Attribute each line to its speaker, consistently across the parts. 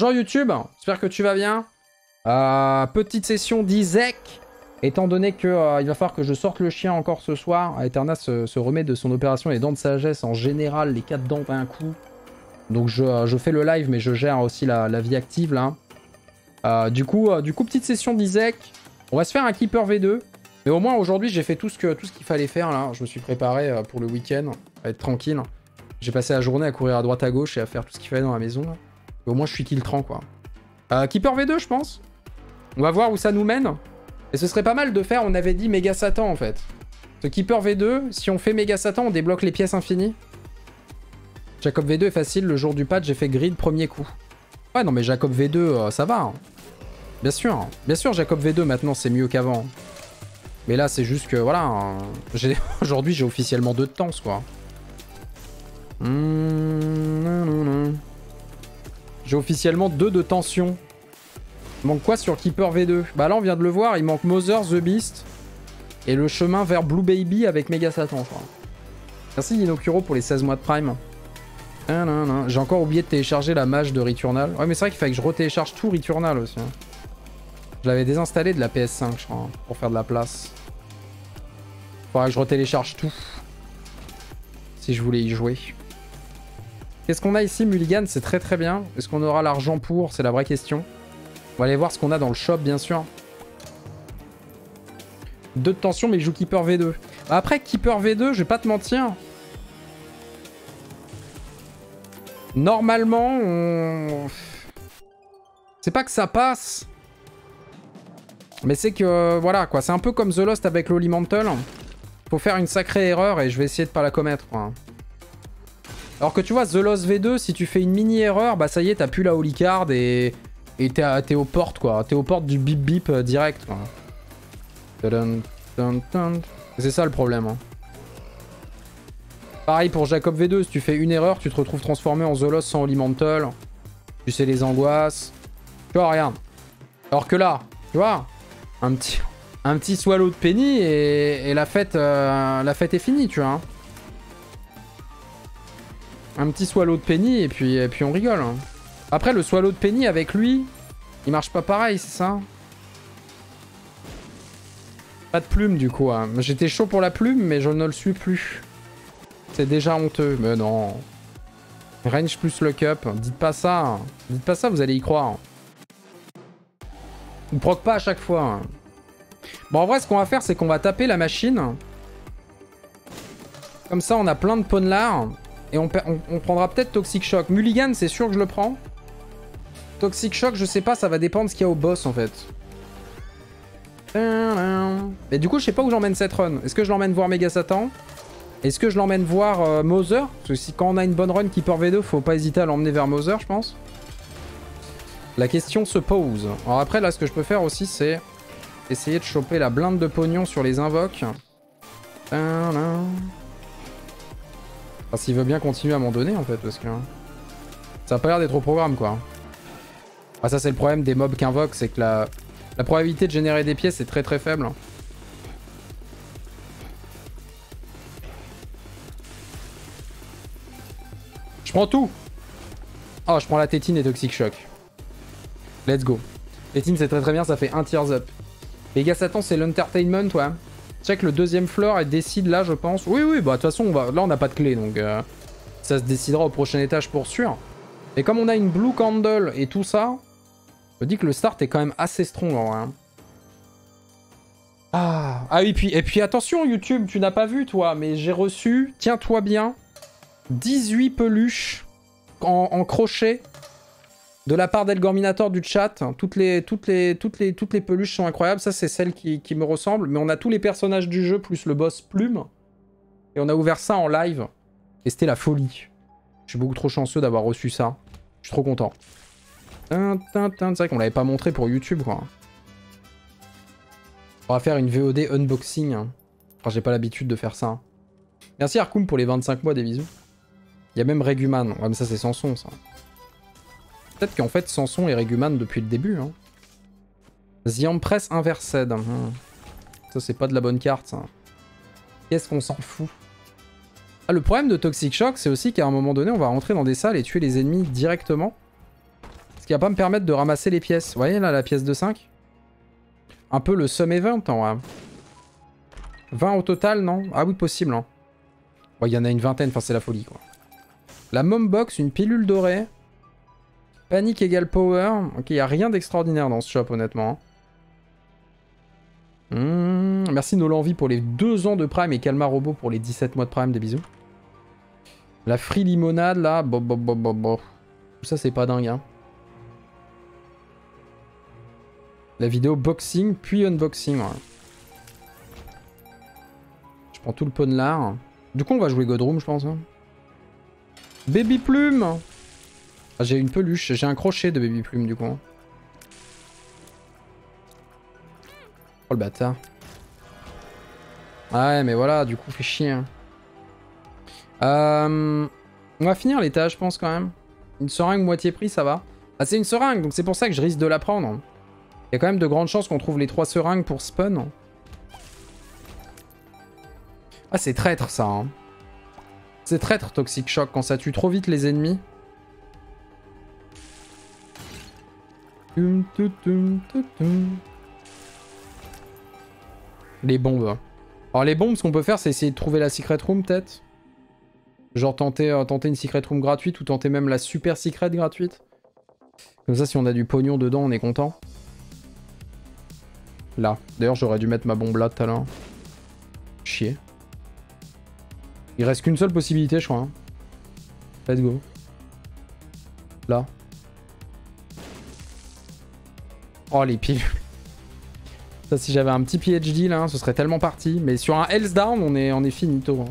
Speaker 1: Bonjour YouTube, j'espère que tu vas bien. Euh, petite session d'Isaac. Étant donné que euh, va falloir que je sorte le chien encore ce soir, Eterna se, remet de son opération les dents de sagesse en général, les quatre dents d'un coup. Donc je, euh, fais le live, mais je gère aussi la, vie active là. Euh, du, coup, du coup, petite session d'Isaac. On va se faire un Keeper V2. Mais au moins aujourd'hui, j'ai fait tout ce qu'il ce qu'il fallait faire là. Je me suis préparé pour le week-end, à être tranquille. J'ai passé la journée à courir à droite à gauche et à faire tout ce qu'il fallait dans la maison. Là. Au moins, je suis 30 quoi. Keeper V2, je pense. On va voir où ça nous mène. Et ce serait pas mal de faire, on avait dit Méga Satan en fait. Ce Keeper V2, si on fait Méga Satan, on débloque les pièces infinies. Jacob V2 est facile, le jour du patch, j'ai fait grid premier coup. Ouais, non mais Jacob V2, euh, ça va. Hein. Bien sûr. Hein. Bien sûr, Jacob V2 maintenant, c'est mieux qu'avant. Mais là, c'est juste que, voilà. Hein, aujourd'hui, j'ai officiellement deux de temps, quoi. Mmh, j'ai officiellement deux de tension. Il manque quoi sur Keeper V2 Bah là, on vient de le voir, il manque Mother, The Beast et le chemin vers Blue Baby avec Mega Satan, je crois. Merci Inokuro pour les 16 mois de Prime. J'ai encore oublié de télécharger la mage de Returnal. Ouais, mais c'est vrai qu'il fallait que je retélécharge tout Returnal aussi. Hein. Je l'avais désinstallé de la PS5, je crois, pour faire de la place. Faudrait que je retélécharge tout. Si je voulais y jouer. Qu'est-ce qu'on a ici, Mulligan? C'est très très bien. Est-ce qu'on aura l'argent pour? C'est la vraie question. On va aller voir ce qu'on a dans le shop, bien sûr. Deux de tension, mais il joue Keeper V2. Après, Keeper V2, je vais pas te mentir. Normalement, on... C'est pas que ça passe. Mais c'est que, voilà, quoi. C'est un peu comme The Lost avec l'Holy Mantle. Faut faire une sacrée erreur et je vais essayer de pas la commettre. Alors que tu vois, The Lost V2, si tu fais une mini erreur, bah ça y est, t'as plus la Holy Card et t'es aux portes, quoi. T'es aux portes du bip bip euh, direct, quoi. C'est ça le problème. Hein. Pareil pour Jacob V2, si tu fais une erreur, tu te retrouves transformé en Zolos sans Olimental. Tu sais les angoisses. Tu vois, regarde. Alors que là, tu vois, un petit, un petit swallow de penny et, la, fête, euh, la fête est finie, tu vois. Hein. Un petit swallow de penny et puis, on rigole. Hein. Après, le Swallow de Penny avec lui, il marche pas pareil, c'est ça? Pas de plume du coup. Hein. J'étais chaud pour la plume, mais je ne le suis plus. C'est déjà honteux. Mais non. Range plus le cup. Dites pas ça. Dites pas ça, vous allez y croire. On proc pas à chaque fois. Hein. Bon, en vrai, ce qu'on va faire, c'est qu'on va taper la machine. Comme ça, on a plein de ponlars. Et on, prendra peut-être Toxic Shock. Mulligan, c'est sûr que je le prends. Toxic Shock, je sais pas, ça va dépendre de ce qu'il y a au boss en fait. Mais du coup, je sais pas où j'emmène cette run. Est-ce que je l'emmène voir Mega Satan? Est-ce que je l'emmène voir euh, Mother Parce que si, quand on a une bonne run qui porte V2, faut pas hésiter à l'emmener vers Mother, je pense. La question se pose. Alors après, là, ce que je peux faire aussi, c'est essayer de choper la blinde de pognon sur les invoques. Enfin, s'il veut bien continuer à m'en donner, en fait, parce que... Ça a pas l'air d'être au programme, quoi. Ah ça c'est le problème des mobs qu'invoque, c'est que la, la probabilité de générer des pièces est très très faible. Je prends tout Oh, je prends la tétine et Toxic Shock. Let's go. Tétine c'est très très bien, ça fait un tiers up. Les Satan c'est l'entertainment, ouais. Check le deuxième floor, elle décide là, je pense. Oui, oui, bah de toute façon, là on n'a pas de clé, donc euh, ça se décidera au prochain étage pour sûr. Et comme on a une blue candle et tout ça, je me dis que le start est quand même assez strong en vrai. Hein. Ah, ah oui, puis, et puis attention YouTube, tu n'as pas vu toi, mais j'ai reçu, tiens-toi bien, 18 peluches en, crochet de la part d'Elgorminator du chat. Toutes les, toutes, les, peluches sont incroyables. Ça, c'est celle qui, me ressemble. Mais on a tous les personnages du jeu, plus le boss Plume. Et on a ouvert ça en live. Et c'était la folie. Je suis beaucoup trop chanceux d'avoir reçu ça. Je suis trop content. C'est vrai qu'on l'avait pas montré pour YouTube, quoi. On va faire une VOD unboxing. Enfin, j'ai pas l'habitude de faire ça. Merci Arkoum pour les 25 mois, des bisous. Il y a même Reguman. Ouais, mais ça, c'est Sanson, ça. Peut-être qu'en fait, Sanson est Reguman depuis le début. Hein. The Empress Inversed. Hmm. Ça, c'est pas de la bonne carte. Qu'est-ce qu'on s'en fout? Ah, Le problème de Toxic Shock, c'est aussi qu'à un moment donné, on va rentrer dans des salles et tuer les ennemis directement qui va pas me permettre de ramasser les pièces. Vous voyez là, la pièce de 5 Un peu le sum event en vrai. 20 au total, non? Ah oui, possible. Hein. Il y en a une vingtaine, enfin c'est la folie quoi. La mom box, une pilule dorée. Panique égale power. Ok, il n'y a rien d'extraordinaire dans ce shop honnêtement. Mmh, merci Nolanvi pour les 2 ans de prime et Kalma Robot pour les 17 mois de prime, des bisous. La free limonade là. Tout ça c'est pas dingue hein. La vidéo boxing puis unboxing. Je prends tout le l'art. Du coup on va jouer Godroom je pense. Hein. Baby Plume ah, J'ai une peluche, j'ai un crochet de Baby Plume du coup. Hein. Oh le bâtard. Ah ouais mais voilà, du coup fait chier. Hein. Euh, on va finir l'étage, je pense, quand même. Une seringue moitié prix, ça va. Ah, c'est une seringue, donc c'est pour ça que je risque de la prendre. Il y a quand même de grandes chances qu'on trouve les trois seringues pour spawn. Ah, c'est traître, ça. Hein. C'est traître, Toxic Shock, quand ça tue trop vite les ennemis. Les bombes. Alors les bombes, ce qu'on peut faire, c'est essayer de trouver la secret room, peut-être Genre tenter, euh, tenter une secret room gratuite ou tenter même la super secret gratuite. Comme ça, si on a du pognon dedans, on est content. Là. D'ailleurs, j'aurais dû mettre ma bombe là tout à l'heure. Chier. Il reste qu'une seule possibilité, je crois. Hein. Let's go. Là. Oh, les piles. Ça, si j'avais un petit PhD, là, ce serait tellement parti. Mais sur un Hells Down, on est, on est finito.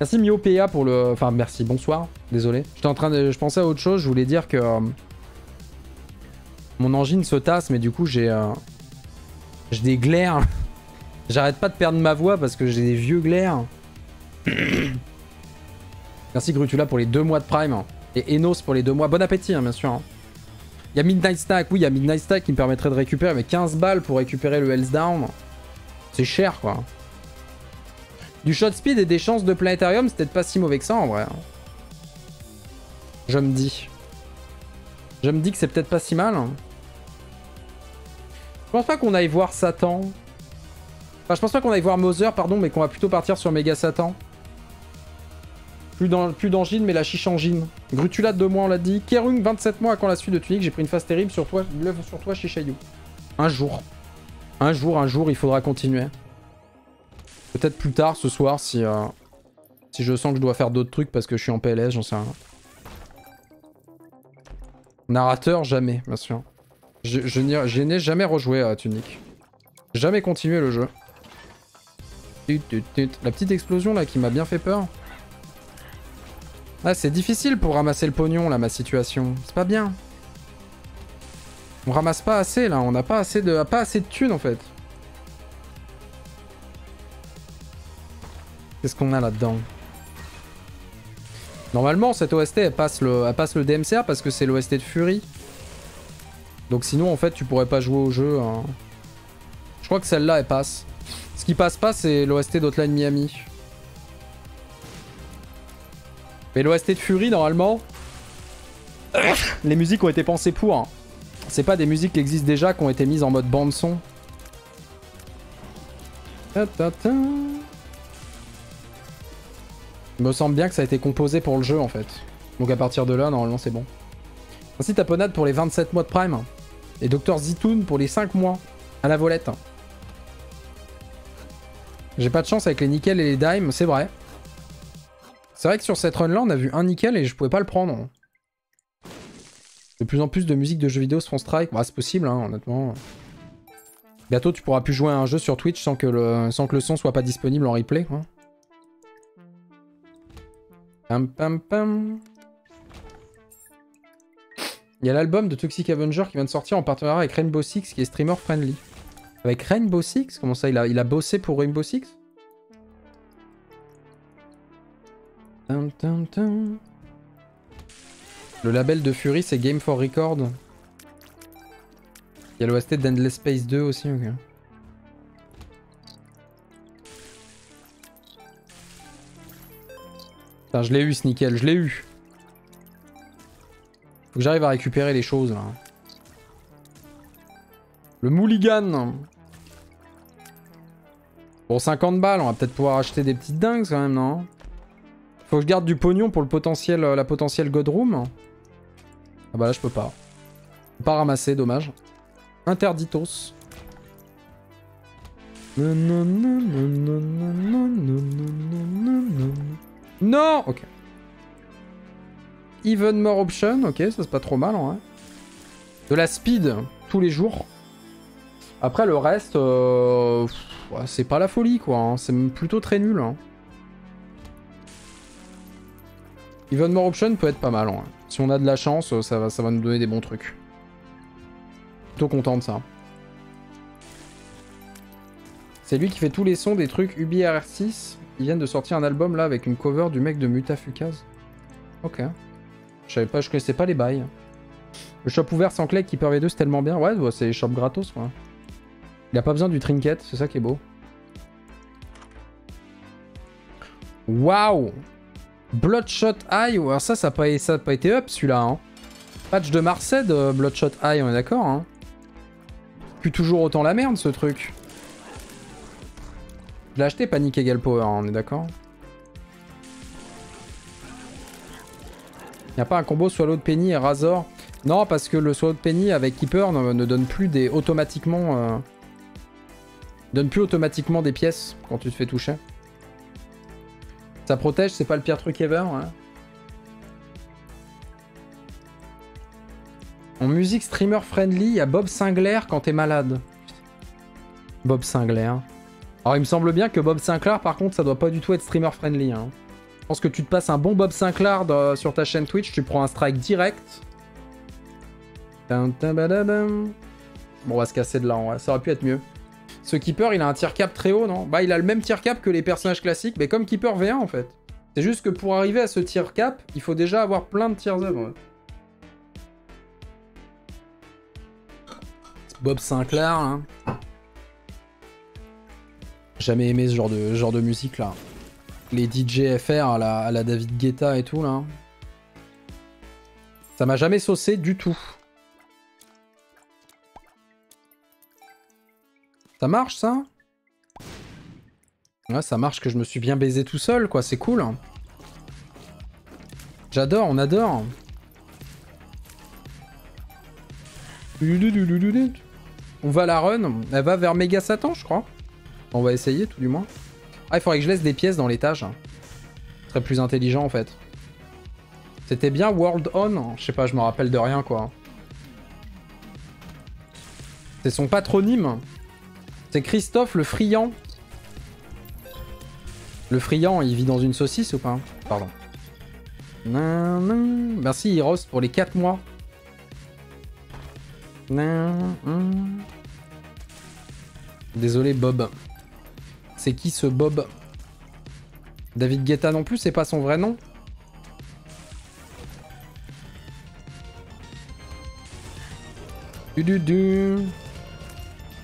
Speaker 1: Merci MioPA pour le... Enfin, merci, bonsoir. Désolé. J'étais en train de... Je pensais à autre chose. Je voulais dire que... Euh, mon engine se tasse, mais du coup, j'ai... Euh, j'ai des glaires. J'arrête pas de perdre ma voix parce que j'ai des vieux glaires. merci Grutula pour les deux mois de Prime. Et Enos pour les deux mois. Bon appétit, hein, bien sûr. Hein. Il y a Midnight Stack. Oui, il y a Midnight Stack qui me permettrait de récupérer. Mais 15 balles pour récupérer le Hells Down. C'est cher, quoi. Du shot speed et des chances de planétarium, c'est peut-être pas si mauvais que ça en vrai. Je me dis. Je me dis que c'est peut-être pas si mal. Je pense pas qu'on aille voir Satan. Enfin, je pense pas qu'on aille voir Mother, pardon, mais qu'on va plutôt partir sur Mega Satan. Plus d'angine, mais la chiche angine. Grutula de mois, on l'a dit. Kerung, 27 mois quand la suite de Tunic, j'ai pris une phase terrible sur toi, sur toi, Chichayou. Un jour. Un jour, un jour, il faudra continuer. Peut-être plus tard ce soir si, euh, je sens que je dois faire d'autres trucs parce que je suis en PLS, j'en sais rien. Narrateur, jamais, bien sûr. Je, je n'ai jamais rejoué à Tunic. Jamais continué le jeu. La petite explosion là qui m'a bien fait peur. Ah, c'est difficile pour ramasser le pognon là, ma situation. C'est pas bien. On ramasse pas assez là, on n'a pas assez de pas assez de thunes en fait. Qu'est-ce qu'on a là-dedans? Normalement, cette OST, elle passe le, passe le DMCA parce que c'est l'OST de Fury. Donc sinon, en fait, tu pourrais pas jouer au jeu. Hein. Je crois que celle-là, elle passe. Ce qui passe pas, c'est l'OST d'Outline Miami. Mais l'OST de Fury, normalement... les musiques ont été pensées pour. Hein. C'est pas des musiques qui existent déjà, qui ont été mises en mode bande-son. Il me semble bien que ça a été composé pour le jeu en fait. Donc à partir de là, normalement c'est bon. Merci Taponade pour les 27 mois de Prime. Et Dr Zitoun pour les 5 mois. À la volette. J'ai pas de chance avec les nickels et les dimes, c'est vrai. C'est vrai que sur cette run là, on a vu un nickel et je pouvais pas le prendre. De plus en plus de musique de jeux vidéo se font strike. Bah, c'est possible, hein, honnêtement. Bientôt, tu pourras plus jouer à un jeu sur Twitch sans que le, son soit pas disponible en replay. Hein. Il y a l'album de Toxic Avenger qui vient de sortir en partenariat avec Rainbow Six qui est streamer friendly. Avec Rainbow Six? Comment ça il a bossé pour Rainbow Six? Le label de Fury c'est Game for Record. Il y a l'OST d'Endless Space 2 aussi, ok. Putain, je l'ai eu ce nickel, je l'ai eu. Faut que j'arrive à récupérer les choses là. Le Mulligan. Pour 50 balles, on va peut-être pouvoir acheter des petites dingues quand même, non? Faut que je garde du pognon pour le potentiel, euh, la potentielle Godroom. Ah bah là, je peux pas. Pas ramasser, dommage. Interditos. Non Ok. Even more option, ok, ça c'est pas trop mal en vrai. De la speed tous les jours. Après le reste, euh, c'est pas la folie quoi, hein. c'est plutôt très nul. Hein. Even more option peut être pas mal. Hein. Si on a de la chance, ça va, ça va nous donner des bons trucs. Plutôt content de ça. C'est lui qui fait tous les sons des trucs Ubi RR6. Ils viennent de sortir un album là avec une cover du mec de Mutafukaz. Ok. Je savais connaissais pas les bails. Le shop ouvert sans clé qui V2 c'est tellement bien. Ouais, c'est les shops gratos quoi. Il a pas besoin du trinket, c'est ça qui est beau. Waouh Bloodshot Eye, alors ça, ça n'a pas, été up celui-là. Hein. Patch de Marseille, de Bloodshot Eye, on est d'accord. Hein. Toujours autant la merde ce truc. Je l'ai acheté Panic Egal Power, hein, on est d'accord Il a pas un combo Swallow de Penny et Razor? Non, parce que le Swallow de Penny avec Keeper ne, donne plus des automatiquement... Euh, donne plus automatiquement des pièces quand tu te fais toucher. Ça protège, c'est pas le pire truc ever. Hein. En musique streamer friendly, il y a Bob Sinclair quand t'es malade. Bob Sinclair. Alors il me semble bien que Bob Sinclair par contre ça doit pas du tout être streamer friendly. Hein. Je pense que tu te passes un bon Bob Sinclair sur ta chaîne Twitch, tu prends un strike direct. Bon on va se casser de là, ça aurait pu être mieux. Ce Keeper il a un tier cap très haut non? Bah il a le même tier cap que les personnages classiques, mais comme Keeper V1 en fait. C'est juste que pour arriver à ce tier cap, il faut déjà avoir plein de tiers up. Bob Sinclair. Hein. Jamais aimé ce genre de, genre de musique là. Les DJ FR à la, à la David Guetta et tout là. Ça m'a jamais saucé du tout. Ça marche ça? Ouais, ça marche que je me suis bien baisé tout seul quoi, c'est cool. J'adore, on adore. On va la run, elle va vers Mega Satan je crois. On va essayer tout du moins. Ah, il faudrait que je laisse des pièces dans l'étage. Ce serait plus intelligent en fait. C'était bien World On Je sais pas, je me rappelle de rien quoi. C'est son patronyme. C'est Christophe le friand. Le friand, il vit dans une saucisse ou pas Pardon. Merci Heroes pour les 4 mois. Désolé Bob. C'est qui ce Bob? David Guetta non plus, c'est pas son vrai nom? Du du du.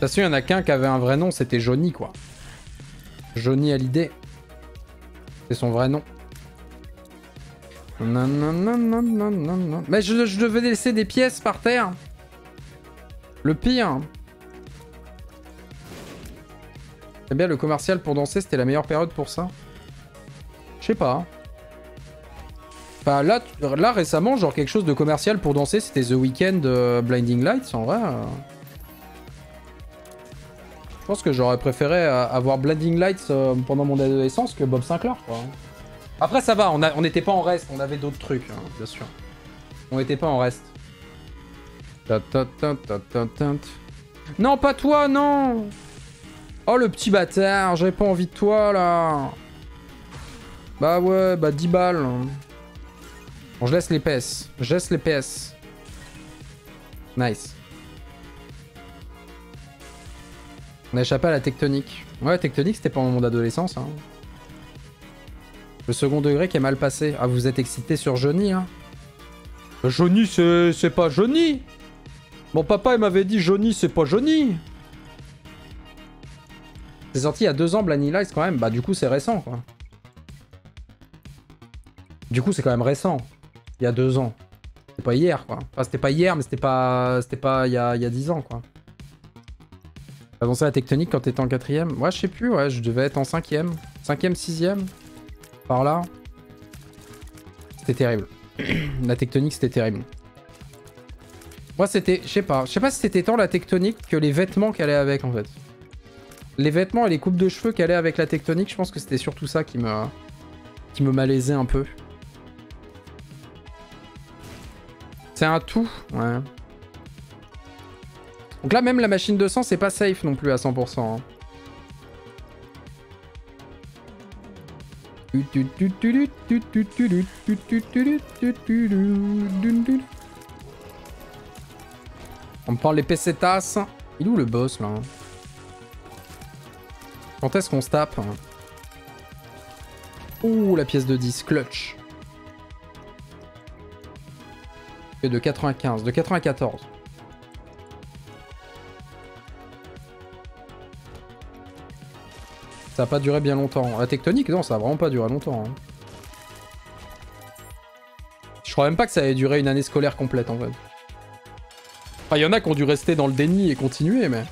Speaker 1: T'as il y en a qu'un qui avait un vrai nom, c'était Johnny quoi. Johnny Hallyday. C'est son vrai nom. Non, non, non, non, non, non. Mais je, devais laisser des pièces par terre. Le pire, C'est bien le commercial pour danser, c'était la meilleure période pour ça Je sais pas. Enfin, là, là, récemment, genre quelque chose de commercial pour danser, c'était The Weeknd euh, Blinding Lights, en vrai. Euh. Je pense que j'aurais préféré euh, avoir Blinding Lights pendant mon adolescence que Bob Sinclair, quoi. Après, ça va, on n'était pas en reste, on avait d'autres trucs, hein, bien sûr. On n'était pas en reste. Non, pas toi, non Oh le petit bâtard, j'avais pas envie de toi là. Bah ouais, bah 10 balles. Bon, je laisse les. Je laisse les PS. Nice. On a échappé à la tectonique. Ouais, tectonique, c'était pendant mon adolescence. Hein. Le second degré qui est mal passé. Ah, vous êtes excité sur Johnny, hein Johnny, c'est pas Johnny Mon papa, il m'avait dit Johnny, c'est pas Johnny c'est sorti il y a deux ans, Lights, quand même. Bah, du coup, c'est récent, quoi. Du coup, c'est quand même récent. Il y a deux ans. C'était pas hier, quoi. Enfin, c'était pas hier, mais c'était pas... C'était pas il y a, il y a dix ans, quoi. Lancé la tectonique quand t'étais en quatrième Moi, je sais plus, ouais, je devais être en cinquième. Cinquième, sixième Par là. C'était terrible. la tectonique, c'était terrible. Moi, c'était, je sais pas, je sais pas si c'était tant la tectonique que les vêtements qu'elle allait avec, en fait. Les vêtements et les coupes de cheveux qu'elle allait avec la tectonique, je pense que c'était surtout ça qui me, qui me malaisait un peu. C'est un tout, ouais. Donc là, même la machine de sang, c'est pas safe non plus à 100%. Hein. On prend les pesetas. Il est où le boss là Quand est-ce qu'on se tape Ouh, la pièce de 10, clutch. Et de 95, de 94. Ça a pas duré bien longtemps. La tectonique, non, ça a vraiment pas duré longtemps. Hein. Je crois même pas que ça ait duré une année scolaire complète en fait. Enfin, il y en a qui ont dû rester dans le déni et continuer, mais...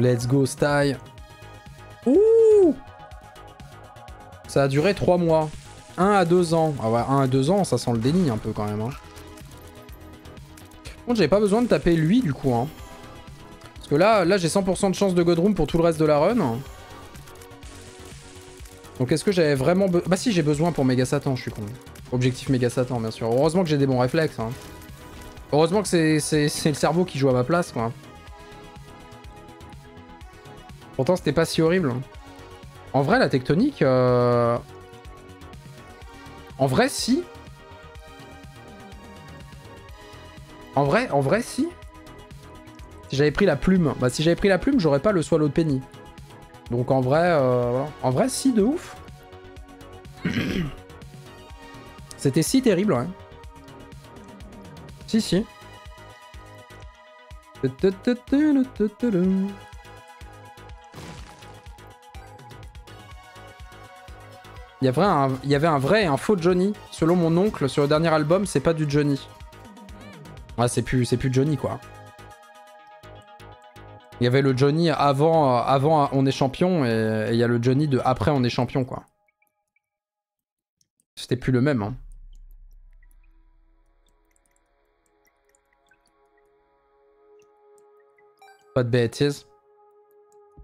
Speaker 1: Let's go, style. Ouh Ça a duré 3 mois. 1 à 2 ans. Ah ouais, 1 à 2 ans, ça sent le déni un peu quand même. Hein. Bon, j'avais pas besoin de taper lui du coup. Hein. Parce que là, là j'ai 100% de chance de Godroom pour tout le reste de la run. Donc est-ce que j'avais vraiment... besoin Bah si, j'ai besoin pour Mega Satan, je suis con. Objectif Mega Satan, bien sûr. Heureusement que j'ai des bons réflexes. Hein. Heureusement que c'est le cerveau qui joue à ma place, quoi. Pourtant, c'était pas si horrible. En vrai, la tectonique... Euh, en vrai, si. En vrai, en vrai, si. Si j'avais pris la plume. Bah, si j'avais pris la plume, j'aurais pas le swallow de penny. Donc en vrai, euh, en vrai, si, de ouf. C'était si terrible, ouais. Si, si. Il y, avait un, il y avait un vrai et un faux Johnny. Selon mon oncle, sur le dernier album, c'est pas du Johnny. Ouais, c'est plus, plus Johnny, quoi. Il y avait le Johnny avant, avant On est champion et il y a le Johnny de après On est champion, quoi. C'était plus le même, hein. Pas de bêtises.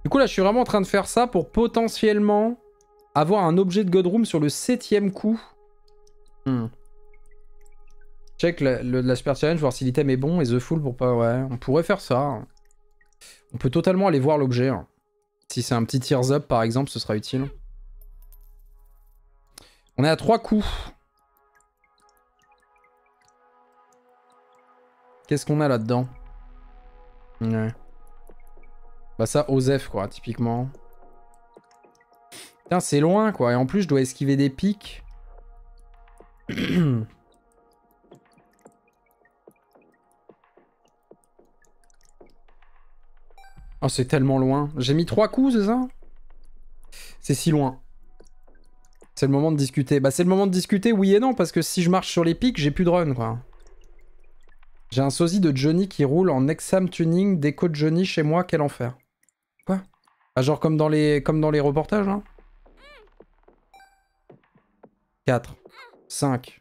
Speaker 1: Du coup, là, je suis vraiment en train de faire ça pour potentiellement avoir un objet de Godroom sur le septième coup. Hmm. Check le, la Super Challenge, voir si l'item est bon et The Full pour pas... Ouais, on pourrait faire ça. On peut totalement aller voir l'objet. Hein. Si c'est un petit Tears Up, par exemple, ce sera utile. On est à 3 coups. Qu'est-ce qu'on a là-dedans? Ouais. Bah ça, Osef, quoi, typiquement. Putain, c'est loin, quoi. Et en plus, je dois esquiver des pics. Oh, c'est tellement loin. J'ai mis trois coups, c'est ça? C'est si loin. C'est le moment de discuter. Bah, c'est le moment de discuter, oui et non, parce que si je marche sur les pics, j'ai plus de run, quoi. J'ai un sosie de Johnny qui roule en exam tuning déco de Johnny chez moi, quel enfer. Quoi? Ah, genre comme dans les, comme dans les reportages, là 4, 5,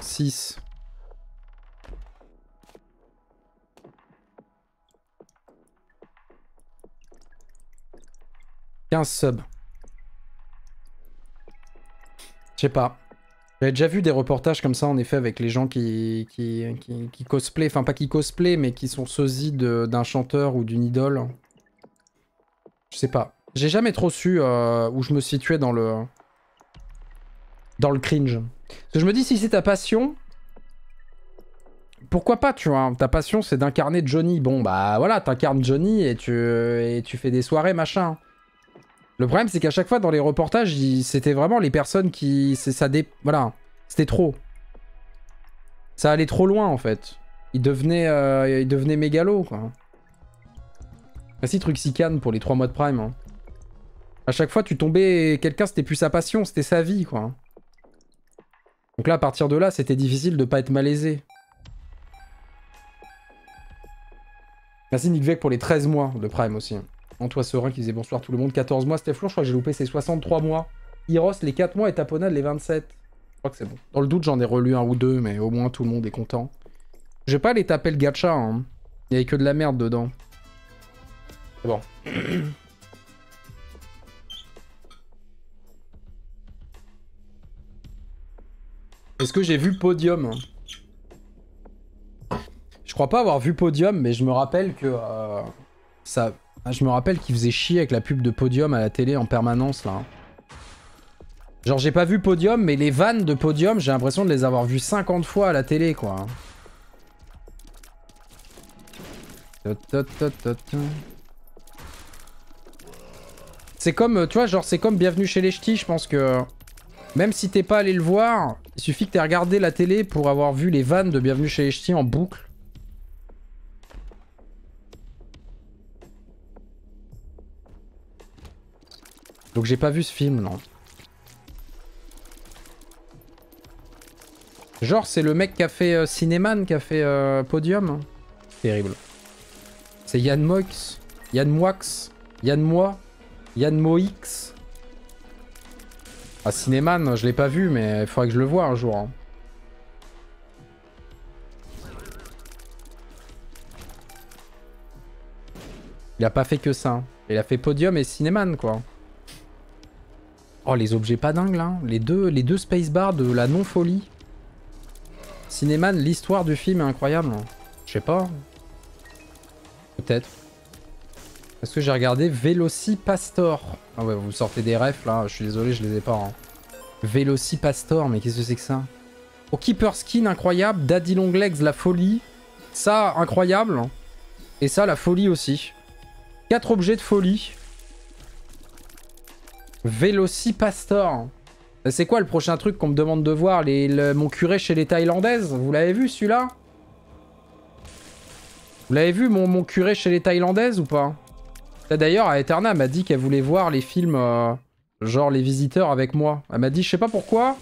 Speaker 1: 6, 15 subs. Je sais pas. J'avais déjà vu des reportages comme ça, en effet, avec les gens qui, qui, cosplay, enfin pas qui cosplay, mais qui sont sosies d'un chanteur ou d'une idole. Je sais pas. J'ai jamais trop su euh, où je me situais dans le... Dans le cringe. Parce que je me dis, si c'est ta passion, pourquoi pas, tu vois? Ta passion, c'est d'incarner Johnny. Bon, bah voilà, t'incarnes Johnny et tu, et tu fais des soirées, machin. Le problème, c'est qu'à chaque fois, dans les reportages, c'était vraiment les personnes qui... ça dé... Voilà. C'était trop. Ça allait trop loin, en fait. Il devenait, euh, quoi. Merci Truxican pour les 3 mois de Prime. Hein. À chaque fois, tu tombais... Quelqu'un, c'était plus sa passion, c'était sa vie, quoi. Donc là, à partir de là, c'était difficile de pas être malaisé. Merci Nick Vec pour les 13 mois de Prime aussi. Antoine Serein qui disait bonsoir tout le monde. 14 mois, Steph je crois que j'ai loupé ses 63 mois. Heroes les 4 mois et Taponade les 27. Je crois que c'est bon. Dans le doute, j'en ai relu un ou deux, mais au moins tout le monde est content. Je vais pas les taper le gacha, hein. Il y avait que de la merde dedans. C'est bon. Est-ce que j'ai vu Podium Je crois pas avoir vu Podium, mais je me rappelle que euh, ça. Je me rappelle qu'il faisait chier avec la pub de Podium à la télé en permanence là. Genre j'ai pas vu Podium, mais les vannes de Podium, j'ai l'impression de les avoir vues 50 fois à la télé quoi. C'est comme, tu vois, genre c'est comme Bienvenue chez les Ch'tis, je pense que... Même si t'es pas allé le voir, il suffit que t'aies regardé la télé pour avoir vu les vannes de Bienvenue chez les Ch'tis en boucle. Donc j'ai pas vu ce film, non. Genre c'est le mec qui a fait euh, Cinéman, qui a fait euh, Podium. Terrible. C'est Yann Moix, Yann Moix, Yann Moi, Yann Moix. Ah, Cinéman, je l'ai pas vu, mais il faudrait que je le voie un jour. Hein. Il a pas fait que ça. Hein. Il a fait Podium et Cinéman, quoi. Oh, les objets pas dingues, là. Les deux, les deux spacebar de la non-folie. Cinéman, l'histoire du film est incroyable. Je sais pas. Peut-être. Est-ce que j'ai regardé Velocipastor? Ah ouais, vous sortez des refs là, je suis désolé, je les ai pas. Hein. Velocipastor, mais qu'est-ce que c'est que ça? Oh, Keeper Skin, incroyable. Daddy Longlegs, la folie. Ça, incroyable. Et ça, la folie aussi. Quatre objets de folie. Velocipastor. C'est quoi le prochain truc qu'on me demande de voir Mon curé chez les Thaïlandaises? Vous l'avez vu celui-là? Vous l'avez vu mon, mon curé chez les Thaïlandaises ou pas? D'ailleurs, Eterna m'a dit qu'elle voulait voir les films, euh, genre Les Visiteurs avec moi. Elle m'a dit, je sais pas pourquoi.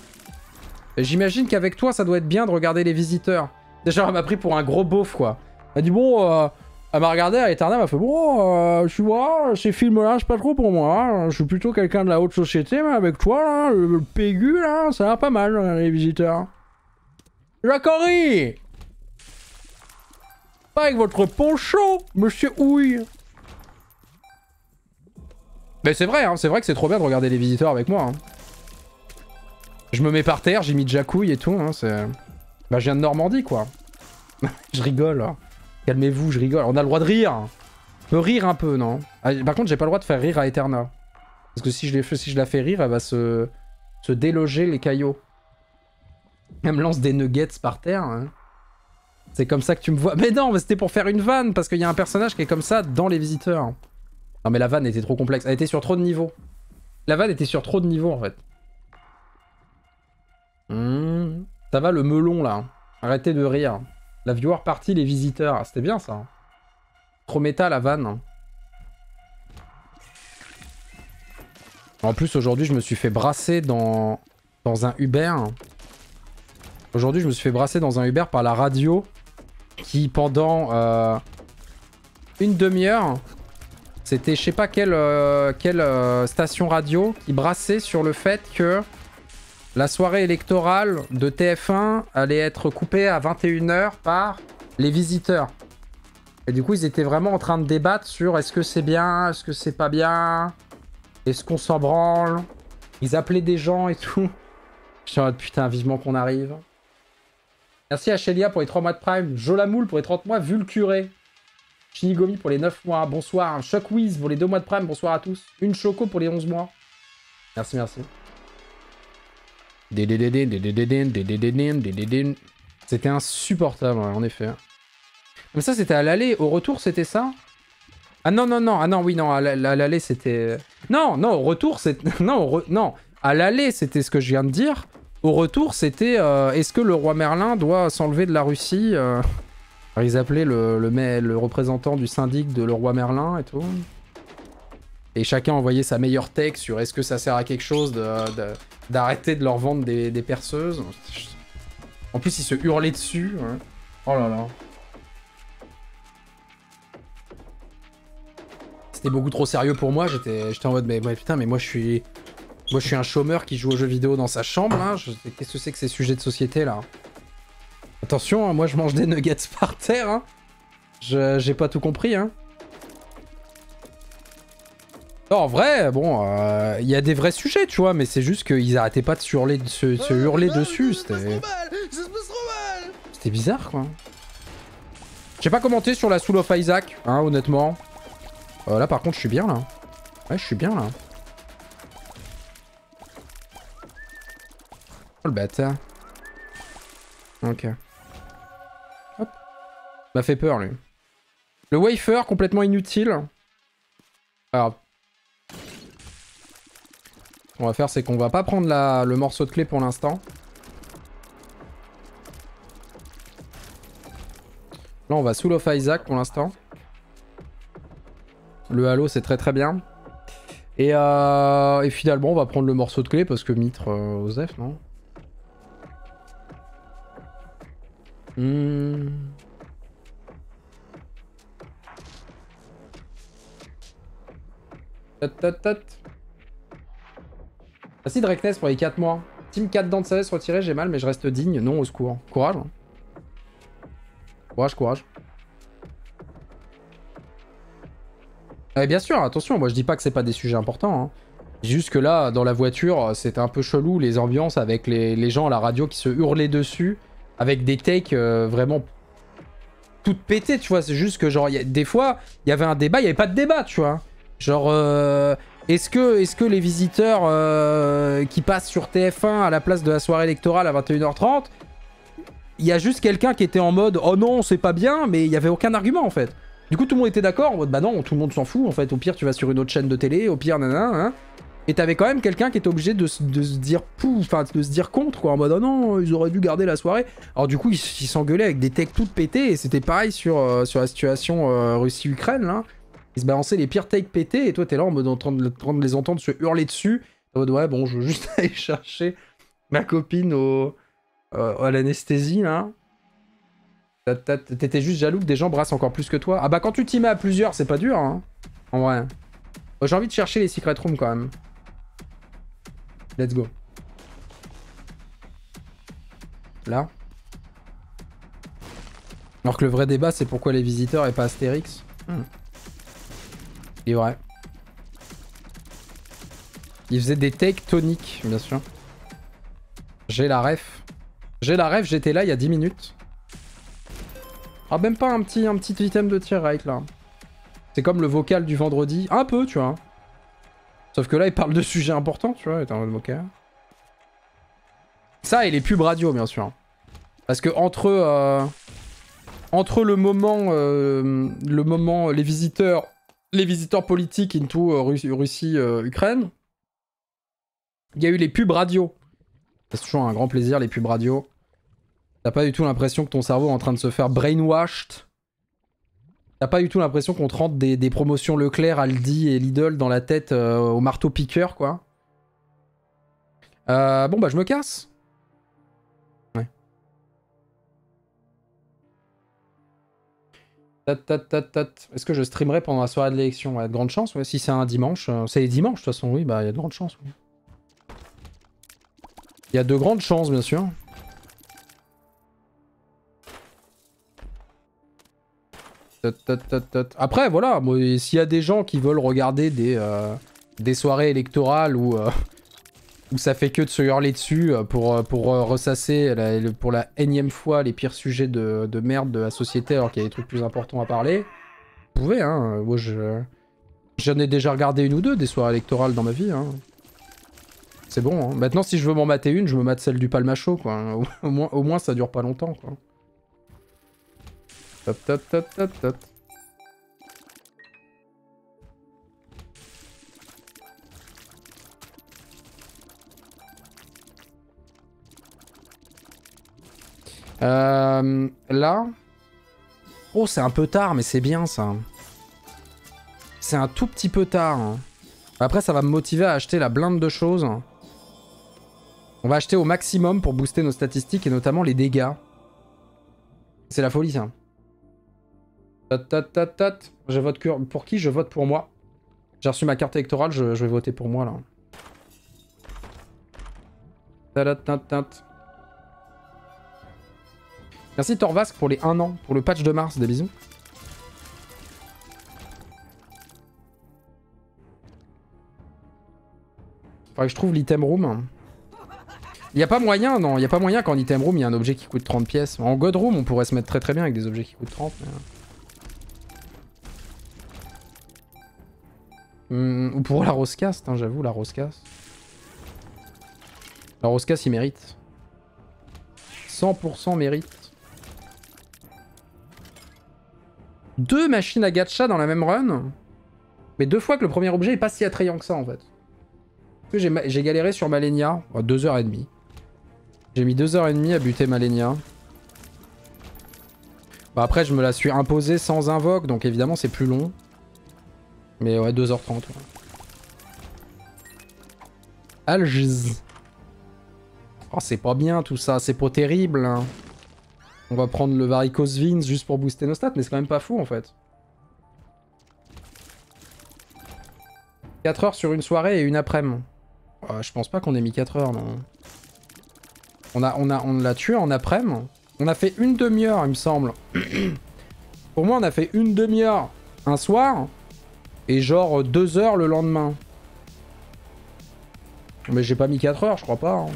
Speaker 1: J'imagine qu'avec toi, ça doit être bien de regarder Les Visiteurs. Déjà, elle m'a pris pour un gros beauf, quoi. Elle m'a dit, bon, euh, elle m'a regardé, Eterna m'a fait, bon, euh, tu vois, ces films-là, c'est pas trop pour moi. Hein. Je suis plutôt quelqu'un de la haute société, mais avec toi, là, le, Pégu, là, ça va pas mal, Les Visiteurs. Jacques-Henri Pas avec votre poncho, monsieur Houille mais c'est vrai, hein, c'est vrai que c'est trop bien de regarder les visiteurs avec moi. Hein. Je me mets par terre, j'ai mis Jacouille et tout. Hein, bah, je viens de Normandie, quoi. je rigole. Hein. Calmez-vous, je rigole. On a le droit de rire. On peut rire un peu, non? Ah, Par contre, j'ai pas le droit de faire rire à Eterna. Parce que si je, la fais rire, elle va se, déloger les caillots. Elle me lance des nuggets par terre. Hein. C'est comme ça que tu me vois. Mais non, c'était pour faire une vanne, parce qu'il y a un personnage qui est comme ça dans les visiteurs. Non mais la vanne était trop complexe. Elle était sur trop de niveaux. La vanne était sur trop de niveaux en fait. Hmm. Ça va le melon là. Arrêtez de rire. La viewer partie, les visiteurs. C'était bien ça. Trop méta la vanne. En plus aujourd'hui je me suis fait brasser dans, dans un Uber. Aujourd'hui je me suis fait brasser dans un Uber par la radio qui pendant euh, une demi-heure c'était je sais pas quelle, euh, quelle euh, station radio qui brassait sur le fait que la soirée électorale de TF1 allait être coupée à 21h par les visiteurs. Et du coup, ils étaient vraiment en train de débattre sur est-ce que c'est bien, est-ce que c'est pas bien, est-ce qu'on s'en branle. Ils appelaient des gens et tout. Je suis en mode putain, vivement qu'on arrive. Merci à pour les 3 mois de Prime. Jolamoul pour les 30 mois. Vulcuré Shinigomi pour les 9 mois, bonsoir. Shockwiz pour les 2 mois de prime, bonsoir à tous. Une Choco pour les 11 mois. Merci, merci. C'était insupportable, en effet. Mais ça, c'était à l'aller. Au retour, c'était ça? Ah non, non, non. Ah non, oui, non. À l'aller, c'était... Non, non, au retour, c'était... Non, non. À l'aller, c'était ce que je viens de dire. Au retour, c'était... Est-ce que le roi Merlin doit s'enlever de la Russie ils appelaient le, le, représentant du syndic de le roi Merlin et tout? Et chacun envoyait sa meilleure tech sur est-ce que ça sert à quelque chose de, d'arrêter de leur vendre des, des perceuses. En plus, ils se hurlaient dessus. hein. Oh là là. C'était beaucoup trop sérieux pour moi. J'étais en mode, mais ouais, putain, mais moi je suis. Moi je suis un chômeur qui joue aux jeux vidéo dans sa chambre. Je- Qu'est-ce que c'est que ces sujets de société là? Attention, hein, moi je mange des nuggets par terre. Hein. J'ai pas tout compris. Hein. Non, en vrai, bon, euh, il y a des vrais sujets, tu vois, mais c'est juste qu'ils arrêtaient pas de se hurler, de se, se hurler dessus. C'était. C'était bizarre, quoi. J'ai pas commenté sur la Soul of Isaac, hein, honnêtement. Euh, là, par contre, je suis bien, là. Ouais, je suis bien, là. Oh, le bâtard. Ok. Hop. M'a fait peur, lui. Le wafer, complètement inutile. Alors... Qu'on va faire, c'est qu'on va pas prendre le morceau de clé pour l'instant. Là, on va Soul of Isaac pour l'instant. Le Halo, c'est très très bien. Et, euh, finalement, on va prendre le morceau de clé parce que Mitre, euh, Osef, non Hmm. Merci Drekness pour les 4 mois. Team 4 dents de retiré, j'ai mal, mais je reste digne. Non, au secours. Courage. hein. Courage, courage. Ouais, bien sûr, attention, moi je dis pas que c'est pas des sujets importants. hein. Juste que là, dans la voiture, c'était un peu chelou les ambiances avec les, les gens à la radio qui se hurlaient dessus, avec des takes euh, vraiment toutes pétées, tu vois. C'est juste que, genre, des fois, il y avait un débat, il n'y avait pas de débat, tu vois. Genre, euh, est-ce que, les visiteurs euh, qui passent sur TF1 à la place de la soirée électorale à 21h30, il y a juste quelqu'un qui était en mode oh non, c'est pas bien, mais il y avait aucun argument en fait. Du coup, tout le monde était d'accord en mode bah non, tout le monde s'en fout en fait. Au pire, tu vas sur une autre chaîne de télé, au pire, nanana, hein. Et t'avais quand même quelqu'un qui était obligé de, se- dire pou, enfin de se dire contre quoi, en mode oh non, ils auraient dû garder la soirée. Alors du coup, ils s'engueulaient avec des takes toutes pétées et c'était pareil sur, euh, la situation euh, Russie-Ukraine là. Ils se balançaient les pires takes pétés et toi t'es là en mode en train de, les entendre se hurler dessus. Ouais, bon, je veux juste aller chercher ma copine au, euh, à l'anesthésie là. T'étais juste jaloux que des gens brassent encore plus que toi. Ah bah quand tu t'y mets à plusieurs, c'est pas dur, hein. En vrai. Euh, J'ai envie de chercher les secret rooms quand même. Let's go. Là. Alors que le vrai débat, c'est pourquoi les visiteurs et pas Astérix. Hmm. Vrai. Ils faisaient des takes toniques, bien sûr. J'ai la ref. J'ai la ref, j'étais là il y a 10 minutes. Ah, même pas un petit, un petit item de tir right là. C'est comme le vocal du vendredi. Un peu, tu vois. Sauf que là, il parle de sujets importants, tu vois. Et t'es en mode ok. Ça et les pubs radio, bien sûr. Parce que entre, euh, entre le moment, euh, le moment, les visiteurs, les visiteurs politiques into euh, Russie, Russie, euh, il y a eu les pubs radio. C'est toujours un grand plaisir, les pubs radio. T'as pas du tout l'impression que ton cerveau est en train de se faire brainwashed. T'as pas du tout l'impression qu'on te rentre des, promotions Leclerc, Aldi et Lidl dans la tête euh, au marteau piqueur, quoi. Bon, bah, je me casse. Est-ce que je streamerai pendant la soirée de l'élection? Il y a de grandes chances, ouais. Si c'est un dimanche, euh, c'est les dimanches, de toute façon, oui, bah, il y a de grandes chances, oui. Il y a de grandes chances, bien sûr. Après, voilà, s'il y a des gens qui veulent regarder des, euh, soirées électorales où, euh, où ça fait que de se hurler dessus euh, pour, euh, pour euh, ressasser pour la énième fois les pires sujets de, de merde de la société alors qu'il y a des trucs plus importants à parler, vous pouvez, hein. Moi, je, j'en ai déjà regardé une ou deux des soirées électorales dans ma vie, hein. C'est bon, hein. Maintenant, si je veux m'en mater une, je me mate celle du Palmacho, quoi. Au, au moins, au moins, ça dure pas longtemps, quoi. Tot, tot, tot, tot, tot. Euh, là. Oh, c'est un peu tard, mais c'est bien ça. C'est un tout petit peu tard. hein. Après, ça va me motiver à acheter la blinde de choses. On va acheter au maximum pour booster nos statistiques et notamment les dégâts. C'est la folie ça. Je vote pour qui Je vote pour moi. J'ai reçu ma carte électorale, je, vais voter pour moi là. Merci Torvask pour les 1 an, pour le patch de mars, des bisous. Faudrait que je trouve l'item room. Il n'y a pas moyen, non, il n'y a pas moyen qu'en item room il y a un objet qui coûte 30 pièces. En god room on pourrait se mettre très très bien avec des objets qui coûtent 30. Hmm, ou pour la Roscast, hein, j'avoue, la Roscast. La Roscast il mérite. 100% mérite. Deux machines à gacha dans la même run. Mais deux fois que le premier objet est pas si attrayant que ça en fait. J'ai galéré sur Malenia, 2h30. J'ai mis 2h30 à buter Malenia. Bah après, je me la suis imposée sans invoque, donc évidemment, c'est plus long. Mais ouais, 2h30. Ouais. Oh, c'est pas bien tout ça, c'est pas terrible. Hein. On va prendre le Varicose Vins juste pour booster nos stats, mais c'est quand même pas fou en fait. 4 heures sur une soirée et une après-midi. Euh, je pense pas qu'on ait mis 4 heures, non. On l'a on a, on tué en après-midi. On a fait une demi-heure, il me semble. Pour moi, on a fait une demi-heure un soir et genre 2 heures le lendemain. Mais j'ai pas mis 4 heures, je crois pas. Hein.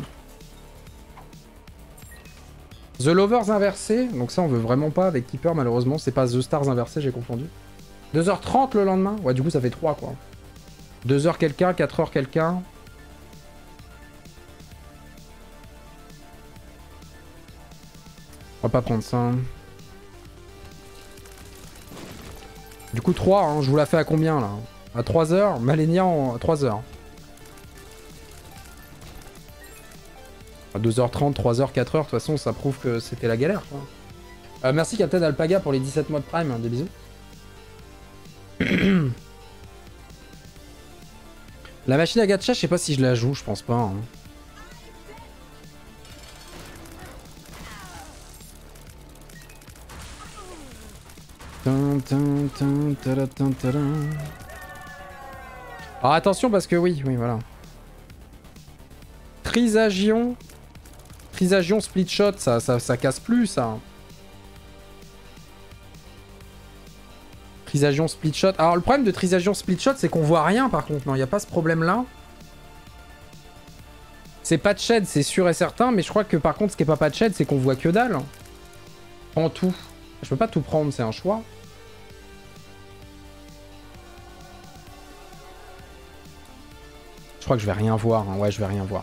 Speaker 1: The Lovers inversé, donc ça on veut vraiment pas avec Keeper malheureusement, c'est pas The Stars inversé, j'ai confondu. 2h30 le lendemain Ouais du coup ça fait 3 quoi. 2h quelqu'un, 4h quelqu'un, On va pas prendre ça. Du coup 3, hein, je vous la fais à combien là? À 3 heures? Malenia en 3 À 2h30, 3h, 4h, de toute façon ça prouve que c'était la galère. Euh, merci Captain Alpaga pour les 17 mois de Prime, hein, des bisous. la machine à gacha, je sais pas si je la joue, je pense pas. Hein. Alors attention parce que oui, oui, voilà. Trisagion. Trisagion split shot, ça, ça, ça casse plus, ça. Trisagion split shot. Alors le problème de Trisagion split shot, c'est qu'on voit rien par contre. Non, il n'y a pas ce problème-là. C'est pas de shed, c'est sûr et certain, mais je crois que par contre, ce qui est pas pas de shed, c'est qu'on voit que dalle. En tout. Je peux pas tout prendre, c'est un choix. Je crois que je vais rien voir. Hein. Ouais, je vais rien voir.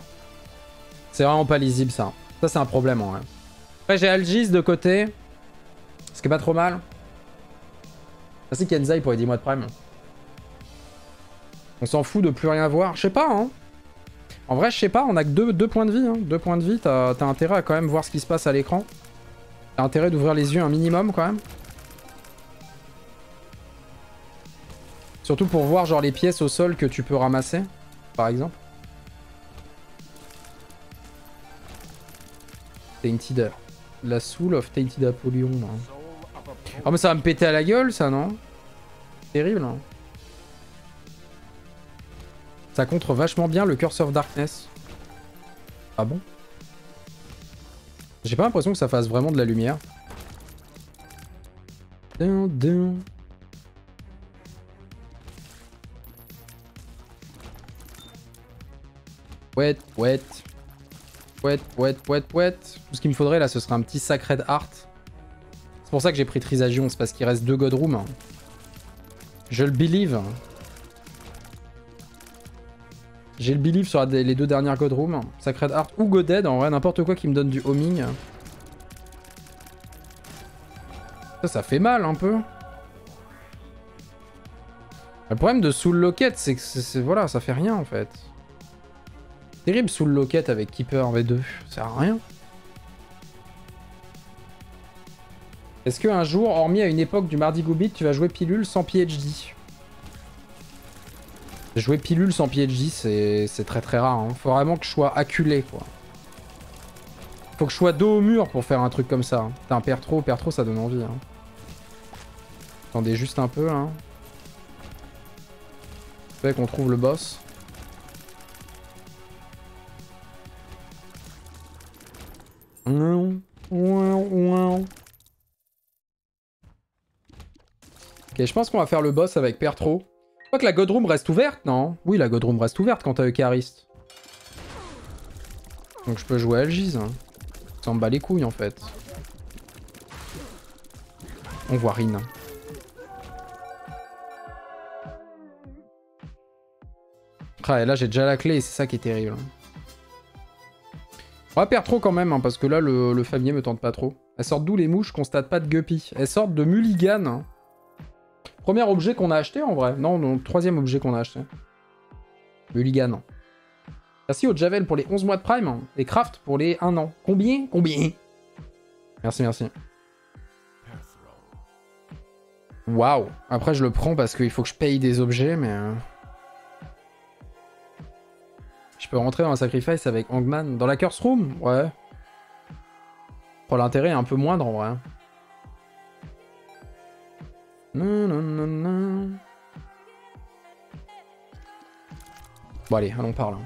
Speaker 1: C'est vraiment pas lisible, ça. Ça, c'est un problème, en vrai. Après, j'ai Algis de côté. Ce qui est pas trop mal. Merci Kenzai pour les 10 mois de prime. On s'en fout de plus rien voir. Je sais pas, hein. En vrai, je sais pas, on a que deux, points de vie. Hein. Deux points de vie, t'as intérêt à quand même voir ce qui se passe à l'écran. T'as intérêt d'ouvrir les yeux un minimum, quand même. Surtout pour voir, genre, les pièces au sol que tu peux ramasser par exemple. Tainted. La Soul of Tainted Apollyon. Oh mais ça va me péter à la gueule ça non? Terrible. Hein. Ça contre vachement bien le Curse of Darkness. Ah bon? J'ai pas l'impression que ça fasse vraiment de la lumière. Pouet, pouet. Pouet, pouet, pouet, pouet. Tout ce qu'il me faudrait là, ce serait un petit Sacred Art. C'est pour ça que j'ai pris Trisagion, c'est parce qu'il reste deux God Room. Je le believe. J'ai le believe sur les deux dernières God Room. Sacred Art ou Goded, en vrai, n'importe quoi qui me donne du homing. Ça, ça fait mal un peu. Le problème de Soul Locket, c'est que voilà, ça fait rien en fait. Terrible sous le locket avec Keeper en V2, ça sert à rien. Est-ce qu'un jour, hormis à une époque du Mardi Goubit, tu vas jouer pilule sans PhD Jouer pilule sans PhD, c'est très très rare. Hein. Faut vraiment que je sois acculé, quoi. Faut que je sois dos au mur pour faire un truc comme ça. Hein. Putain, perd trop, trop, ça donne envie. Hein. Attendez juste un peu, là. Fait qu'on trouve le boss. Ok, je pense qu'on va faire le boss avec Pertro. Je crois que la Godroom reste ouverte, non? Oui, la Godroom reste ouverte quand t'as Eucharist. Donc je peux jouer Algiz. Hein. Ça me bat les couilles en fait. On voit Rin. Ah, et là j'ai déjà la clé et c'est ça qui est terrible. On va perdre trop quand même, hein, parce que là le, le me tente pas trop. Elles sortent d'où les mouches Constate pas de guppy. Elles sortent de Mulligan. Premier objet qu'on a acheté en vrai. Non, non, troisième objet qu'on a acheté. Mulligan. Merci au Javel pour les 11 mois de Prime. Et Craft pour les 1 an. Combien? Combien? Merci, merci. Waouh Après, je le prends parce qu'il faut que je paye des objets, mais... Peux rentrer dans un sacrifice avec Hangman. Dans la Curse Room Ouais. Pour l'intérêt un peu moindre, en vrai. Non, non, non, non. Bon, allez, allons par là.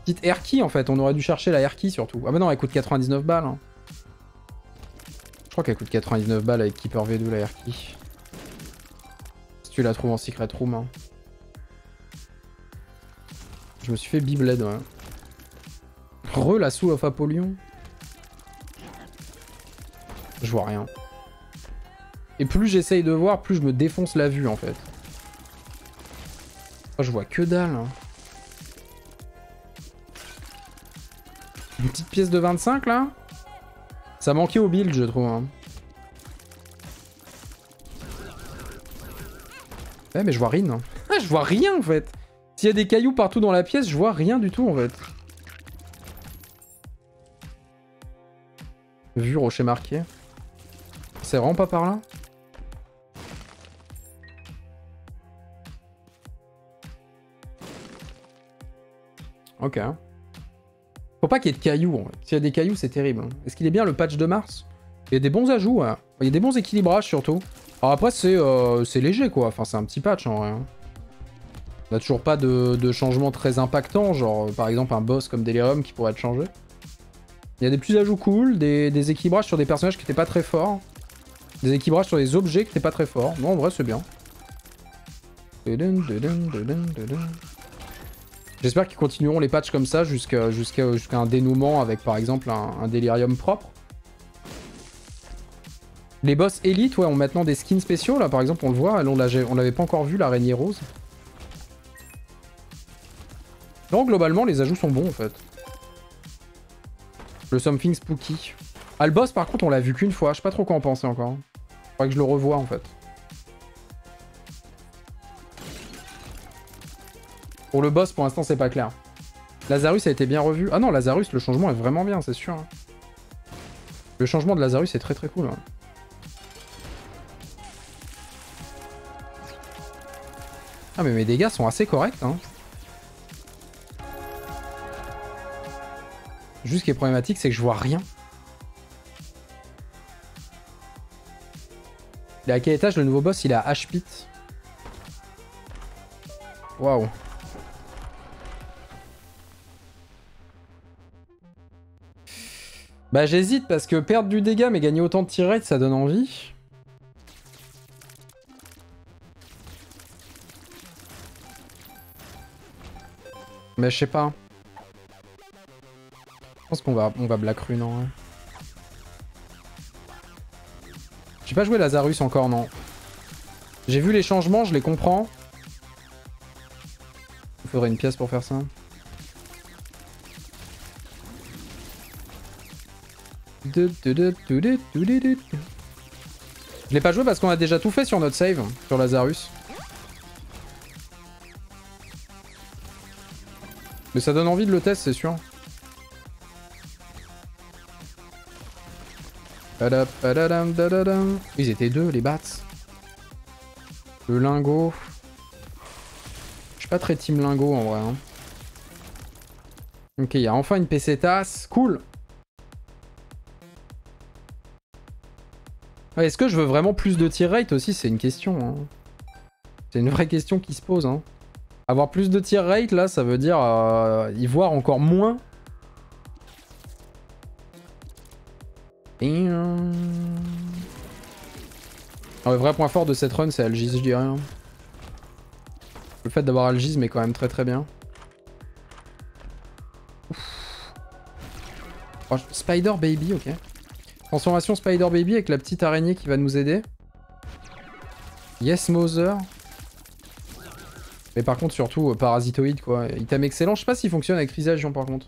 Speaker 1: Petite Airkey en fait, on aurait dû chercher la Airkey surtout. Ah bah non, elle coûte 99 balles. Hein. Je crois qu'elle coûte 99 balles avec Keeper V2 la Airkey. Si tu la trouves en Secret Room. Hein. Je me suis fait ouais. Re la Soul of Apollyon. Je vois rien. Et plus j'essaye de voir, plus je me défonce la vue en fait. Oh, je vois que dalle. Hein. Une petite pièce de 25 là? Ça manquait au build je trouve. Hein. Ouais mais je vois rien. Je vois rien en fait. S'il y a des cailloux partout dans la pièce, je vois rien du tout en fait. Vue rocher marqué. C'est vraiment pas par là? Ok. Faut pas qu'il y ait de cailloux. S'il y a des cailloux, c'est terrible. Hein. Est-ce qu'il est bien le patch de mars? Il y a des bons ajouts. Il y a des bons équilibrages surtout. Alors après, c'est euh, léger quoi. Enfin, c'est un petit patch en vrai. On n'a toujours pas de, changement très impactant. Genre, par exemple, un boss comme Delirium qui pourrait être changé. Il y a des petits ajouts cool, des, équilibrages sur des personnages qui étaient pas très forts. Des équilibrages sur des objets qui étaient pas très forts. Non, en vrai, c'est bien. J'espère qu'ils continueront les patchs comme ça jusqu'à un dénouement avec par exemple un, délirium propre. Les boss élites ouais, ont maintenant des skins spéciaux. Là par exemple on le voit, on l'avait pas encore vu l'araignée rose. Non globalement les ajouts sont bons en fait. Le something spooky. Ah le boss par contre on l'a vu qu'une fois, je sais pas trop quoi en penser encore. Faudrait que je le revoie en fait. Pour le boss, pour l'instant, c'est pas clair. Lazarus a été bien revu. Ah non, Lazarus, le changement est vraiment bien, c'est sûr. Hein. Le changement de Lazarus est très très cool. Hein. Ah mais mes dégâts sont assez corrects. Hein. Juste ce qui est problématique, c'est que je vois rien. Il est à quel étage le nouveau boss? Il est à H-Pit. Waouh. Bah j'hésite parce que perdre du dégât mais gagner autant de tirets ça donne envie. Mais je sais pas. Pense qu'on va, on va Black Rune. J'ai pas joué Lazarus encore, non. J'ai vu les changements, je les comprends. Il faudrait une pièce pour faire ça. Je l'ai pas joué parce qu'on a déjà tout fait sur notre save, sur Lazarus. Mais ça donne envie de le tester, c'est sûr. Ils étaient deux, les bats. Le lingot. Je suis pas très team lingot en vrai. Hein. Ok, il y a enfin une PC tasse. Cool. Est-ce que je veux vraiment plus de tier rate aussi? C'est une question. Hein. C'est une vraie question qui se pose. Hein. Avoir plus de tier rate, là, ça veut dire euh, y voir encore moins ah, Le vrai point fort de cette run, c'est Algis, je dirais. hein. Le fait d'avoir Algis, mais quand même très très bien. Oh, Spider Baby, ok. Transformation Spider Baby avec la petite araignée qui va nous aider. Yes Mother. Mais par contre surtout euh, parasitoïde quoi. Item excellent, je sais pas s'il fonctionne avec Trisagion par contre.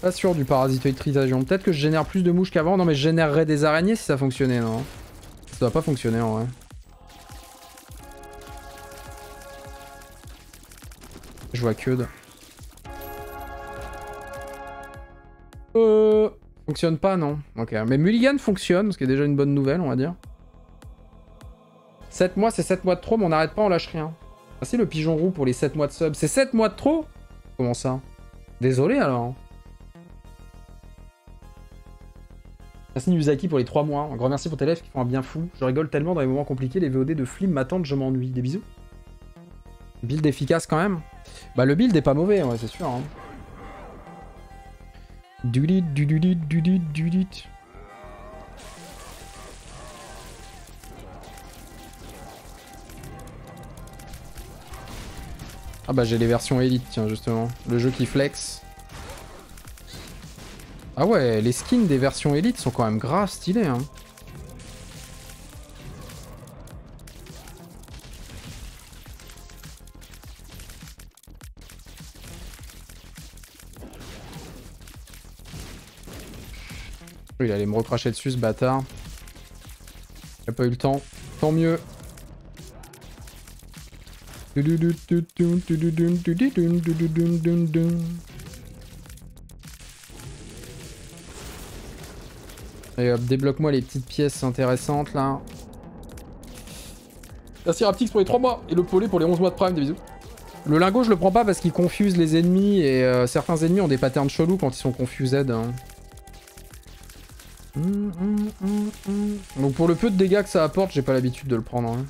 Speaker 1: Pas sûr du parasitoïde Trisagion. Peut-être que je génère plus de mouches qu'avant. Non mais je générerais des araignées si ça fonctionnait non? Ça doit pas fonctionner en vrai. Je vois que de... Euh... Fonctionne pas, non. Ok. Mais Mulligan fonctionne, ce qui est déjà une bonne nouvelle, on va dire. 7 mois, c'est 7 mois de trop, mais on n'arrête pas, on lâche rien. Merci le pigeon roux pour les 7 mois de sub. C'est 7 mois de trop? Comment ça? Désolé alors. Merci Nuzaki pour les 3 mois. Un grand merci pour tes lèvres qui font un bien fou. Je rigole tellement dans les moments compliqués. Les VOD de Flim m'attendent, je m'ennuie. Des bisous. Build efficace quand même. Bah le build est pas mauvais, ouais, c'est sûr. Hein. Dudit, dudit, dudit, dudit. Ah bah j'ai les versions Elite, tiens, justement. Le jeu qui flex. Ah ouais, les skins des versions Elite sont quand même grave stylés, hein. Il allait me recracher dessus ce bâtard. A pas eu le temps. Tant mieux. Allez hop, débloque-moi les petites pièces intéressantes là. Merci Raptix pour les 3 mois et le polé pour les 11 mois de prime, des bisous. Le lingot je le prends pas parce qu'il confuse les ennemis et euh, certains ennemis ont des patterns chelous quand ils sont confused. hein. Hum, hum, hum. Donc pour le peu de dégâts que ça apporte, j'ai pas l'habitude de le prendre. hein.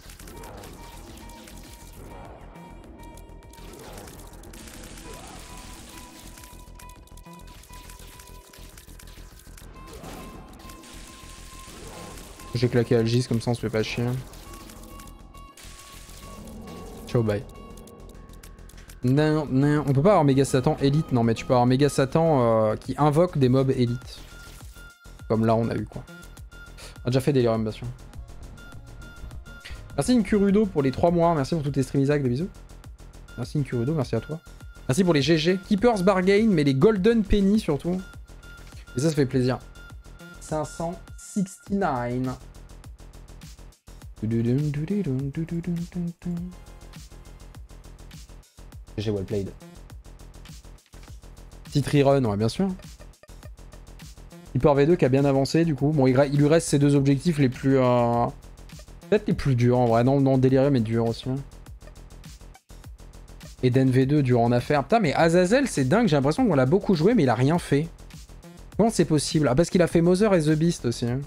Speaker 1: J'ai claqué Algis comme ça on se fait pas chier. Ciao bye. Non, non, on peut pas avoir méga Satan élite, non mais tu peux avoir méga Satan euh, qui invoque des mobs élites. Comme là on a eu quoi. On a déjà fait Delirium bien sûr. Merci Incurudo pour les 3 mois, merci pour tous tes streams Isaac, des bisous. Merci Incurudo, merci à toi. Merci pour les GG. Keeper's Bargain, mais les Golden Penny surtout. Et ça, ça fait plaisir. 569. GG well played. Petit rerun, ouais, bien sûr. Keeper V2 qui a bien avancé du coup. Bon, il, il lui reste ses deux objectifs les plus. euh, Peut-être les plus durs en vrai. Non, non, Delirium est dur aussi. hein. Eden V2 dur en affaire. Putain, mais Azazel, c'est dingue. J'ai l'impression qu'on l'a beaucoup joué, mais il a rien fait. Comment c'est possible Ah, parce qu'il a fait Mother et The Beast aussi. Hein.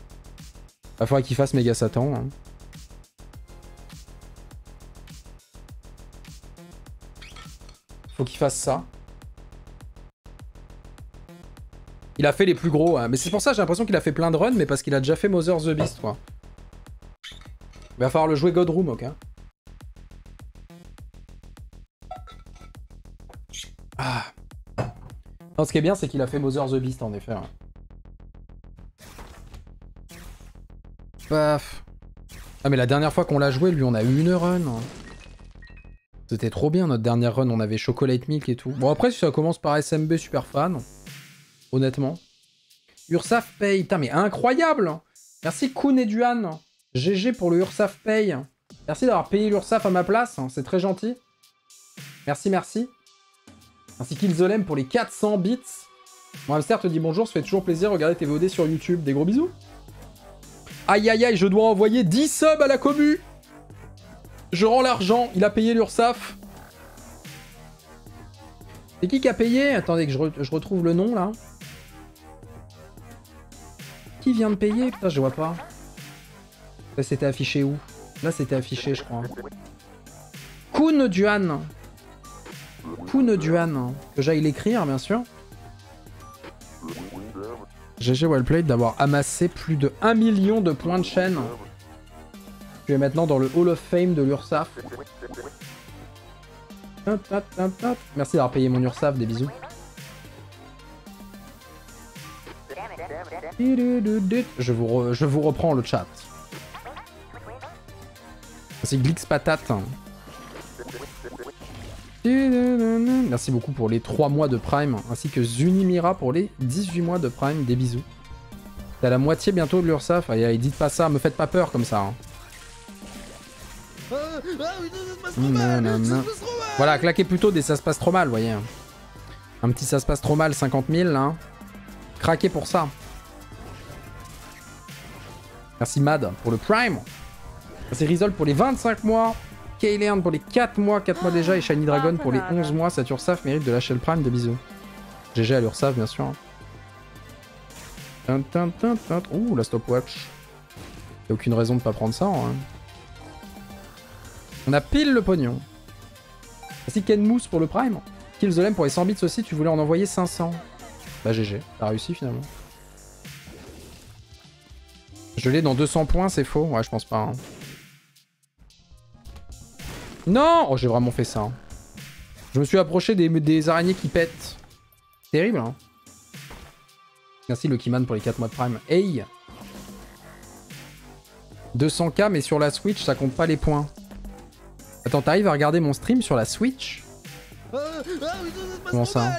Speaker 1: Il faudrait qu'il fasse Mega Satan. hein. Faut qu'il fasse ça. Il a fait les plus gros, hein. mais c'est pour ça j'ai l'impression qu'il a fait plein de runs, mais parce qu'il a déjà fait Mother the Beast, quoi. Il va falloir le jouer God Room, ok Ah. Non, ce qui est bien, c'est qu'il a fait Mother the Beast, en effet. ouais. Paf. Ah, mais la dernière fois qu'on l'a joué, lui, on a eu une run. C'était trop bien, notre dernière run. On avait Chocolate Milk et tout. Bon, après, si ça commence par SMB super fan, honnêtement. Ursaf Pay, putain, mais incroyable Merci Kuhn et Duan. GG pour le Ursaf Pay. Merci d'avoir payé l'Ursaf à ma place, hein, c'est très gentil. Merci, merci. Ainsi Killzolem pour les 400 bits. Mon hamster te dit bonjour, ça fait toujours plaisir, regardez tes VOD sur YouTube. Des gros bisous. Aïe aïe aïe, je dois envoyer 10 subs à la commu. Je rends l'argent, il a payé l'Ursaf. C'est qui qui a payé? Attendez que je, re- je retrouve le nom là. qui vient de payer? Putain, je vois pas. C'était affiché où? Là c'était affiché, je crois. Kun Duan. Kun Duan. Que j'aille l'écrire, bien sûr. GG Wellplayed d'avoir amassé plus de 1 million de points de chaîne. Tu es maintenant dans le Hall of Fame de l'URSAF. Merci d'avoir payé mon URSAF, des bisous. Je vous, je vous reprends le chat. C'est Glix Patate. Merci beaucoup pour les 3 mois de Prime, ainsi que Zunimira pour les 18 mois de Prime. Des bisous. T'as la moitié bientôt de l'URSAF. Et dites pas ça, me faites pas peur comme ça. Hein. Voilà, claquez plutôt des ça se passe trop mal, vous voyez. Un petit ça se passe trop mal, 50 000 là. Craquez pour ça. Merci Mad pour le Prime. Merci Rizol pour les 25 mois. Kaylearn pour les 4 mois, 4 mois déjà. Et Shiny Dragon pour les 11 mois. Satursaf mérite de lâcher le Prime. Des bisous. GG à l'Ursaf, bien sûr. Ouh, la stopwatch. Y'a aucune raison de pas prendre ça. Hein. On a pile le pognon. Merci Ken Moose pour le Prime. Kill the pour les 100 bits aussi. Tu voulais en envoyer 500. Bah GG, t'as réussi finalement. Je l'ai dans 200 points, c'est faux Ouais, je pense pas. Hein. Non Oh, j'ai vraiment fait ça. Hein. Je me suis approché des, araignées qui pètent. Terrible, hein Merci Lucky pour les 4 mois de Prime. Hey 200k, mais sur la Switch, ça compte pas les points. Attends, t'arrives à regarder mon stream sur la Switch? Ah, ah, Comment ça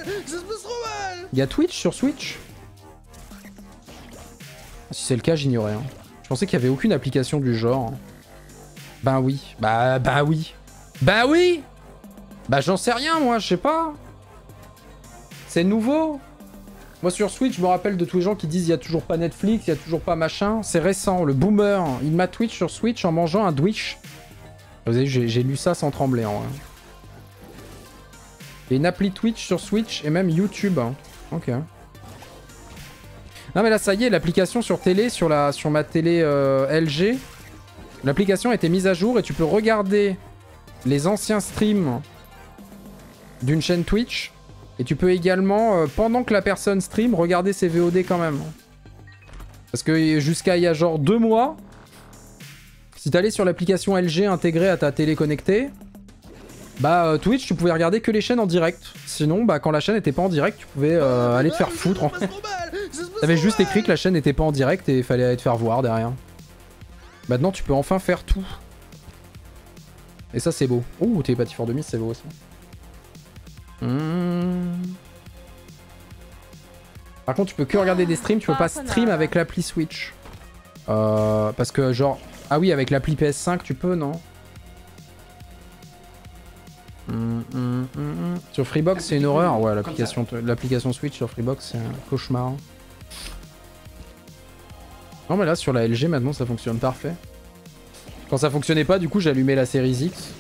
Speaker 1: Il y a Twitch sur Switch? Si c'est le cas, j'ignorais. Hein. Je pensais qu'il y avait aucune application du genre. Ben oui. Bah, bah oui. Bah oui Bah j'en sais rien, moi, je sais pas. C'est nouveau. Moi sur Switch, je me rappelle de tous les gens qui disent il y a toujours pas Netflix, il y a toujours pas machin. C'est récent, le boomer. Il m'a Twitch sur Switch en mangeant un Dwish. Vous avez j'ai lu ça sans trembler en vrai. Il y a une appli Twitch sur Switch et même YouTube. Hein. Ok. Non mais là ça y est, l'application sur télé, sur, la, sur ma télé euh, LG, l'application a été mise à jour et tu peux regarder les anciens streams d'une chaîne Twitch. Et tu peux également, euh, pendant que la personne stream, regarder ses VOD quand même. Parce que jusqu'à il y a genre deux mois, si t'allais sur l'application LG intégrée à ta télé connectée, bah euh, Twitch tu pouvais regarder que les chaînes en direct. Sinon bah quand la chaîne était pas en direct tu pouvais aller te faire foutre. En... T'avais juste écrit que la chaîne n'était pas en direct et il fallait aller te faire voir derrière. Maintenant, tu peux enfin faire tout. Et ça, c'est beau. Ouh, télépathie for demi, c'est beau aussi. Hmm. Par contre, tu peux que regarder des streams, tu peux pas stream avec l'appli Switch. Euh, parce que genre... Ah oui, avec l'appli PS5, tu peux, non Sur Freebox, c'est une horreur. Ouais, l'application Switch sur Freebox, c'est un cauchemar. Non mais là sur la LG maintenant ça fonctionne parfait. Quand ça fonctionnait pas du coup allumé la Series X.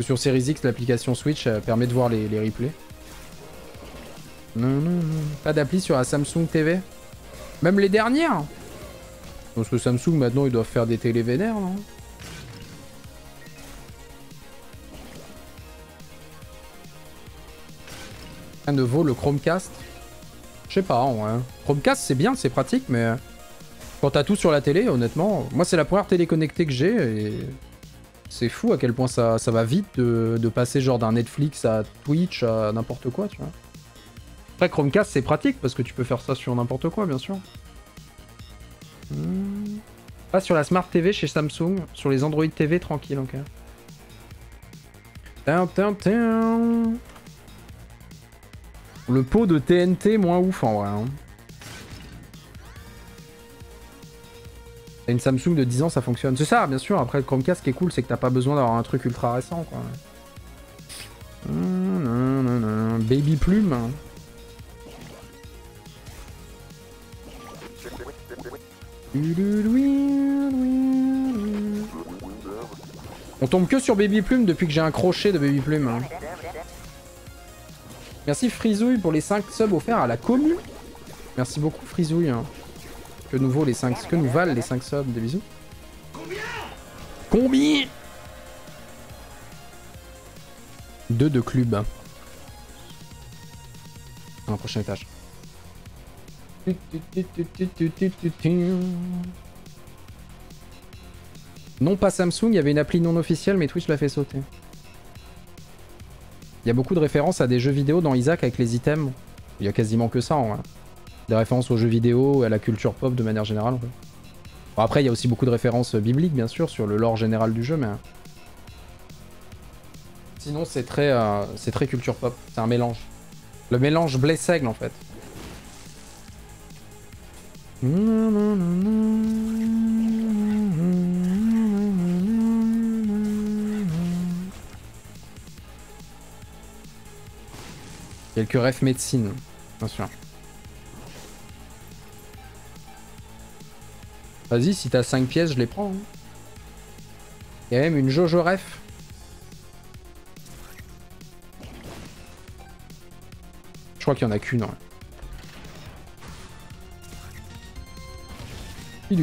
Speaker 1: Sur Series X l'application Switch permet de voir les, replays. Pas d'appli sur la Samsung TV Même les dernières Parce que Samsung maintenant ils doivent faire des télé vénères non? Ne vaut le Chromecast je sais pas, ouais. Chromecast, c'est bien, c'est pratique, mais quand t'as tout sur la télé, honnêtement, moi c'est la première télé connectée que j'ai et c'est fou à quel point ça, ça va vite de, passer genre d'un Netflix à Twitch à n'importe quoi, tu vois. Après Chromecast c'est pratique parce que tu peux faire ça sur n'importe quoi, bien sûr. Hmm. Pas sur la Smart TV chez Samsung, sur les Android TV tranquille, ok. Le pot de TNT moins ouf en vrai. Hein. Une Samsung de 10 ans, ça fonctionne. C'est ça, bien sûr. Après, le Chromecast, ce qui est cool, c'est que t'as pas besoin d'avoir un truc ultra récent, quoi. Baby Plume. On tombe que sur Baby Plume depuis que j'ai un crochet de Baby Plume. Merci Frisouille pour les 5 subs offerts à la commune. Merci beaucoup Frisouille. Hein. Que nous, vaut les 5... que nous valent les 5 subs Des bisous. Combien 2 de club. Un prochain étage. Non, pas Samsung, il y avait une appli non officielle, mais Twitch l'a fait sauter. Il y a beaucoup de références à des jeux vidéo dans Isaac avec les items. Il y a quasiment que ça en vrai. Des références aux jeux vidéo et à la culture pop de manière générale. après, il y a aussi beaucoup de références bibliques, bien sûr, sur le lore général du jeu, mais... Sinon, c'est très, euh, très culture pop. C'est un mélange. Le mélange blé-seigle, en fait. Quelques refs médecine, bien sûr. Vas-y, si t'as 5 pièces, je les prends. Hein. Il y a même une Jojo ref. Je crois qu'il y en a qu'une. Il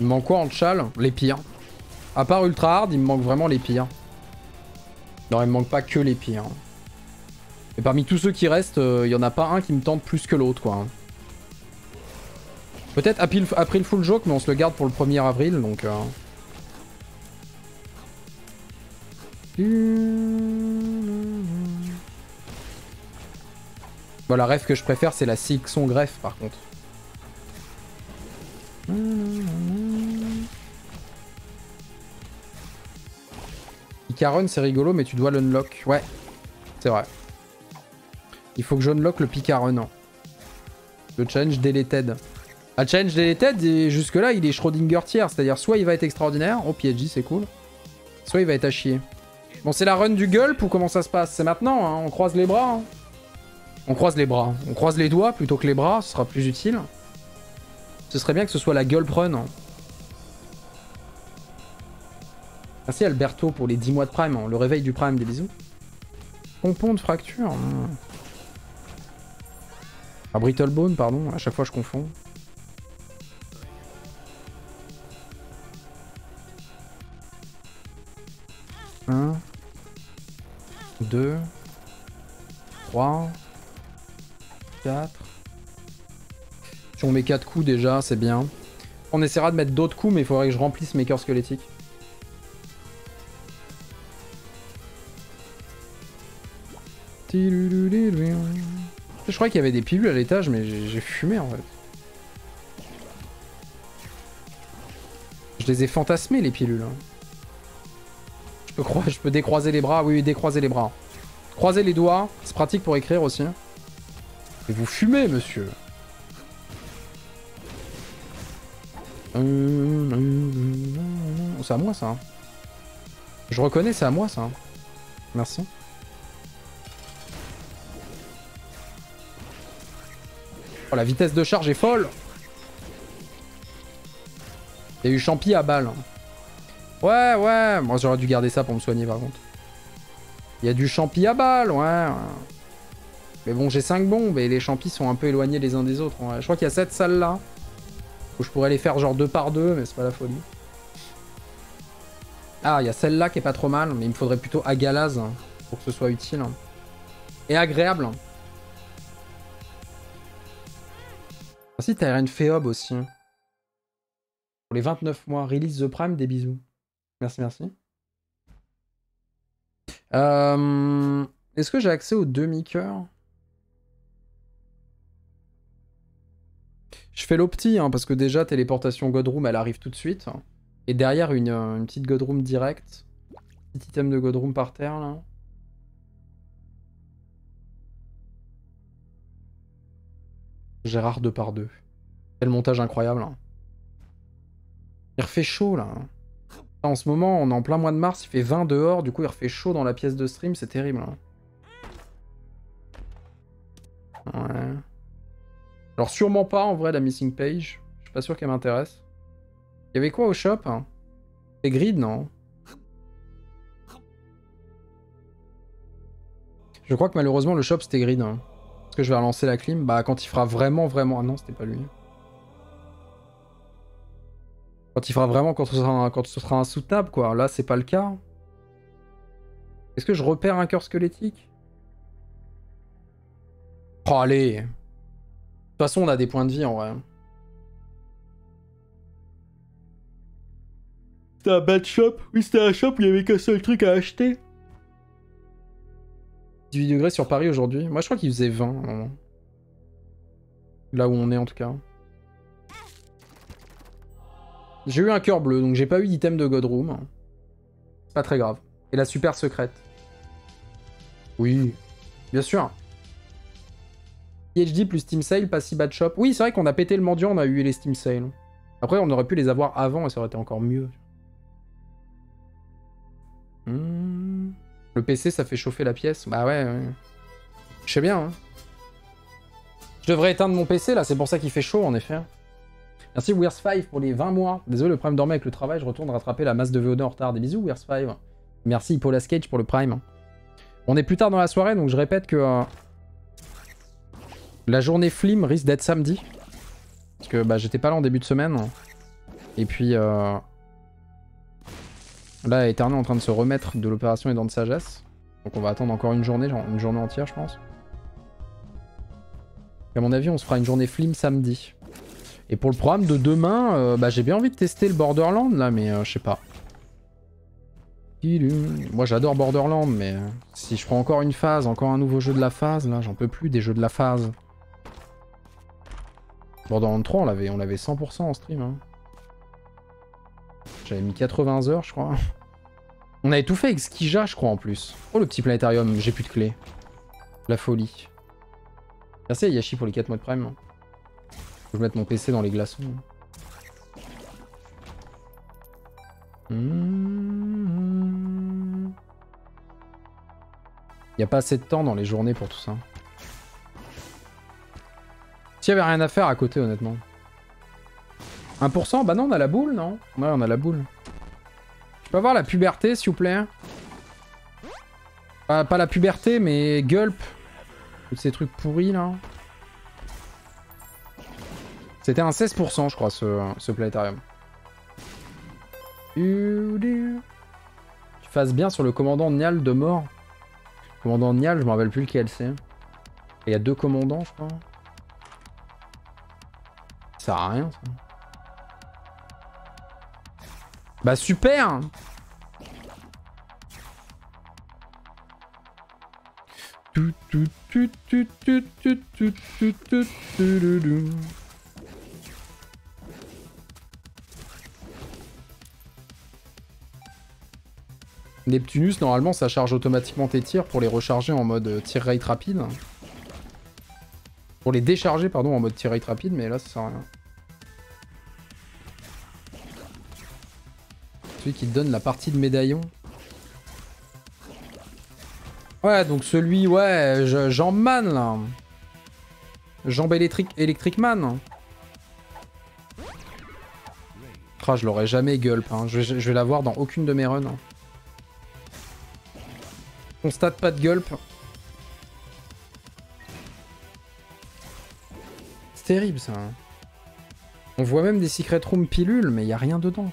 Speaker 1: me manque quoi en chal Les pires. À part ultra hard, il me manque vraiment les pires. Il me manque pas que les pires. Et parmi tous ceux qui restent, euh, il y en a pas un qui me tente plus que l'autre, quoi. Peut-être après le full joke, mais on se le garde pour le 1er avril, donc... Euh... Bon, la ref que je préfère, c'est la Sixon Greffe, par contre. Picaron, c'est rigolo, mais tu dois l'unlock. Ouais, c'est vrai. Il faut que j'unlock le Picaron. Le challenge deleted. Ah, challenge deleted, jusque-là, il est Schrödinger tiers. C'est-à-dire, soit il va être extraordinaire. Oh, PNJ, c'est cool. Soit il va être à chier. Bon, c'est la run du gulp ou comment ça se passe? C'est maintenant, hein, on croise les bras. Hein. On croise les bras. On croise les doigts plutôt que les bras, ce sera plus utile. Ce serait bien que ce soit la gulp run. Merci Alberto pour les 10 mois de prime, le réveil du prime, des bisous. Pompon de fracture. Ah, brittle bone, pardon, à chaque fois je confonds. 1, 2, 3, 4. Si on met 4 coups déjà, c'est bien. On essaiera de mettre d'autres coups, mais il faudrait que je remplisse mes cœurs squelettiques. Je crois qu'il y avait des pilules à l'étage, mais j'ai fumé en fait. Je les ai fantasmées les pilules. Hein. Je peux, je peux décroiser les bras. Oui, oui, décroiser les bras. Croiser les doigts. C'est pratique pour écrire aussi. Et vous fumez, monsieur. C'est à moi, ça. Je reconnais, c'est à moi, ça. Merci. Oh, la vitesse de charge est folle Il y a eu champi à balle. Ouais, ouais. Moi, j'aurais dû garder ça pour me soigner, par contre. Il y a du champi à balle, ouais. Mais bon, j'ai 5 bombes et les champis sont un peu éloignés les uns des autres. Je crois qu'il y a cette salle là. Je pourrais les faire genre deux par deux, mais c'est pas la folie. Ah, il y a celle-là qui est pas trop mal, mais il me faudrait plutôt Agalaz hein, pour que ce soit utile. Et agréable. Merci Tyrene Feob aussi. Pour les 29 mois, release The Prime, des bisous. Merci, merci. Euh, est-ce que j'ai accès au demi-cœur Je fais l'opti, hein, parce que déjà, téléportation Godroom, elle arrive tout de suite. Et derrière, une, euh, une petite Godroom direct. Petit item de Godroom par terre, là. Gérard Depardieu. Quel montage incroyable. Hein. Il refait chaud hein. là. En ce moment, on est en plein mois de mars, il fait 20 dehors, du coup il refait chaud dans la pièce de stream, c'est terrible. Hein. Ouais. Alors sûrement pas en vrai la missing page, je suis pas sûr qu'elle m'intéresse. Il y avait quoi au shop hein? C'est grid non? Je crois que malheureusement le shop c'était grid. Que je vais relancer la clim Bah quand il fera vraiment vraiment... Ah non c'était pas lui. Quand il fera vraiment quand ce sera, quand ce sera insoutenable quoi. Là c'est pas le cas. Est-ce que je repère un cœur squelettique? Oh allez De toute façon on a des points de vie en vrai. C'était un bad shop? Oui c'était un shop où il y avait qu'un seul truc à acheter. 18 degrés sur Paris aujourd'hui. Moi je crois qu'il faisait 20 Là où on est en tout cas. J'ai eu un cœur bleu, donc j'ai pas eu d'item de Godroom. Pas très grave. Et la super secrète. Oui, bien sûr. PhD plus Steam Sale, pas si bad shop. Oui, c'est vrai qu'on a pété le mendiant, on a eu les Steam Sale. Après, on aurait pu les avoir avant et ça aurait été encore mieux. Hmm. Le PC, ça fait chauffer la pièce. Bah ouais, ouais. Je sais bien. Hein. Je devrais éteindre mon PC là, c'est pour ça qu'il fait chaud en effet. Merci Wears5 pour les 20 mois. Désolé, le problème dormait avec le travail, je retourne rattraper la masse de VOD en retard. Des bisous Wears5. Merci Paula Sketch pour le prime. On est plus tard dans la soirée, donc je répète que euh, la journée Flim risque d'être samedi. Parce que bah, j'étais pas là en début de semaine. Et puis euh, là, Eternal est en train de se remettre de l'opération et dans de sagesse. Donc on va attendre encore une journée, une journée entière, je pense. Et à mon avis, on se fera une journée Flim samedi. Et pour le programme de demain, euh, bah, j'ai bien envie de tester le Borderland là, mais je sais pas. Moi j'adore Borderlands, mais si je prends encore une phase, encore un nouveau jeu de la phase, là j'en peux plus des jeux de la phase. Borderlands 3 on l'avait on 100% en stream. Hein. J'avais mis 80 heures je crois. On avait tout fait avec Skija je crois en plus. Oh le petit planétarium, j'ai plus de clés. La folie. Merci à Yashi pour les 4 mois de prime. Je vais mettre mon PC dans les glaçons. Il n'y a pas assez de temps dans les journées pour tout ça. S'il y avait rien à faire à côté, honnêtement. 1% Bah non, on a la boule, non Ouais, on a la boule. Je peux avoir la puberté, s'il vous plaît pas, pas, la puberté, mais gulp. Tous ces trucs pourris, là. C'était un 16%, je crois, ce, ce planétarium. Tu fasses bien sur le commandant Nial de mort. Commandant Nial, je me rappelle plus lequel c'est. Il y a deux commandants, je crois. Ça sert à rien, ça. Bah super Neptunus, normalement, ça charge automatiquement tes tirs pour les recharger en mode euh, tir rate rapide. Pour les décharger, pardon, en mode tir rate rapide, mais là, ça sert à rien. Celui qui donne la partie de médaillon. Ouais, donc celui, ouais, Jambe Man, là. Jambe électrique, électrique Man. Je l'aurais jamais gulp, hein. je, je vais l'avoir dans aucune de mes runs. Hein. Constate pas de gulp. C'est terrible ça. Hein. On voit même des secret room pilules, mais il a rien dedans.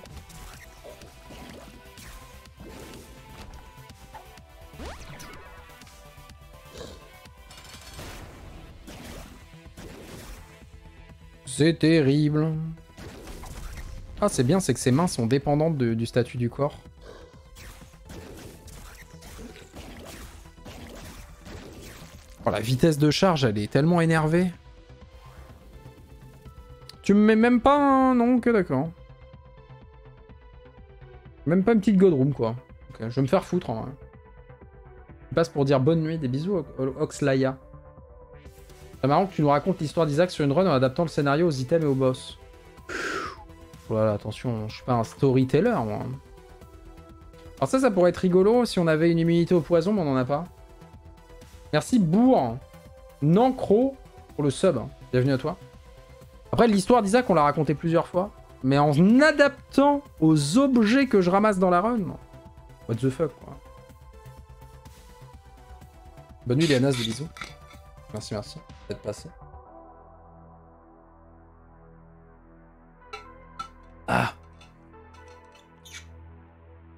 Speaker 1: C'est terrible. Ah, c'est bien, c'est que ses mains sont dépendantes du statut du corps. Oh, la vitesse de charge, elle est tellement énervée. Tu me mets même pas un... Non, ok, d'accord. Même pas une petite godroom, quoi. Ok, je vais me faire foutre, en vrai. Je passe pour dire bonne nuit, des bisous, Oxlaya. C'est marrant que tu nous racontes l'histoire d'Isaac sur une run en adaptant le scénario aux items et aux boss. Voilà, attention, je suis pas un storyteller, moi. Alors ça, ça pourrait être rigolo si on avait une immunité au poison, mais on en a pas. Merci Bourg. Nancro pour le sub. Bienvenue à toi. Après, l'histoire d'Isaac, on l'a raconté plusieurs fois. Mais en adaptant aux objets que je ramasse dans la run. What the fuck, quoi. Bonne nuit, Léanas, des bisous. Merci, merci. Passé. Ah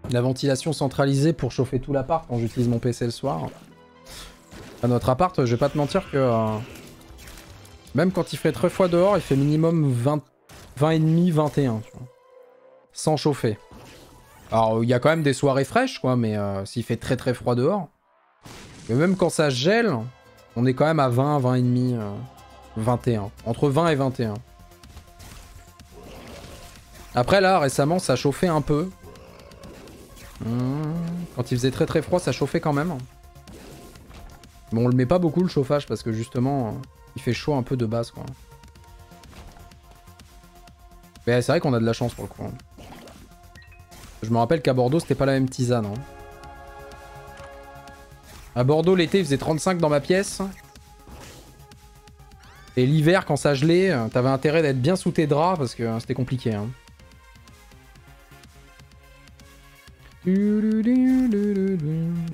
Speaker 1: La ventilation centralisée pour chauffer tout l'appart quand j'utilise mon PC le soir. À notre appart, je vais pas te mentir que... euh, même quand il fait très froid dehors, il fait minimum 20, 20 et demi, 21, tu vois. Sans chauffer. Alors, il y a quand même des soirées fraîches, quoi, mais euh, s'il fait très très froid dehors. Mais même quand ça gèle, on est quand même à 20, 20 et demi, euh, 21. Entre 20 et 21. Après, là, récemment, ça chauffait un peu. Mmh. Quand il faisait très très froid, ça chauffait quand même. Bon, on le met pas beaucoup le chauffage parce que justement, euh, il fait chaud un peu de base, quoi. Mais c'est vrai qu'on a de la chance pour le coup. hein. Je me rappelle qu'à Bordeaux, c'était pas la même tisane. hein. À Bordeaux, l'été, il faisait 35 dans ma pièce. Et l'hiver, quand ça gelait, euh, t'avais intérêt d'être bien sous tes draps parce que euh, c'était compliqué. hein.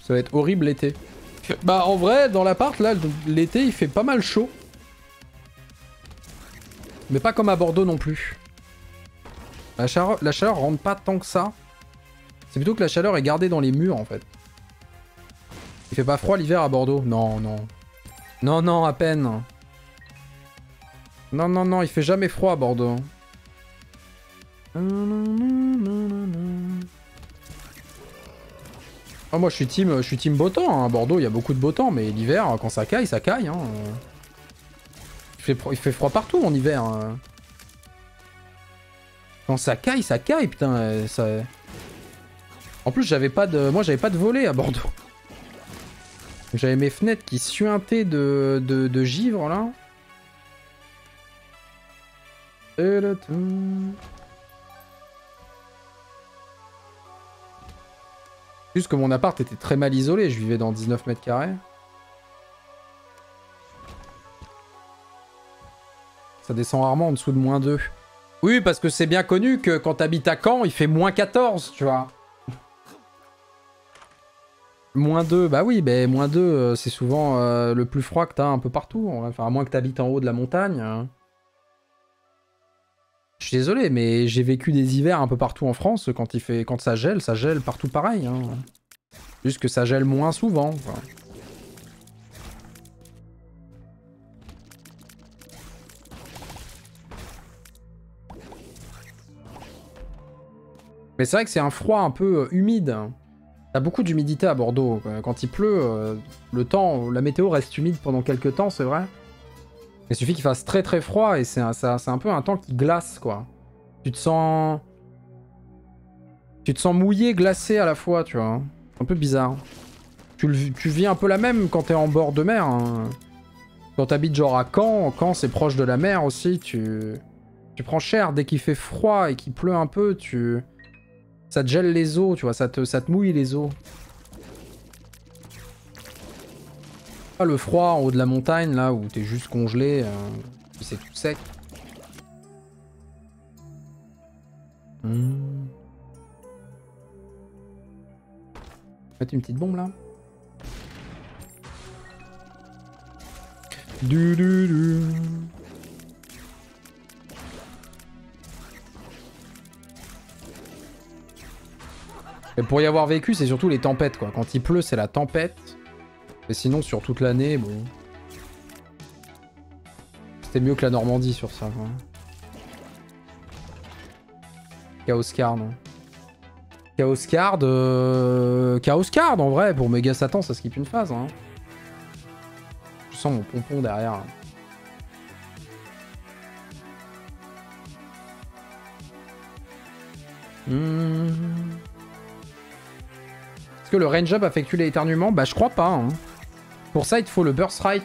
Speaker 1: Ça va être horrible l'été. Bah en vrai, dans l'appart, là, l'été, il fait pas mal chaud. Mais pas comme à Bordeaux non plus. La chaleur, la chaleur rentre pas tant que ça. C'est plutôt que la chaleur est gardée dans les murs en fait. Il fait pas froid l'hiver à Bordeaux Non, non. Non, non, à peine. Non, non, non, il fait jamais froid à Bordeaux. Ah, moi je suis team, je suis team beau temps. hein. À Bordeaux, il y a beaucoup de beau temps, mais l'hiver, quand ça caille, ça caille. hein. Il, fait, il fait froid partout en hiver. hein. Quand ça caille, ça caille, putain. euh, Ça... En plus, j'avais pas de, moi, j'avais pas de volet à Bordeaux. J'avais mes fenêtres qui suintaient de, de, givre là. Et tout. Juste que mon appart était très mal isolé, je vivais dans 19 mètres carrés. Ça descend rarement en dessous de moins 2. Oui, parce que c'est bien connu que quand t'habites à Caen, il fait moins 14, tu vois. Moins 2, bah oui, bah moins 2, euh, c'est souvent euh, le plus froid que t'as un peu partout. Enfin, à moins que t'habites en haut de la montagne. hein. Je suis désolé, mais j'ai vécu des hivers un peu partout en France. Quand, il fait, quand ça gèle, ça gèle partout pareil. hein. Juste que ça gèle moins souvent. Mais c'est vrai que c'est un froid un peu euh, humide. T'as beaucoup d'humidité à Bordeaux. quoi. Quand il pleut, euh, le temps, la météo reste humide pendant quelques temps, c'est vrai. Il suffit qu'il fasse très très froid et c'est un, peu un temps qui glace, quoi. Tu te sens... Tu te sens mouillé, glacé à la fois, tu vois. Un peu bizarre. Tu, le- vis un peu la même quand t'es en bord de mer. hein. Quand t'habites genre à Caen, Caen c'est proche de la mer aussi, tu... Tu prends cher dès qu'il fait froid et qu'il pleut un peu, tu... Ça te gèle les os, tu vois, ça te, ça te mouille les os. Pas le froid en haut de la montagne, là, où t'es juste congelé, euh, c'est tout sec. Hmm. Mettre une petite bombe, là du, du, du. Pour y avoir vécu, c'est surtout les tempêtes, quoi. Quand il pleut, c'est la tempête. Et sinon, sur toute l'année, bon... C'était mieux que la Normandie sur ça, quoi. Chaos Card, Chaos Card... euh, Chaos Card, en vrai, pour Mega Satan, ça skip une phase, hein. Je sens mon pompon derrière. là. Hmm. Est-ce que le range up affectue l'éternuement Bah je crois pas. hein. Pour ça, il te faut le burst right.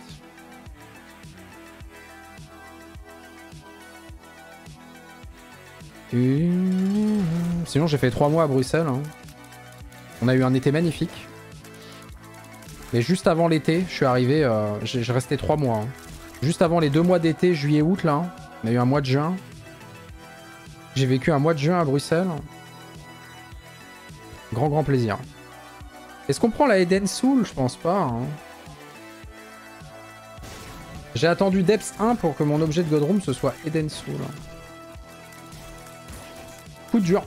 Speaker 1: Sinon, j'ai fait 3 mois à Bruxelles. hein. On a eu un été magnifique. Mais juste avant l'été, je suis arrivé. euh, j'ai resté 3 mois. hein. Juste avant les deux mois d'été, juillet-août, là. On a eu un mois de juin. J'ai vécu un mois de juin à Bruxelles. Grand, grand plaisir. Est-ce qu'on prend la Eden Soul Je pense pas. hein. J'ai attendu Depths 1 pour que mon objet de Godroom ce soit Eden Soul. Coup dur.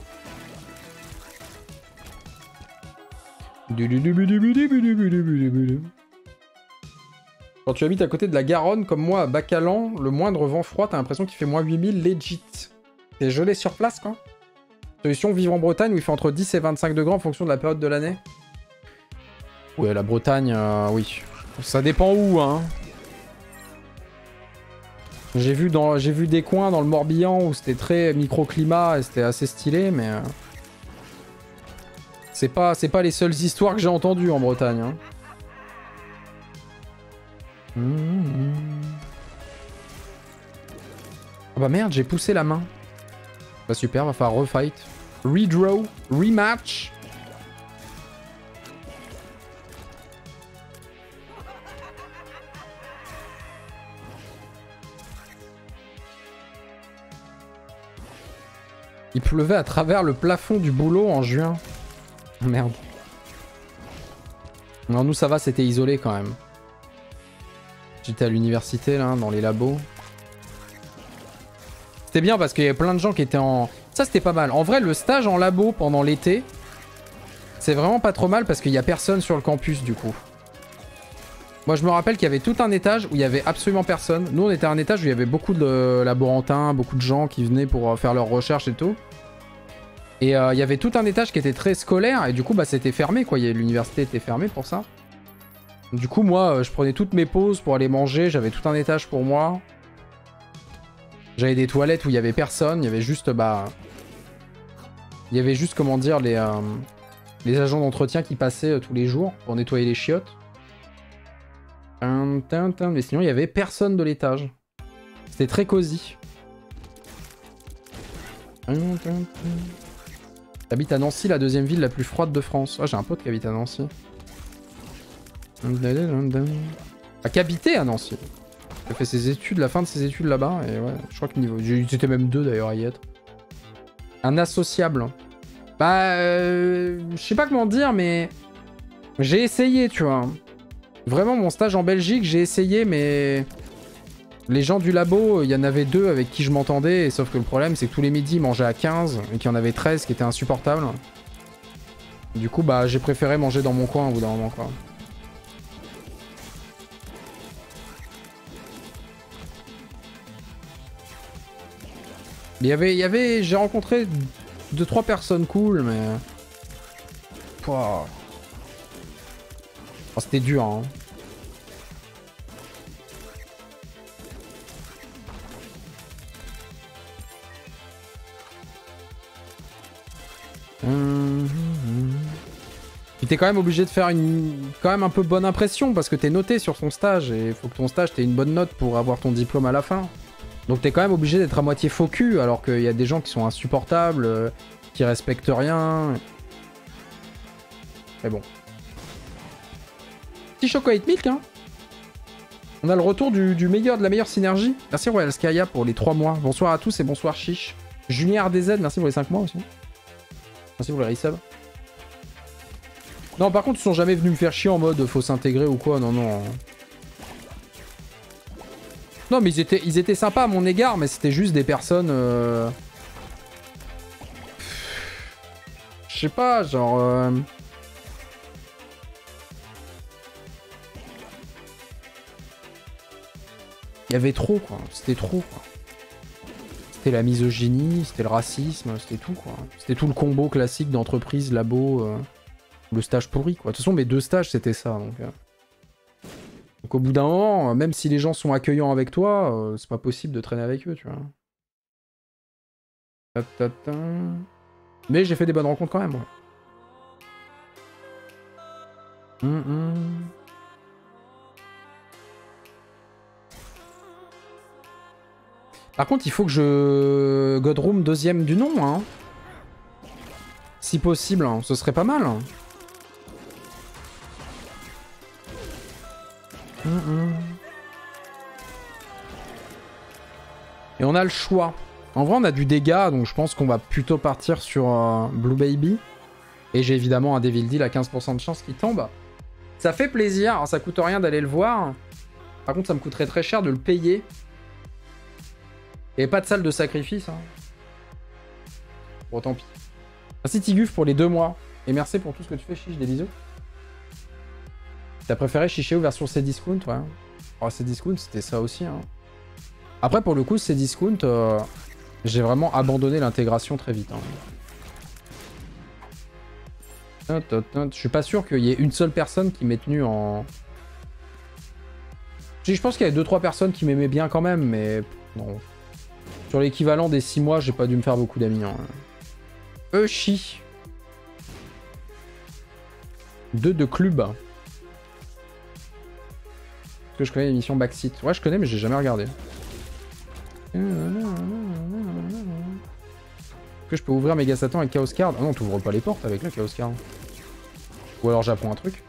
Speaker 1: Quand tu habites à côté de la Garonne, comme moi à Bacalan, le moindre vent froid, t'as l'impression qu'il fait moins 8000 legit. C'est gelé sur place, quoi. Solution, vivre en Bretagne où il fait entre 10 et 25 degrés en fonction de la période de l'année. Ouais, la Bretagne, euh, oui. Ça dépend où, hein. J'ai vu, dans, vu des coins dans le Morbihan où c'était très microclimat et c'était assez stylé, mais... Euh, c'est pas, pas les seules histoires que j'ai entendues en Bretagne. Hein. Oh bah merde, j'ai poussé la main. Bah super, va falloir refight. Redraw, rematch. Il pleuvait à travers le plafond du boulot en juin. Merde. Non, nous ça va, c'était isolé quand même. J'étais à l'université là, dans les labos. C'était bien parce qu'il y avait plein de gens qui étaient en... Ça c'était pas mal. En vrai, le stage en labo pendant l'été, c'est vraiment pas trop mal parce qu'il y a personne sur le campus du coup. Moi je me rappelle qu'il y avait tout un étage où il y avait absolument personne. Nous on était à un étage où il y avait beaucoup de laborantins, beaucoup de gens qui venaient pour euh, faire leurs recherches et tout. Et euh, il y avait tout un étage qui était très scolaire et du coup bah c'était fermé quoi, l'université était fermée pour ça. Du coup moi euh, je prenais toutes mes pauses pour aller manger, j'avais tout un étage pour moi. J'avais des toilettes où il y avait personne, il y avait juste bah... Il y avait juste comment dire les, les agents d'entretien qui passaient tous les jours pour nettoyer les chiottes. Mais sinon il y avait personne de l'étage. C'était très cosy. T'habites à Nancy, la deuxième ville la plus froide de France. Ah, j'ai un pote qui habite à Nancy. Ah, qui à Nancy. Il a fait ses études, la fin de ses études là-bas. Et ouais, je crois que niveau. C'était même deux d'ailleurs à y être. Un associable. Bah, euh, je sais pas comment dire, mais j'ai essayé, tu vois. Vraiment, mon stage en Belgique, j'ai essayé, mais les gens du labo, il y en avait deux avec qui je m'entendais, sauf que le problème c'est que tous les midis ils mangeaient à 15 et qu'il y en avait 13 qui étaient insupportables. Du coup bah j'ai préféré manger dans mon coin au bout d'un moment quoi. Il y avait, y avait, j'ai rencontré deux trois personnes cool mais... Oh, C'était dur hein. Tu t'es quand même obligé de faire une quand même un peu bonne impression parce que t'es noté sur ton stage et faut que ton stage t'ait une bonne note pour avoir ton diplôme à la fin. Donc t'es quand même obligé d'être à moitié faux cul alors qu'il y a des gens qui sont insupportables, euh, qui respectent rien. Mais bon. Petit chocolat milk hein On a le retour du, meilleur de la meilleure synergie. Merci Royal Skya pour les 3 mois. Bonsoir à tous et bonsoir Chiche. Julien RDZ, merci pour les 5 mois aussi. Merci pour les resub. Non, par contre, ils sont jamais venus me faire chier en mode faut s'intégrer ou quoi. Non, non. Non, mais ils étaient, ils étaient sympas à mon égard, mais c'était juste des personnes... Euh... Je sais pas, genre... Euh... Il y avait trop, quoi. C'était trop, quoi. C'était la misogynie, c'était le racisme, c'était tout quoi. C'était tout le combo classique d'entreprise, labo, euh, le stage pourri quoi. De toute façon mes deux stages c'était ça donc. Euh. Au bout d'un moment, même si les gens sont accueillants avec toi, euh, c'est pas possible de traîner avec eux, tu vois. Mais j'ai fait des bonnes rencontres quand même. Hum, hum. Par contre, il faut que je... Godroom deuxième du nom, hein. Si possible, hein. ce serait pas mal. Et on a le choix. En vrai, on a du dégât, donc je pense qu'on va plutôt partir sur euh, Blue Baby. Et j'ai évidemment un Devil Deal à 15% de chance qui tombe. Ça fait plaisir, ça coûte rien d'aller le voir. Par contre, ça me coûterait très cher de le payer. Et pas de salle de sacrifice. Hein. Bon, tant pis. Merci Tiguf pour les deux mois. Et merci pour tout ce que tu fais, Chiche. Des bisous. T'as préféré Chiché version C-Discount Ouais. Oh, C-Discount, c'était ça aussi. Hein. Après, pour le coup, C-Discount, euh, j'ai vraiment abandonné l'intégration très vite. Hein. Je suis pas sûr qu'il y ait une seule personne qui m'ait tenu en... Je pense qu'il y a 2-3 personnes qui m'aimaient bien quand même, mais bon. Sur l'équivalent des 6 mois, j'ai pas dû me faire beaucoup d'amis. Hein. Euchi. 2 de club. Est-ce que je connais l'émission Backseat Ouais, je connais, mais j'ai jamais regardé. Est-ce que je peux ouvrir Mega Satan avec Chaos Card? Ah non, t'ouvres pas les portes avec le Chaos Card. Ou alors j'apprends un truc.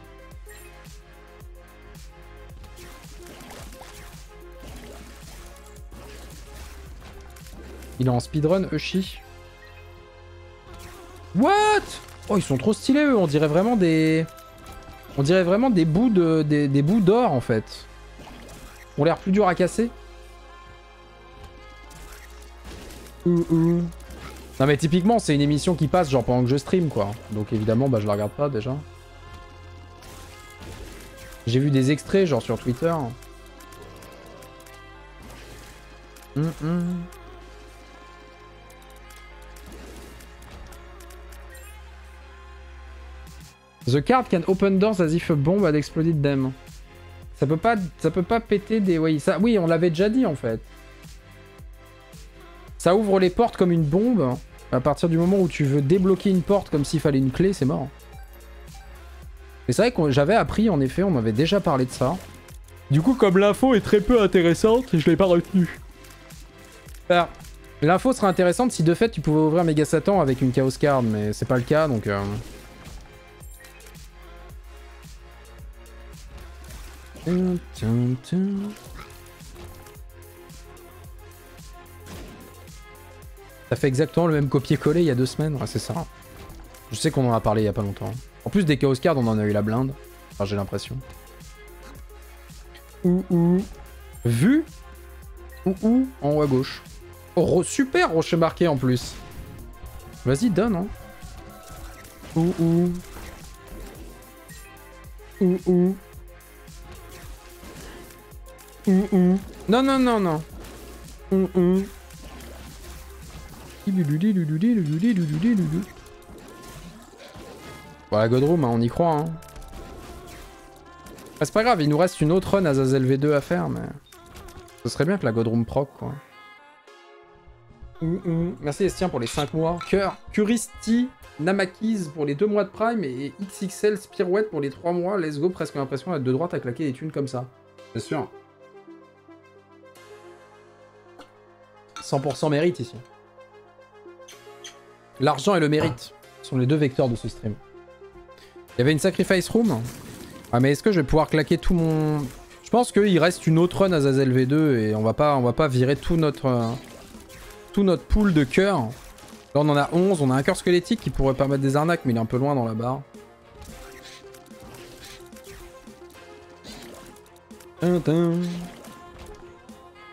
Speaker 1: Il est en speedrun, Eushi. What? Oh, ils sont trop stylés, eux. On dirait vraiment des... On dirait vraiment des bouts de... des, bouts d'or, en fait. On l'air plus dur à casser. Ouh, ouh. Non mais typiquement c'est une émission qui passe genre pendant que je stream quoi. Donc évidemment bah je la regarde pas déjà. J'ai vu des extraits genre sur Twitter. Hum, hum. The card can open doors as if a bomb had exploded them. Ça peut pas, ça peut pas péter des... Oui, ça, oui on l'avait déjà dit en fait. Ça ouvre les portes comme une bombe. À partir du moment où tu veux débloquer une porte comme s'il fallait une clé, c'est mort. Mais c'est vrai que j'avais appris, en effet, on m'avait déjà parlé de ça. Du coup, comme l'info est très peu intéressante, je l'ai pas retenu. L'info serait intéressante si de fait tu pouvais ouvrir Mega Satan avec une Chaos Card, mais c'est pas le cas, donc... Euh... Ça fait exactement le même copier-coller il y a deux semaines, c'est ça. Je sais qu'on en a parlé il y a pas longtemps. En plus des Chaos Cards, on en a eu la blinde. Enfin, j'ai l'impression. Ouh ouh. Vu Ouh ouh, en haut à gauche. Oh, super rocher marqué en plus. Vas-y, donne, hein. Ouh ouh. Non, non, non, non. Voilà, Godroom, hein, on y croit. Hein. Ah, c'est pas grave, il nous reste une autre run Azazel V2 à faire, mais... Ce serait bien que la Godroom proc, quoi. Merci Estien pour les 5 mois. Cœur, Curisti, Namakis pour les 2 mois de Prime et XXL Spirouette pour les 3 mois. Let's go, presque l'impression d'être de droite à claquer des thunes comme ça. C'est sûr. 100% mérite ici. L'argent et le mérite sont les deux vecteurs de ce stream. Il y avait une sacrifice room. Ah mais est-ce que je vais pouvoir claquer tout mon... Je pense qu'il reste une autre run à Zazel V2 et on va pas, on va pas virer tout notre, tout notre pool de cœur. Là on en a 11, on a un cœur squelettique qui pourrait permettre des arnaques mais il est un peu loin dans la barre. C'est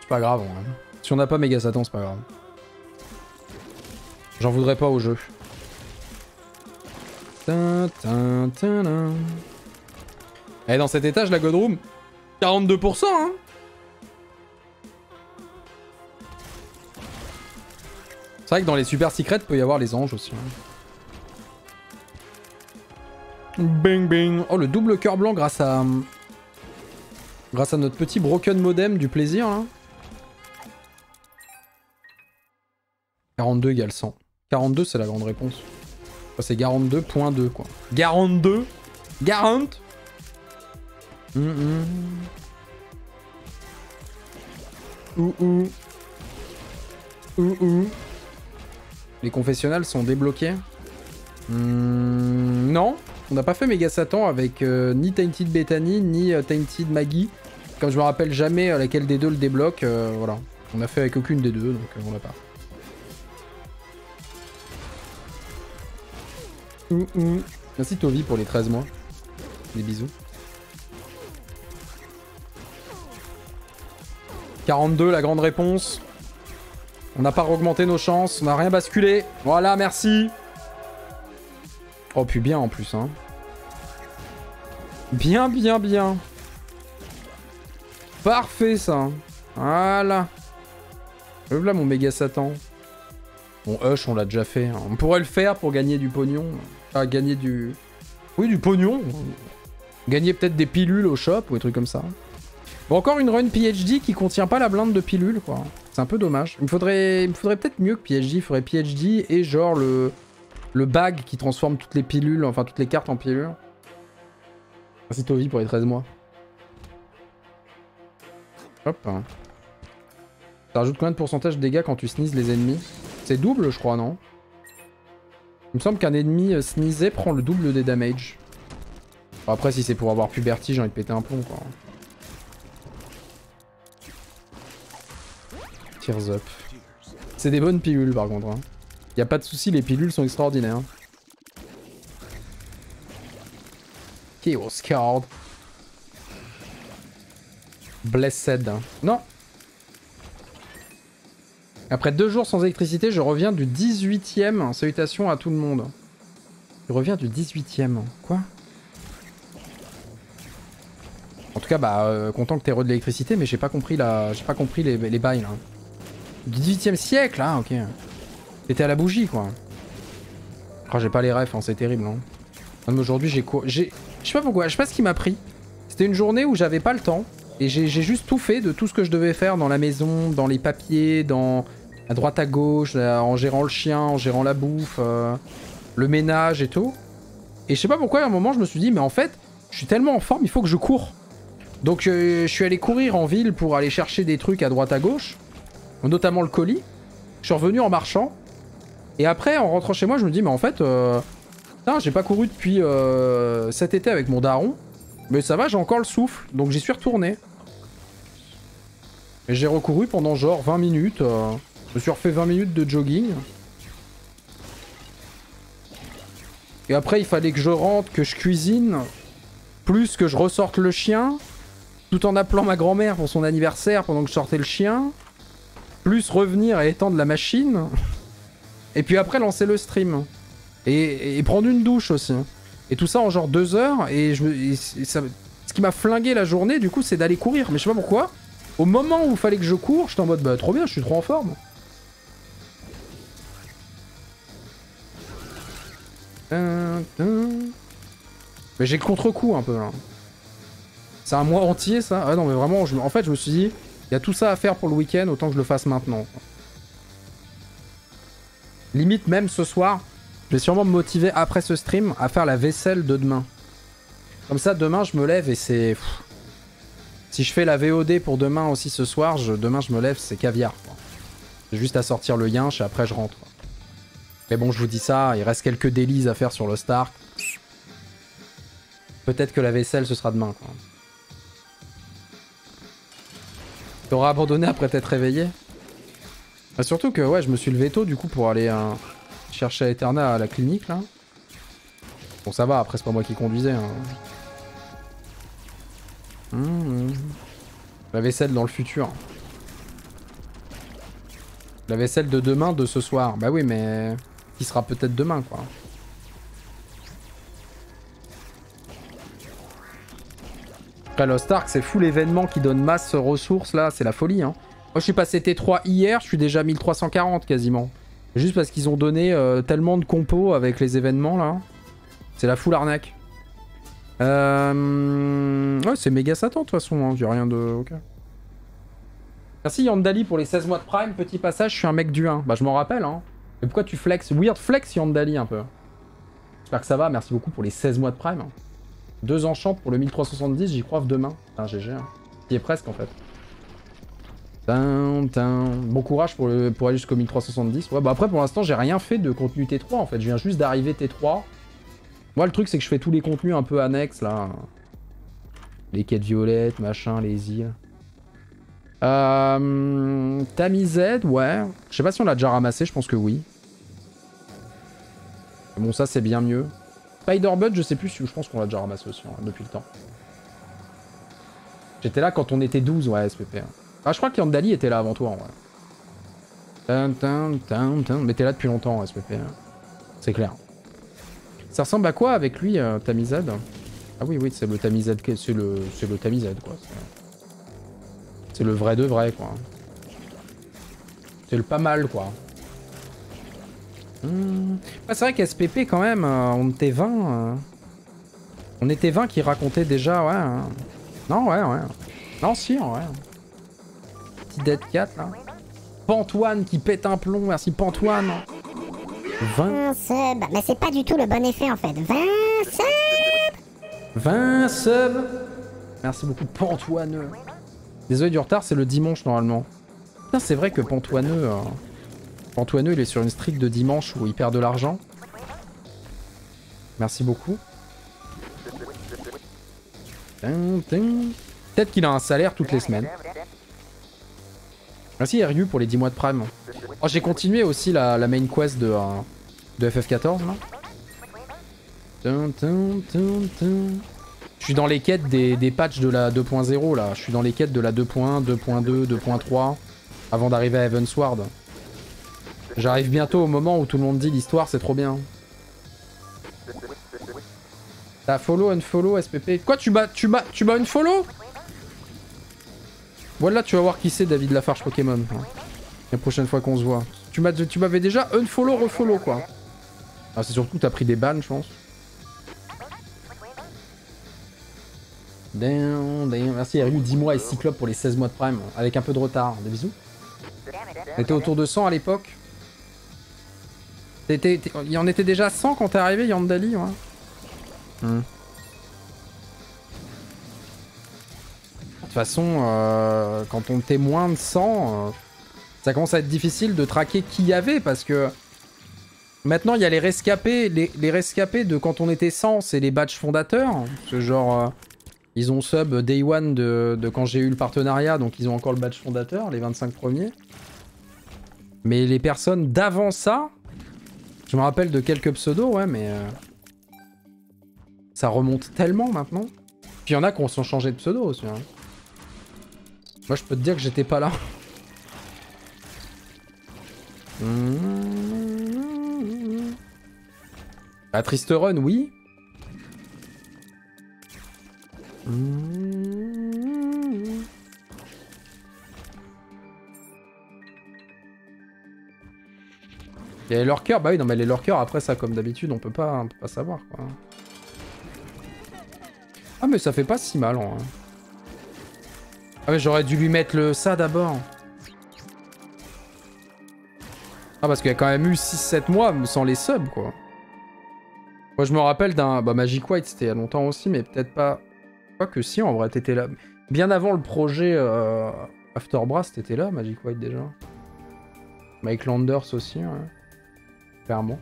Speaker 1: pas grave. Hein. Si on n'a pas méga Satan, c'est pas grave. J'en voudrais pas au jeu. Et eh, dans cet étage, la Godroom, 42%, hein C'est vrai que dans les super secrets, peut y avoir les anges aussi. Hein. Bing bing Oh, le double cœur blanc grâce à... Grâce à notre petit broken modem du plaisir, là. 42 égale 100. 42, c'est la grande réponse. c'est 42.2, quoi. 42 Garant mm -mm. Ouh ouh. Ouh ouh. Les confessionnals sont débloqués hmm, Non, on n'a pas fait Mega Satan avec euh, ni Tainted Bethany, ni euh, Tainted Maggie. Comme je me rappelle jamais euh, laquelle des deux le débloque, voilà. On a fait avec aucune des deux, donc on l'a pas. Merci Tovi pour les 13 mois. Des bisous. 42, la grande réponse. On n'a pas augmenté nos chances, on n'a rien basculé. Voilà, merci. Oh, puis bien en plus, hein. Bien, bien, bien. Parfait, ça. Voilà. Là, mon méga Satan. Bon, Hush, on l'a déjà fait. Hein. On pourrait le faire pour gagner du pognon. Ah, gagner du... Oui, du pognon. Gagner peut-être des pilules au shop ou des trucs comme ça. Bon, encore une run PhD qui contient pas la blinde de pilules, quoi. C'est un peu dommage. Il me faudrait, il me faudrait peut-être mieux que PhD. Il faudrait PhD et genre le, le bag qui transforme toutes les pilules, enfin toutes les cartes en pilules. Merci Tovi pour les 13 mois. Hop. Ça rajoute combien de pourcentage de dégâts quand tu sneezes les ennemis? C'est double, je crois, non? Il me semble qu'un ennemi euh, sneezé prend le double des damage. après, si c'est pour avoir puberty, j'ai envie de péter un plomb, quoi. Tears up. C'est des bonnes pilules, par contre. Hein. Y a pas de souci, les pilules sont extraordinaires. Chaos Card. Blessed. Non, après deux jours sans électricité, je reviens du 18ème. Salutations à tout le monde. Je reviens du 18ème. Quoi? En tout cas, bah, euh, content que t'aies re de l'électricité, mais j'ai pas compris la... J'ai pas compris les, bails, là. Du 18ème siècle, hein, ok. T'étais à la bougie, quoi. Oh, j'ai pas les refs, hein, c'est terrible, hein. Aujourd'hui, j'ai quoi J'ai... Je sais pas pourquoi, je sais pas ce qui m'a pris. C'était une journée où j'avais pas le temps. Et j'ai juste tout fait de tout ce que je devais faire dans la maison, dans les papiers, dans à droite à gauche, en gérant le chien, en gérant la bouffe, euh, le ménage et tout. Et je sais pas pourquoi à un moment je me suis dit mais en fait je suis tellement en forme il faut que je cours. Donc euh, je suis allé courir en ville pour aller chercher des trucs à droite à gauche, notamment le colis. Je suis revenu en marchant. Et après en rentrant chez moi je me dis mais en fait euh, j'ai pas couru depuis cet été avec mon daron. Mais ça va j'ai encore le souffle donc j'y suis retourné. Et j'ai recouru pendant genre 20 minutes. Je me suis refait 20 minutes de jogging. Et après, il fallait que je rentre, que je cuisine, plus que je ressorte le chien, tout en appelant ma grand-mère pour son anniversaire pendant que je sortais le chien, plus revenir et étendre la machine, et puis après lancer le stream. Et, prendre une douche aussi. Et tout ça en genre deux heures, et, je ce qui m'a flingué la journée, du coup, c'est d'aller courir. Mais je sais pas pourquoi. Au moment où il fallait que je cours, j'étais en mode, bah trop bien, je suis trop en forme. Mais j'ai le contre-coup un peu là. C'est un mois entier ça Ah non mais vraiment, je... en fait je me suis dit, il y a tout ça à faire pour le week-end, autant que je le fasse maintenant. Limite même ce soir, je vais sûrement me motiver après ce stream à faire la vaisselle de demain. Comme ça demain je me lève et c'est... Si je fais la VOD pour demain aussi ce soir, demain je me lève, c'est caviar. J'ai juste à sortir le yinche et après je rentre. Mais bon, je vous dis ça, il reste quelques délices à faire sur le Stark. Peut-être que la vaisselle, ce sera demain. Quoi. T'auras abandonné après t'être réveillé? Bah, Surtout que, ouais, je me suis levé tôt, du coup, pour aller euh, chercher Eterna à la clinique, là. Bon, ça va, après, c'est pas moi qui conduisais. Hein. Mmh. La vaisselle dans le futur. La vaisselle de demain, de ce soir. Bah oui, mais qui sera peut-être demain, quoi. Après, Lost c'est fou l'événement qui donne masse ressources, là, c'est la folie, hein. Moi, je suis passé T3 hier, je suis déjà 1340 quasiment. Juste parce qu'ils ont donné euh, tellement de compos avec les événements, là. C'est la foule arnaque. Euh... Ouais, c'est méga Satan, de toute façon, hein. j'ai rien de... Merci Yandali pour les 16 mois de Prime. Petit passage, je suis un mec du 1. Bah, je m'en rappelle, hein. Mais pourquoi tu flex? Weird flex Yandali un peu. J'espère que ça va, merci beaucoup pour les 16 mois de prime. Deux enchants pour le 1370, j'y crois demain. Un GG. Qui est presque en fait. Bon courage pour, pour aller jusqu'au 1370. Ouais, bah après pour l'instant j'ai rien fait de contenu T3 en fait. Je viens juste d'arriver T3. Moi le truc c'est que je fais tous les contenus un peu annexes là. Les quêtes violettes, machin, les îles. Euh, Tamized, ouais. Je sais pas si on l'a déjà ramassé, je pense que oui. Bon, ça, c'est bien mieux. Spider-Bud, je sais plus, je pense qu'on l'a déjà ramassé aussi, hein, depuis le temps. J'étais là quand on était 12, ouais, SPP. Hein. Ah, je crois que Yandali était là avant toi, en vrai. Mais t'es là depuis longtemps, SPP. Hein. C'est clair. Ça ressemble à quoi avec lui, euh, Tamizad Ah oui, oui, c'est le Tamizad, c'est le, le Tamizad, quoi. C'est le vrai de vrai, quoi. C'est le pas mal, quoi. Hmm. c'est vrai qu'SPP, quand même, euh, on était 20. Euh. On était 20 qui racontaient déjà, ouais. Hein. Non, ouais, ouais. Non, si, ouais. Petit Dead 4, là. Pantoine qui pète un plomb, merci Pantoine.
Speaker 2: 20 subs, mais c'est pas du tout le bon effet en fait. 20 subs
Speaker 1: 20 subs Merci beaucoup Pantoineux. Désolé du retard, c'est le dimanche normalement. c'est vrai que Pantoineux... Euh, Pantoineux, il est sur une streak de dimanche où il perd de l'argent. Merci beaucoup. Peut-être qu'il a un salaire toutes les semaines. Merci RU pour les 10 mois de prime. Oh, j'ai continué aussi la, main quest de, euh, de FF14 là. Je suis dans les quêtes des, des patchs de la 2.0 là. Je suis dans les quêtes de la 2.1, 2.2, 2.3 avant d'arriver à Evansward. J'arrive bientôt au moment où tout le monde dit l'histoire c'est trop bien. T'as follow, unfollow, SPP. Quoi tu bats, tu bats, tu bats une follow voilà, tu vas voir qui c'est David Lafarge Pokémon. La prochaine fois qu'on se voit. Tu m'avais déjà unfollow, refollow quoi. Ah, c'est surtout que t'as pris des bans, je pense. Damn, damn. Merci RU, 10 mois et Cyclope pour les 16 mois de prime. Avec un peu de retard. Des bisous. On était autour de 100 à l'époque. Il y en était déjà 100 quand t'es arrivé, Yandali. Hmm. De toute façon, euh, quand on était moins de 100, euh, ça commence à être difficile de traquer qui y avait parce que maintenant il y a les rescapés. Les, rescapés de quand on était 100, c'est les badges fondateurs. Ce genre, euh, ils ont sub day one de, quand j'ai eu le partenariat, donc ils ont encore le badge fondateur, les 25 premiers. Mais les personnes d'avant ça, je me rappelle de quelques pseudos, ouais, mais ça remonte tellement maintenant. Puis il y en a qui ont changé de pseudo aussi. Hein. Moi, je peux te dire que j'étais pas là. La Triste Run, oui. Il y a les lurkers, bah oui, non mais les lurkers, après ça, comme d'habitude, on peut pas, pas savoir, quoi. Ah mais ça fait pas si mal, hein. Ah mais j'aurais dû lui mettre le ça d'abord. Ah parce qu'il y a quand même eu 6-7 mois sans les subs quoi. Moi je me rappelle d'un... Bah Magic White c'était il y a longtemps aussi mais peut-être pas... Quoi que si en vrai t'étais là. Bien avant le projet euh... Afterbrass t'étais là Magic White déjà. Mike Landers aussi. Clairement.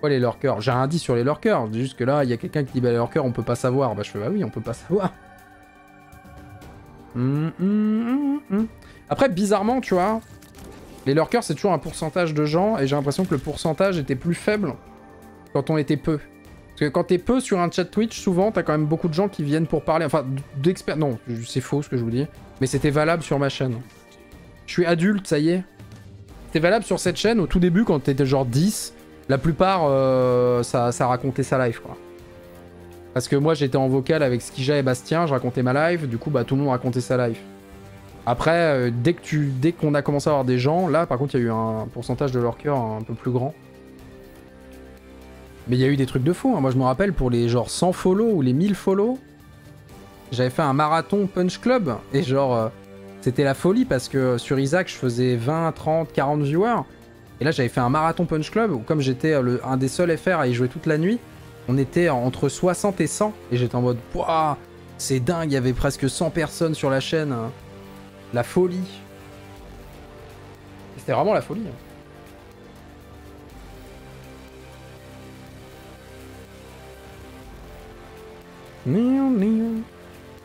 Speaker 1: Quoi les lurkers J'ai rien dit sur les lurkers. Juste que là il y a quelqu'un qui dit bah les lurkers on peut pas savoir. Bah je fais bah oui on peut pas savoir. Hum, hum, hum, Après, bizarrement, tu vois, les lurkers, c'est toujours un pourcentage de gens, et j'ai l'impression que le pourcentage était plus faible quand on était peu. Parce que quand t'es peu sur un chat Twitch, souvent, t'as quand même beaucoup de gens qui viennent pour parler. Enfin, d'experts. Non, c'est faux ce que je vous dis. Mais c'était valable sur ma chaîne. Je suis adulte, ça y est. C'était valable sur cette chaîne au tout début, quand t'étais genre 10. La plupart, euh, ça, racontait sa life, quoi. Parce que moi j'étais en vocal avec Skija et Bastien, je racontais ma live, du coup bah tout le monde racontait sa live. Après, euh, dès que tu, dès qu'on a commencé à avoir des gens, là par contre il y a eu un pourcentage de leur cœur un peu plus grand. Mais il y a eu des trucs de fou, hein. moi je me rappelle pour les genre 100 follow ou les 1000 follow, j'avais fait un marathon Punch Club et genre euh, c'était la folie parce que sur Isaac je faisais 20, 30, 40 viewers. Et là j'avais fait un marathon Punch Club où comme j'étais un des seuls FR à y jouer toute la nuit, on était entre 60 et 100 et j'étais en mode Waouh, c'est dingue, il y avait presque 100 personnes sur la chaîne. Hein. La folie. C'était vraiment la folie. Hein.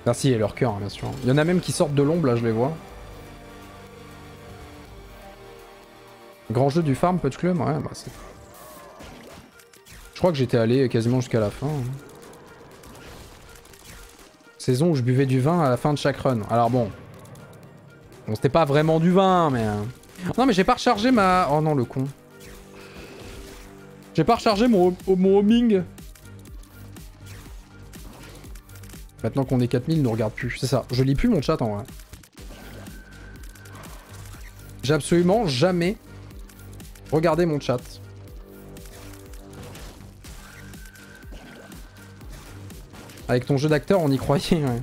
Speaker 1: Merci, et leur cœur, bien sûr. Il y en a même qui sortent de l'ombre, là, je les vois. Grand jeu du farm, Punch Club, ouais, bah c'est je crois que j'étais allé quasiment jusqu'à la fin. Hein. Saison où je buvais du vin à la fin de chaque run. Alors bon. Bon, c'était pas vraiment du vin, mais... euh. Non, mais j'ai pas rechargé ma... Oh non, le con. J'ai pas rechargé mon, mon homing. Maintenant qu'on est 4000, il nous regarde plus. C'est ça. Je lis plus mon chat en vrai. J'ai absolument jamais regardé mon chat. Avec ton jeu d'acteur, on y croyait, ouais.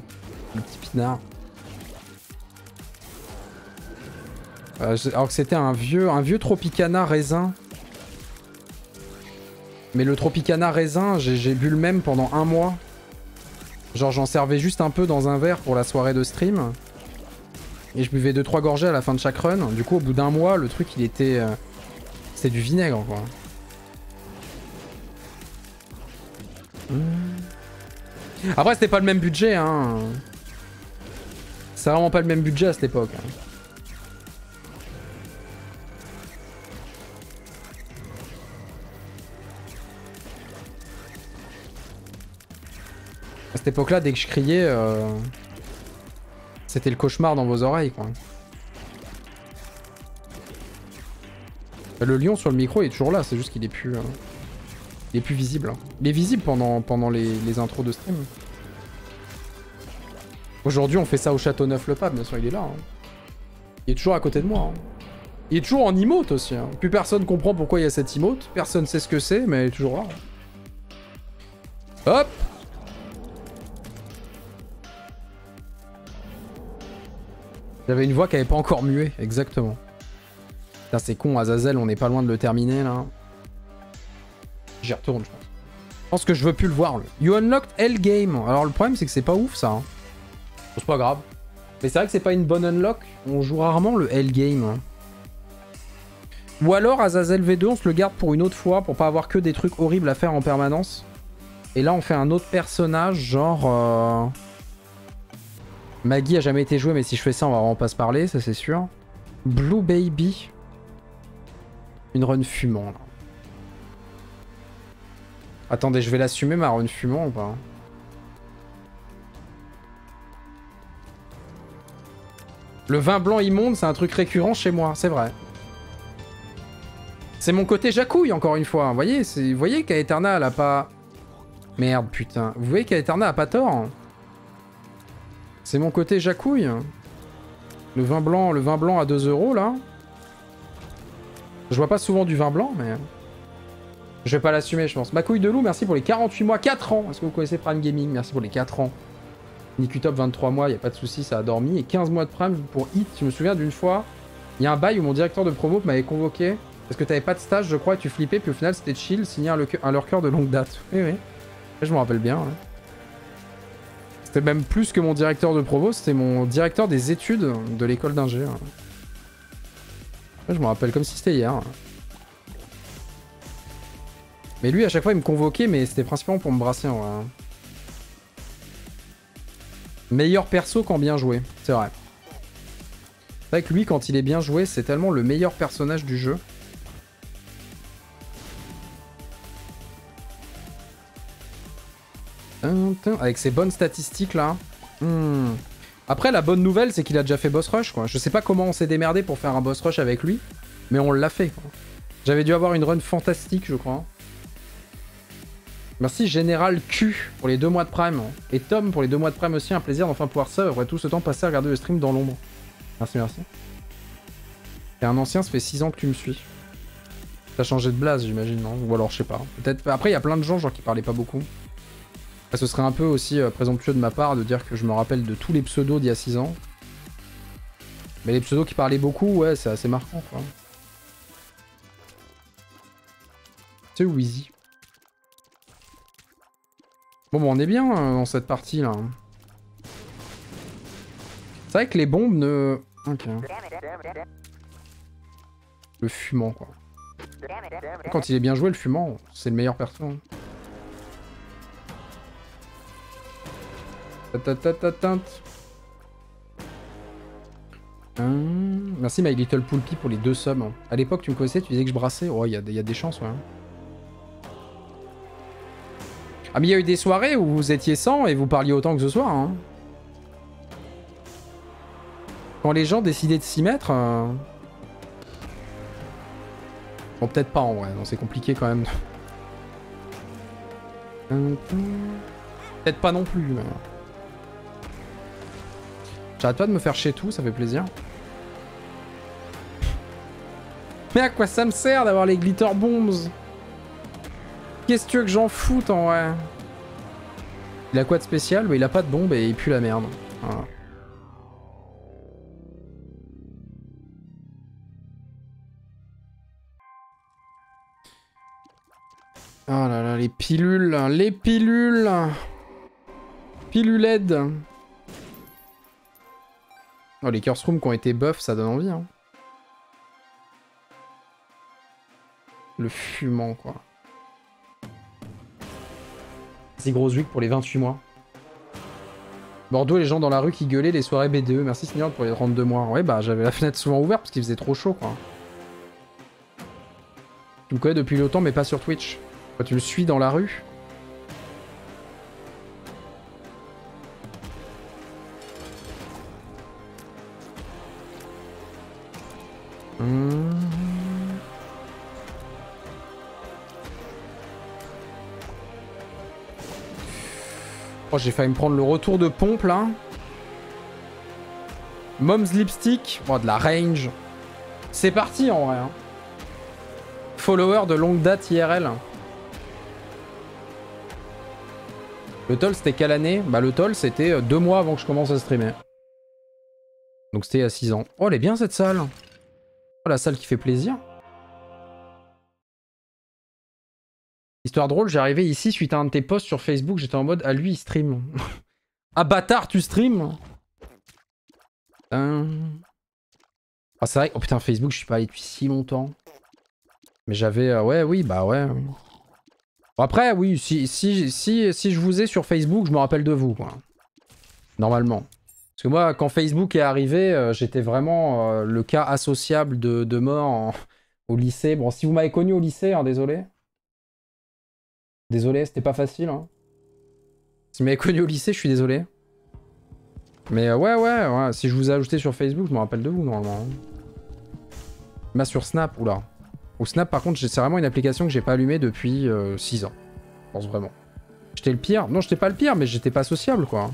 Speaker 1: Le petit pinard. Euh, alors que c'était un vieux, un vieux Tropicana raisin. Mais le Tropicana raisin, j'ai bu le même pendant un mois. Genre j'en servais juste un peu dans un verre pour la soirée de stream. Et je buvais 2-3 gorgées à la fin de chaque run. Du coup au bout d'un mois, le truc il était... euh, C'était du vinaigre quoi. Après c'était pas le même budget hein. C'est vraiment pas le même budget à cette époque. hein. Cette époque-là, dès que je criais, euh, c'était le cauchemar dans vos oreilles, quoi. Le lion sur le micro est toujours là, c'est juste qu'il est plus, euh, il est plus visible. hein. Il est visible pendant, pendant les, les intros de stream. Aujourd'hui, on fait ça au château neuf le pape, bien sûr, il est là. hein. Il est toujours à côté de moi. hein. Il est toujours en emote aussi. Plus personne comprend pourquoi il y a cette emote. Personne sait ce que c'est, mais il est toujours là. Hop J'avais une voix qui avait pas encore mué, exactement. Putain, c'est con, Azazel, on est pas loin de le terminer là. J'y retourne, je pense. Je pense que je veux plus le voir. You unlocked Hell Game. Alors le problème, c'est que c'est pas ouf ça. hein. C'est pas grave. Mais c'est vrai que c'est pas une bonne unlock. On joue rarement le Hell Game. hein. Ou alors Azazel V2, on se le garde pour une autre fois pour pas avoir que des trucs horribles à faire en permanence. Et là, on fait un autre personnage, genre. euh, Maggie a jamais été jouée, mais si je fais ça, on va vraiment pas se parler, ça c'est sûr. Blue Baby. Une run fumant là. Attendez, je vais l'assumer ma run fumant ou pas? Le vin blanc immonde, c'est un truc récurrent chez moi, c'est vrai. C'est mon côté jacouille, encore une fois. Vous voyez, voyez elle a pas... Merde, putain. Vous voyez qu'Aeterna a pas tort C'est mon côté jacouille. Le vin blanc, le vin blanc à 2 euros, là. Je vois pas souvent du vin blanc, mais... Je vais pas l'assumer, je pense. Ma couille de loup, merci pour les 48 mois, 4 ans. Est-ce que vous connaissez Prime Gaming? Merci pour les 4 ans. Nikutop, 23 mois, y a pas de souci, ça a dormi. Et 15 mois de Prime pour Hit. Je me souviens d'une fois, il y a un bail où mon directeur de promo m'avait convoqué parce que t'avais pas de stage, je crois, et tu flippais, puis au final c'était chill, signer un, un lurker de longue date. Oui, oui. Je me rappelle bien. C'était même plus que mon directeur de promo, c'était mon directeur des études de l'école d'ingé. Je me rappelle comme si c'était hier. Mais lui, à chaque fois, il me convoquait, mais c'était principalement pour me brasser en vrai. hein. Meilleur perso quand bien joué, c'est vrai. C'est vrai que lui, quand il est bien joué, c'est tellement le meilleur personnage du jeu. Avec ses bonnes statistiques là. Hmm. Après, la bonne nouvelle, c'est qu'il a déjà fait boss rush quoi. Je sais pas comment on s'est démerdé pour faire un boss rush avec lui, mais on l'a fait. J'avais dû avoir une run fantastique, je crois. Merci Général Q pour les deux mois de prime. Et Tom pour les deux mois de prime aussi. Un plaisir d'enfin pouvoir ça après tout ce temps passé à regarder le stream dans l'ombre. Merci, merci. Et un ancien, ça fait 6 ans que tu me suis. T'as changé de blase, j'imagine, non? Ou alors, je sais pas. Après, il y a plein de gens, genre, qui parlaient pas beaucoup. Ah, Ce serait un peu aussi euh, présomptueux de ma part de dire que je me rappelle de tous les pseudos d'il y a 6 ans. Mais les pseudos qui parlaient beaucoup, ouais, c'est assez marquant, quoi. C'est Wheezy. Bon, bon, on est bien euh, dans cette partie là. C'est vrai que les bombes ne. Ok. Le fumant quoi. Quand il est bien joué, le fumant, c'est le meilleur perso. Ta-ta-ta-ta-ta. Hum, Merci My Little Poulpy pour les deux subs. À l'époque, tu me connaissais, tu disais que je brassais. Oh, il y, a des- chances, ouais. Ah mais il y a eu des soirées où vous étiez 100 et vous parliez autant que ce soir. Hein. Quand les gens décidaient de s'y mettre... euh, Bon, peut-être pas en vrai, non, c'est compliqué quand même. Peut-être pas non plus. J'arrête pas de me faire chier tout, ça fait plaisir. Mais à quoi ça me sert d'avoir les glitter bombs? Qu'est-ce que tu veux que j'en foute en vrai? Il a quoi de spécial? Bah, Il a pas de bombe et il pue la merde. Voilà. Oh là là, les pilules, les pilules Piluled Oh, les Curse Rooms qui ont été buff, ça donne envie. Hein. Le fumant, quoi. Grosse week pour les 28 mois. Bordeaux, les gens dans la rue qui gueulaient les soirées BDE. Merci Seigneur pour les 32 mois. Ouais, bah j'avais la fenêtre souvent ouverte parce qu'il faisait trop chaud, quoi. Tu me connais depuis longtemps, mais pas sur Twitch. Quand tu me suis dans la rue? Oh, j'ai failli me prendre le retour de pompe là. Mom's Lipstick. Oh, de la range. C'est parti en vrai. hein. Follower de longue date IRL. Le toll c'était quelle année? Bah le toll c'était euh, deux mois avant que je commence à streamer. Donc c'était a 6 ans. Oh elle est bien cette salle. Oh la salle qui fait plaisir. Histoire drôle, j'ai arrivé ici suite à un de tes posts sur Facebook, j'étais en mode ah lui il stream. ah bâtard tu stream? Ah c'est vrai, oh putain Facebook je suis pas allé depuis si longtemps. Mais j'avais, euh, ouais oui bah ouais. Bon, après oui, si, si, si, si je vous ai sur Facebook, je me rappelle de vous quoi. Normalement. Parce que moi quand Facebook est arrivé, euh, j'étais vraiment euh, le cas associable de, mort au lycée. Bon si vous m'avez connu au lycée, hein, désolé. Désolé, c'était pas facile. Hein. Si vous m'avez connu au lycée, je suis désolé. Mais euh, ouais, ouais, ouais, si je vous ai ajouté sur Facebook, je me rappelle de vous normalement. Mais sur Snap, oula. Au Snap, par contre, c'est vraiment une application que j'ai pas allumée depuis 6 ans. Je pense vraiment. J'étais le pire Non, j'étais pas le pire, mais j'étais pas sociable, quoi.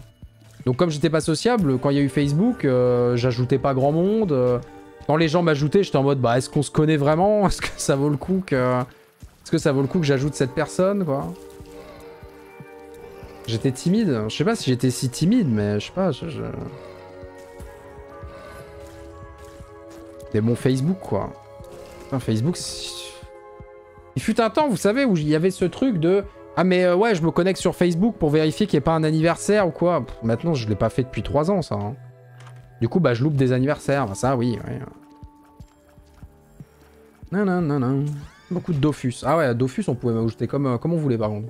Speaker 1: Donc comme j'étais pas sociable, quand il y a eu Facebook, euh, j'ajoutais pas grand monde. euh, quand les gens m'ajoutaient, j'étais en mode, bah est-ce qu'on se connaît vraiment? Est-ce que ça vaut le coup que... Est-ce que ça vaut le coup que j'ajoute cette personne, quoi? J'étais timide. Je sais pas si j'étais si timide, mais je sais pas. Je, je... C'était mon Facebook, quoi. Putain, Facebook, il fut un temps, vous savez, où il y avait ce truc de ah mais euh, ouais, je me connecte sur Facebook pour vérifier qu'il n'y ait pas un anniversaire ou quoi. Maintenant, je l'ai pas fait depuis 3 ans, ça. hein. Du coup, bah, je loupe des anniversaires. Ça, oui. Non, non, non, non. Beaucoup de Dofus. Ah ouais, Dofus, on pouvait m'ajouter comme, euh, comme on voulait, par contre.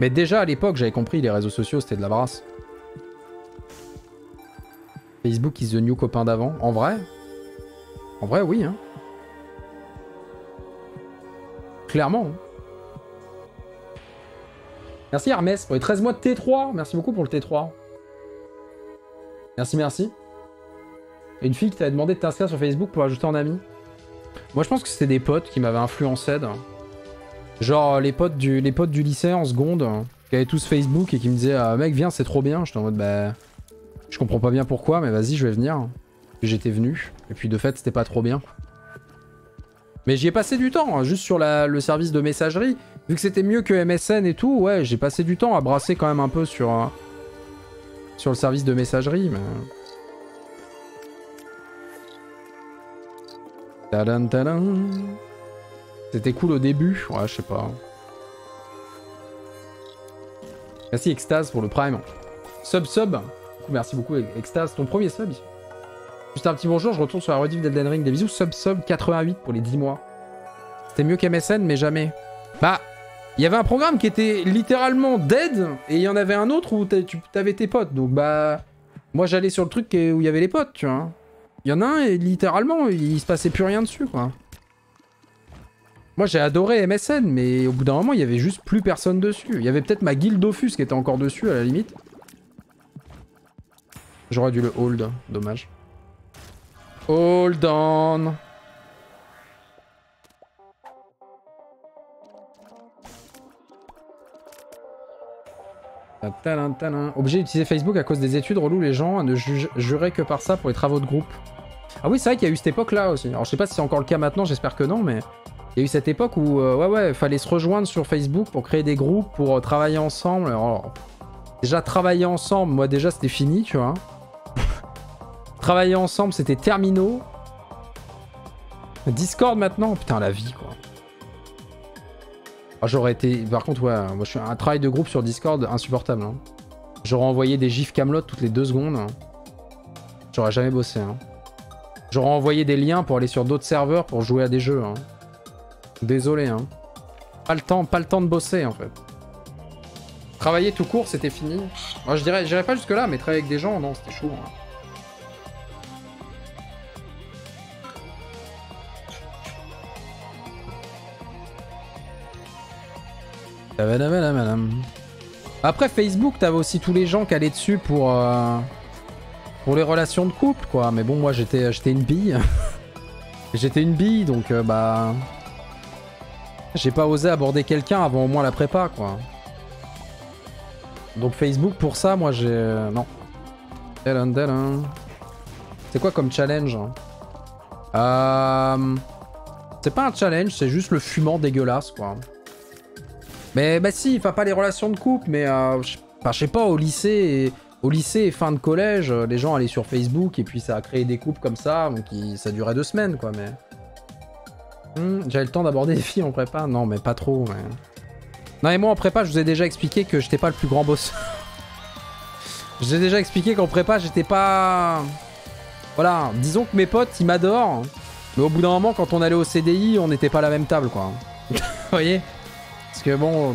Speaker 1: Mais déjà à l'époque, j'avais compris, les réseaux sociaux, c'était de la brasse. Facebook is the new copain d'avant. En vrai En vrai, oui. Hein. Clairement. hein. Merci Hermès pour les 13 mois de T3. Merci beaucoup pour le T3. Merci, merci. Une fille qui t'avait demandé de t'inscrire sur Facebook pour ajouter en ami. Moi, je pense que c'était des potes qui m'avaient influencé. de- Genre les potes du, les potes du lycée en seconde, euh, qui avaient tous Facebook et qui me disaient ah, mec viens c'est trop bien. J'étais en mode bah je comprends pas bien pourquoi mais vas-y je vais venir. J'étais venu et puis de fait c'était pas trop bien. Mais j'y ai passé du temps, hein, juste sur le service de messagerie. Vu que c'était mieux que MSN et tout, ouais j'ai passé du temps à brasser quand même un peu sur, euh, sur le service de messagerie. Mais... C'était cool au début, ouais, je sais pas. Merci Extase pour le prime. Sub sub. Merci beaucoup Extase, ton premier sub. Juste un petit bonjour, je retourne sur la rediff d'Elden Ring. Des bisous, sub sub 88 pour les 10 mois. C'était mieux qu'MSN, mais jamais. Bah, il y avait un programme qui était littéralement dead, et il y en avait un autre où tu avais tes potes. Donc bah, moi j'allais sur le truc où il y avait les potes, tu vois. Il y en a un et littéralement, il se passait plus rien dessus, quoi. Moi j'ai adoré MSN, mais au bout d'un moment il y avait juste plus personne dessus. Il y avait peut-être ma guilde Dofus qui était encore dessus à la limite. J'aurais dû le hold, dommage. Hold on. Obligé d'utiliser Facebook à cause des études, relou les gens ne juraient que par ça pour les travaux de groupe. Ah oui, c'est vrai qu'il y a eu cette époque-là aussi. Alors je sais pas si c'est encore le cas maintenant, j'espère que non, mais il y a eu cette époque où, euh, ouais, ouais, fallait se rejoindre sur Facebook pour créer des groupes, pour euh, travailler ensemble. Alors, déjà, travailler ensemble, moi déjà, c'était fini, tu vois. travailler ensemble, c'était terminaux. Discord maintenant, putain, la vie, quoi. Ah, j'aurais été... Par contre, ouais, moi je suis un travail de groupe sur Discord insupportable. Hein. J'aurais envoyé des gifs Camelot toutes les deux secondes. J'aurais jamais bossé. Hein. J'aurais envoyé des liens pour aller sur d'autres serveurs pour jouer à des jeux. Hein. Désolé. Hein. Pas le temps, pas le temps de bosser en fait. Travailler tout court, c'était fini. Moi, je dirais, j'irais pas jusque là, mais travailler avec des gens, non, c'était chaud. Hein. Après Facebook, t'avais aussi tous les gens qui allaient dessus pour euh, pour les relations de couple, quoi. Mais bon, moi j'étais j'étais une bille, j'étais une bille, donc euh, bah j'ai pas osé aborder quelqu'un avant au moins la prépa, quoi. Donc Facebook pour ça, moi j'ai euh, non. C'est quoi comme challenge hein C'est pas un challenge, c'est juste le fumant dégueulasse, quoi. Mais bah si, enfin pas les relations de couple, mais euh, je sais pas, au lycée, et, au lycée fin de collège, euh, les gens allaient sur Facebook et puis ça a créé des couples comme ça, donc ça durait deux semaines quoi, mais... Hmm, j'avais le temps d'aborder des filles en prépa Non, mais pas trop, mais... Non et moi en prépa, je vous ai déjà expliqué que j'étais pas le plus grand boss. je vous ai déjà expliqué qu'en prépa, j'étais pas... Voilà, disons que mes potes, ils m'adorent, mais au bout d'un moment, quand on allait au CDI, on n'était pas à la même table, quoi. Vous voyez? Parce que bon...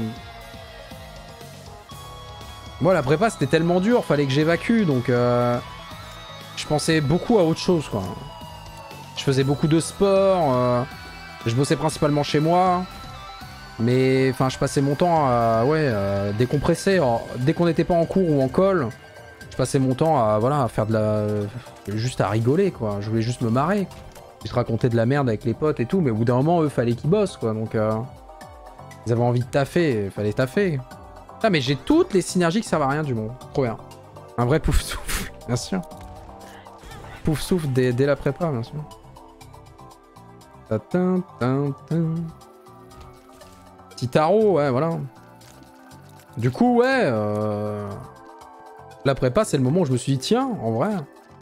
Speaker 1: Moi la prépa c'était tellement dur, fallait que j'évacue donc... Euh... Je pensais beaucoup à autre chose quoi. Je faisais beaucoup de sport, euh... je bossais principalement chez moi. Mais enfin je passais mon temps à ouais, décompresser. dès qu'on n'était pas en cours ou en colle, je passais mon temps à voilà à faire de la. juste à rigoler quoi. Je voulais juste me marrer. Je racontais de la merde avec les potes et tout, mais au bout d'un moment eux fallait qu'ils bossent quoi. Donc euh... Ils avaient envie de taffer, fallait taffer. Ah mais j'ai toutes les synergies qui servent à rien du monde. Trop bien. Un vrai pouf souffle, bien sûr. Pouf souffle dès, la prépa, bien sûr. Petit tarot, ouais, voilà. Du coup, ouais, euh... la prépa, c'est le moment où je me suis dit, tiens, en vrai,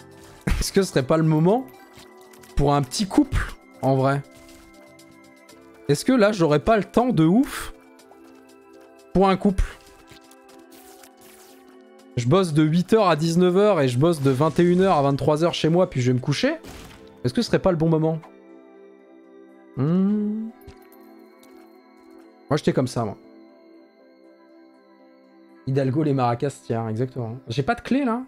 Speaker 1: est-ce que ce serait pas le moment pour un petit couple, en vrai? Est-ce que là, j'aurais pas le temps de ouf pour un couple? Je bosse de 8h à 19h et je bosse de 21h à 23h chez moi puis je vais me coucher Est-ce que ce serait pas le bon moment? Hmm. Moi, j'étais comme ça, moi. Hidalgo, les maracas, tiens, exactement. J'ai pas de clé, là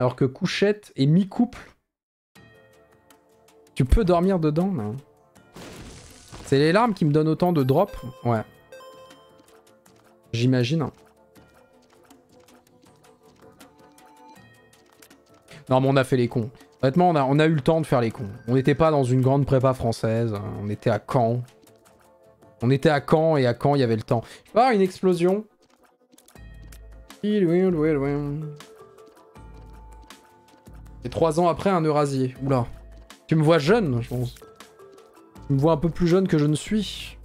Speaker 1: Alors que couchette et mi-couple tu peux dormir dedans non? C'est les larmes qui me donnent autant de drop? Ouais. J'imagine. Non mais on a fait les cons. Honnêtement, on a, eu le temps de faire les cons. On n'était pas dans une grande prépa française. On était à Caen. On était à Caen et à Caen, il y avait le temps. Ah, une explosion. Et trois ans après, un Eurasier. Oula. Tu me vois jeune, je pense. Tu me vois un peu plus jeune que je ne suis.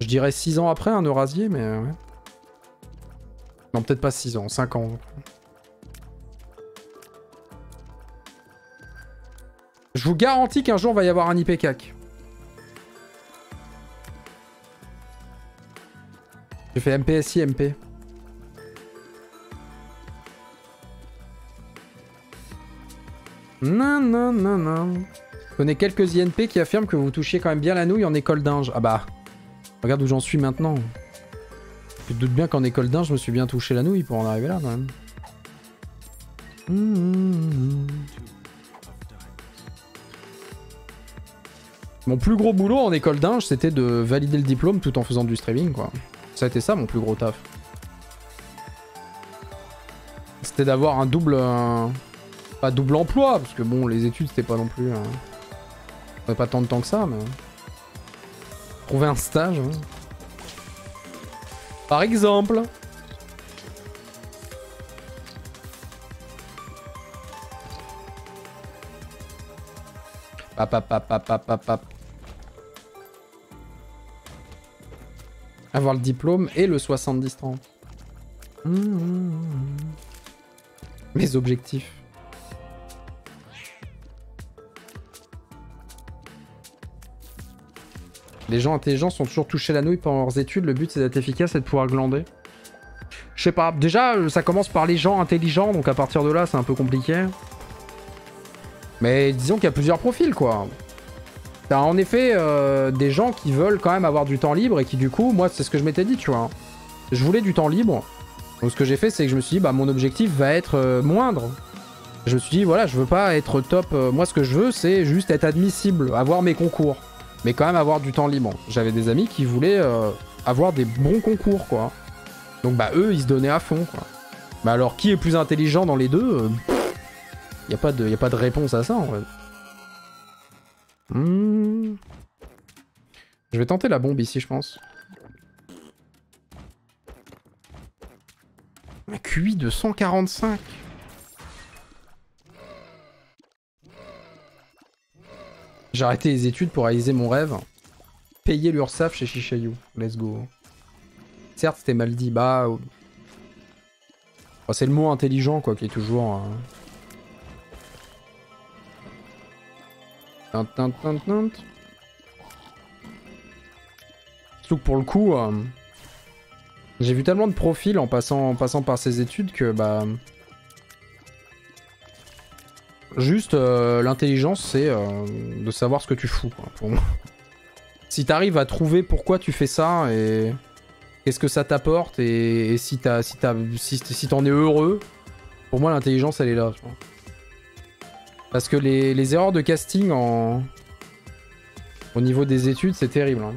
Speaker 1: Je dirais 6 ans après un Eurasier, mais. Non, peut-être pas 6 ans, 5 ans. Je vous garantis qu'un jour, va y avoir un IPCAC. J'ai fait MPSI, MP. Non, non, non, non. Je connais quelques INP qui affirment que vous touchiez quand même bien la nouille en école d'Inge. Ah bah, regarde où j'en suis maintenant. Tu te doutes bien qu'en école d'Inge, je me suis bien touché la nouille pour en arriver là quand même. Mon plus gros boulot en école d'inge, c'était de valider le diplôme tout en faisant du streaming, quoi. Ça a été ça mon plus gros taf. C'était d'avoir un double... Pas double emploi, parce que bon, les études, c'était pas non plus... Euh... pas tant de temps que ça, mais... Trouver un stage, hein. Par exemple... Avoir le diplôme et le 70-30. Mes objectifs. Les gens intelligents sont toujours touchés la nouille pendant leurs études. Le but c'est d'être efficace et de pouvoir glander. Je sais pas. Déjà, ça commence par les gens intelligents, donc à partir de là, c'est un peu compliqué. Mais disons qu'il y a plusieurs profils, quoi. T'as en effet euh, des gens qui veulent quand même avoir du temps libre et qui, du coup, moi, c'est ce que je m'étais dit, tu vois. Je voulais du temps libre. Donc, ce que j'ai fait, c'est que je me suis dit, bah, mon objectif va être euh, moindre. Je me suis dit, voilà, je veux pas être top. Euh, moi, ce que je veux, c'est juste être admissible, avoir mes concours. Mais quand même avoir du temps libre. J'avais des amis qui voulaient avoir des bons concours, quoi. Donc, bah, eux, ils se donnaient à fond, quoi. Mais alors, qui est plus intelligent dans les deux il a, pas de, y a pas de réponse à ça en fait. Hmm. Je vais tenter la bombe ici, je pense. Un QI de 145 J'ai arrêté les études pour réaliser mon rêve. Payer l'URSAF chez Shishayu. Let's go. Certes, c'était mal dit. Bah... c'est le mot intelligent, quoi, qui est toujours... Hein. Surtout que pour le coup, euh, j'ai vu tellement de profils en passant, en passant par ces études que bah. Juste euh, l'intelligence, c'est euh, de savoir ce que tu fous. Si t'arrives à trouver pourquoi tu fais ça et qu'est-ce que ça t'apporte et, si t'en si si, si es heureux, pour moi l'intelligence elle est là. Parce que les, erreurs de casting au niveau des études, c'est terrible. Hein.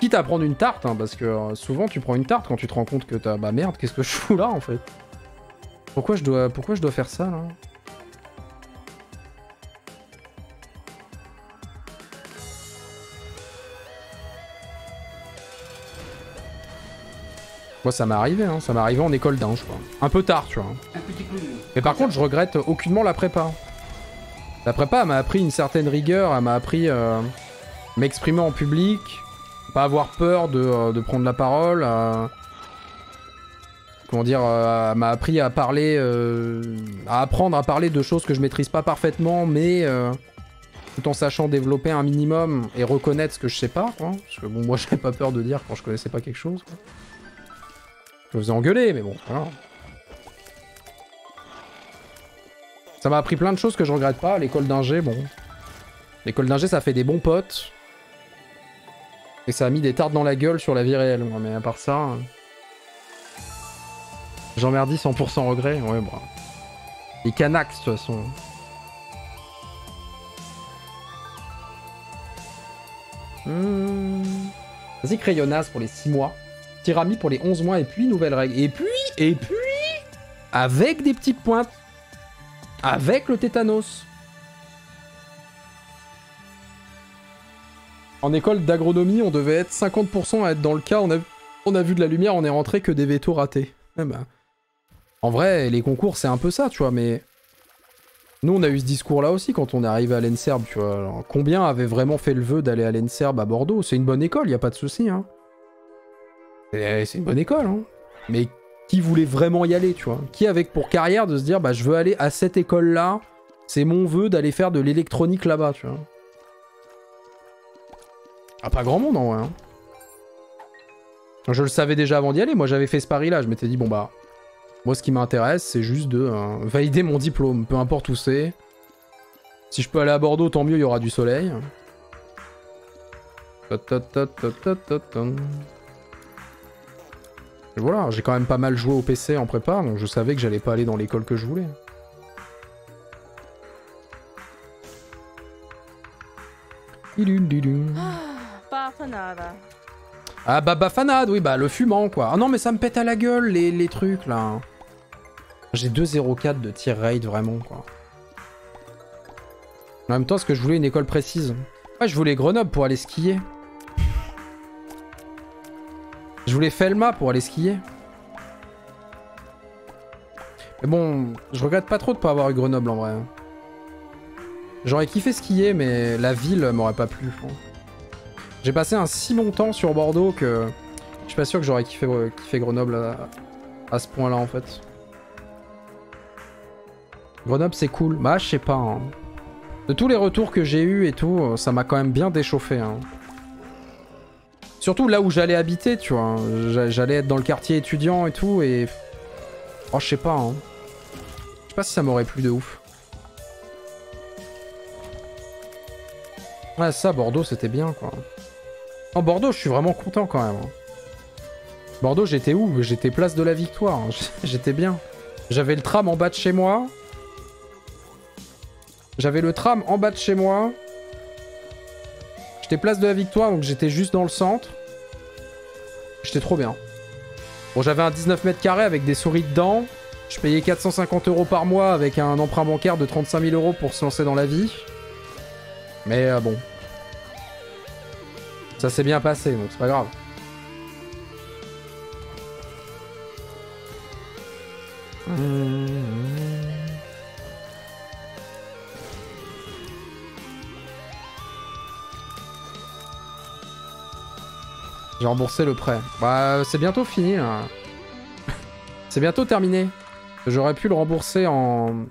Speaker 1: Quitte à prendre une tarte, hein, parce que euh, souvent tu prends une tarte quand tu te rends compte que t'as... Bah merde, qu'est-ce que je fous là en fait? Pourquoi je, dois, pourquoi je dois faire ça là? Moi, ça m'est arrivé, hein. ça m'est arrivé en école d'ange, quoi. Un peu tard, tu vois. Mais par contre, je regrette aucunement la prépa. La prépa, m'a appris une certaine rigueur, elle m'a appris euh, m'exprimer en public, pas avoir peur de, euh, prendre la parole, comment dire, euh, elle m'a appris à parler, à apprendre à parler de choses que je maîtrise pas parfaitement, mais tout en sachant développer un minimum et reconnaître ce que je sais pas, Parce que bon, moi, j'avais pas peur de dire quand je connaissais pas quelque chose, quoi. Je me faisais engueuler, mais bon, Ça m'a appris plein de choses que je regrette pas. L'école d'ingé, bon. L'école d'ingé, ça fait des bons potes. Et ça a mis des tartes dans la gueule sur la vie réelle. Mais à part ça... J'emmerdis 100% regret. Ouais, bon. Les canax, de toute façon. Hmm. Vas-y, Crayonnaise pour les 6 mois. Tirami pour les 11 mois et puis nouvelle règle. Et puis, et puis, avec des petites pointes. Avec le tétanos. En école d'agronomie, on devait être 50% à être dans le cas. On a, on a vu de la lumière, on est rentré que des vétos ratés. Eh ben. En vrai, les concours, c'est un peu ça, tu vois, mais... Nous, on a eu ce discours-là aussi quand on est arrivé à l'ENSERB, tu vois. combien avaient vraiment fait le vœu d'aller à l'ENSERB à Bordeaux? C'est une bonne école, y a pas de souci, hein. C'est une bonne école, hein. Mais qui voulait vraiment y aller, tu vois? Qui avait pour carrière de se dire, bah je veux aller à cette école-là, c'est mon vœu d'aller faire de l'électronique là-bas, tu vois? Ah, pas grand monde en vrai, hein. Je le savais déjà avant d'y aller, moi j'avais fait ce pari-là, je m'étais dit, bon bah, moi ce qui m'intéresse, c'est juste de euh, valider mon diplôme, peu importe où c'est. Si je peux aller à Bordeaux, tant mieux, il y aura du soleil. Voilà, j'ai quand même pas mal joué au PC en prépa, donc je savais que j'allais pas aller dans l'école que je voulais. Ah bah Bafanade, oui, bah le fumant quoi. Ah non mais ça me pète à la gueule les, les trucs là. J'ai 2,04 de tir raid vraiment quoi. En même temps, est-ce que je voulais une école précise Ouais, je voulais Grenoble pour aller skier. Je voulais Felma pour aller skier. Mais bon, je regrette pas trop de pas avoir eu Grenoble en vrai. J'aurais kiffé skier, mais la ville m'aurait pas plu. J'ai passé un si bon temps sur Bordeaux que je suis pas sûr que j'aurais kiffé, Grenoble à, ce point-là en fait. Grenoble c'est cool. Bah je sais pas. Hein. De tous les retours que j'ai eu et tout, ça m'a quand même bien déchauffé. Hein. Surtout là où j'allais habiter, tu vois. J'allais être dans le quartier étudiant et tout, et... Oh, je sais pas, hein. Je sais pas si ça m'aurait plu de ouf. Ouais, ça, Bordeaux, c'était bien, quoi. En Bordeaux, je suis vraiment content, quand même. Hein. Bordeaux, j'étais où? J'étais place de la Victoire. Hein. j'étais bien. J'avais le tram en bas de chez moi. J'avais le tram en bas de chez moi. J'étais place de la Victoire, donc j'étais juste dans le centre. J'étais trop bien. Bon, j'avais un 19 mètres carrés avec des souris dedans. Je payais 450 euros par mois avec un emprunt bancaire de 35 000 euros pour se lancer dans la vie. Mais euh, bon. Ça s'est bien passé, donc c'est pas grave. Mmh. J'ai remboursé le prêt. Bah, c'est bientôt fini. c'est bientôt terminé. J'aurais pu le rembourser en...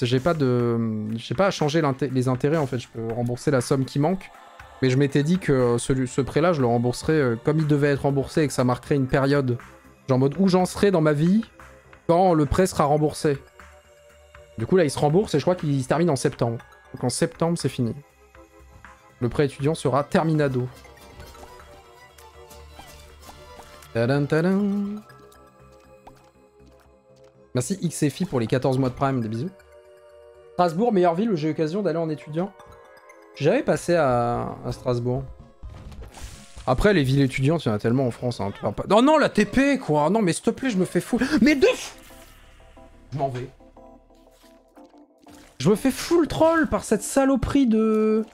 Speaker 1: J'ai pas de... J'ai pas à changer les intérêts, en fait. Je peux rembourser la somme qui manque. Mais je m'étais dit que ce, prêt-là, je le rembourserais euh, comme il devait être remboursé et que ça marquerait une période. Genre en mode où j'en serai dans ma vie quand le prêt sera remboursé. Du coup, là, il se rembourse et je crois qu'il se termine en septembre. Donc en septembre, c'est fini. Le prêt étudiant sera terminado. Merci XFI pour les 14 mois de prime, des bisous. Strasbourg, meilleure ville où j'ai eu l'occasion d'aller en étudiant. J'avais passé à, Strasbourg. Après, les villes étudiantes, il y en a tellement en France. Hein. Non, non, la TP, quoi Non, mais s'il te plaît, je me fais fou. Mais deux Je m'en vais. Je me fais full troll par cette saloperie de...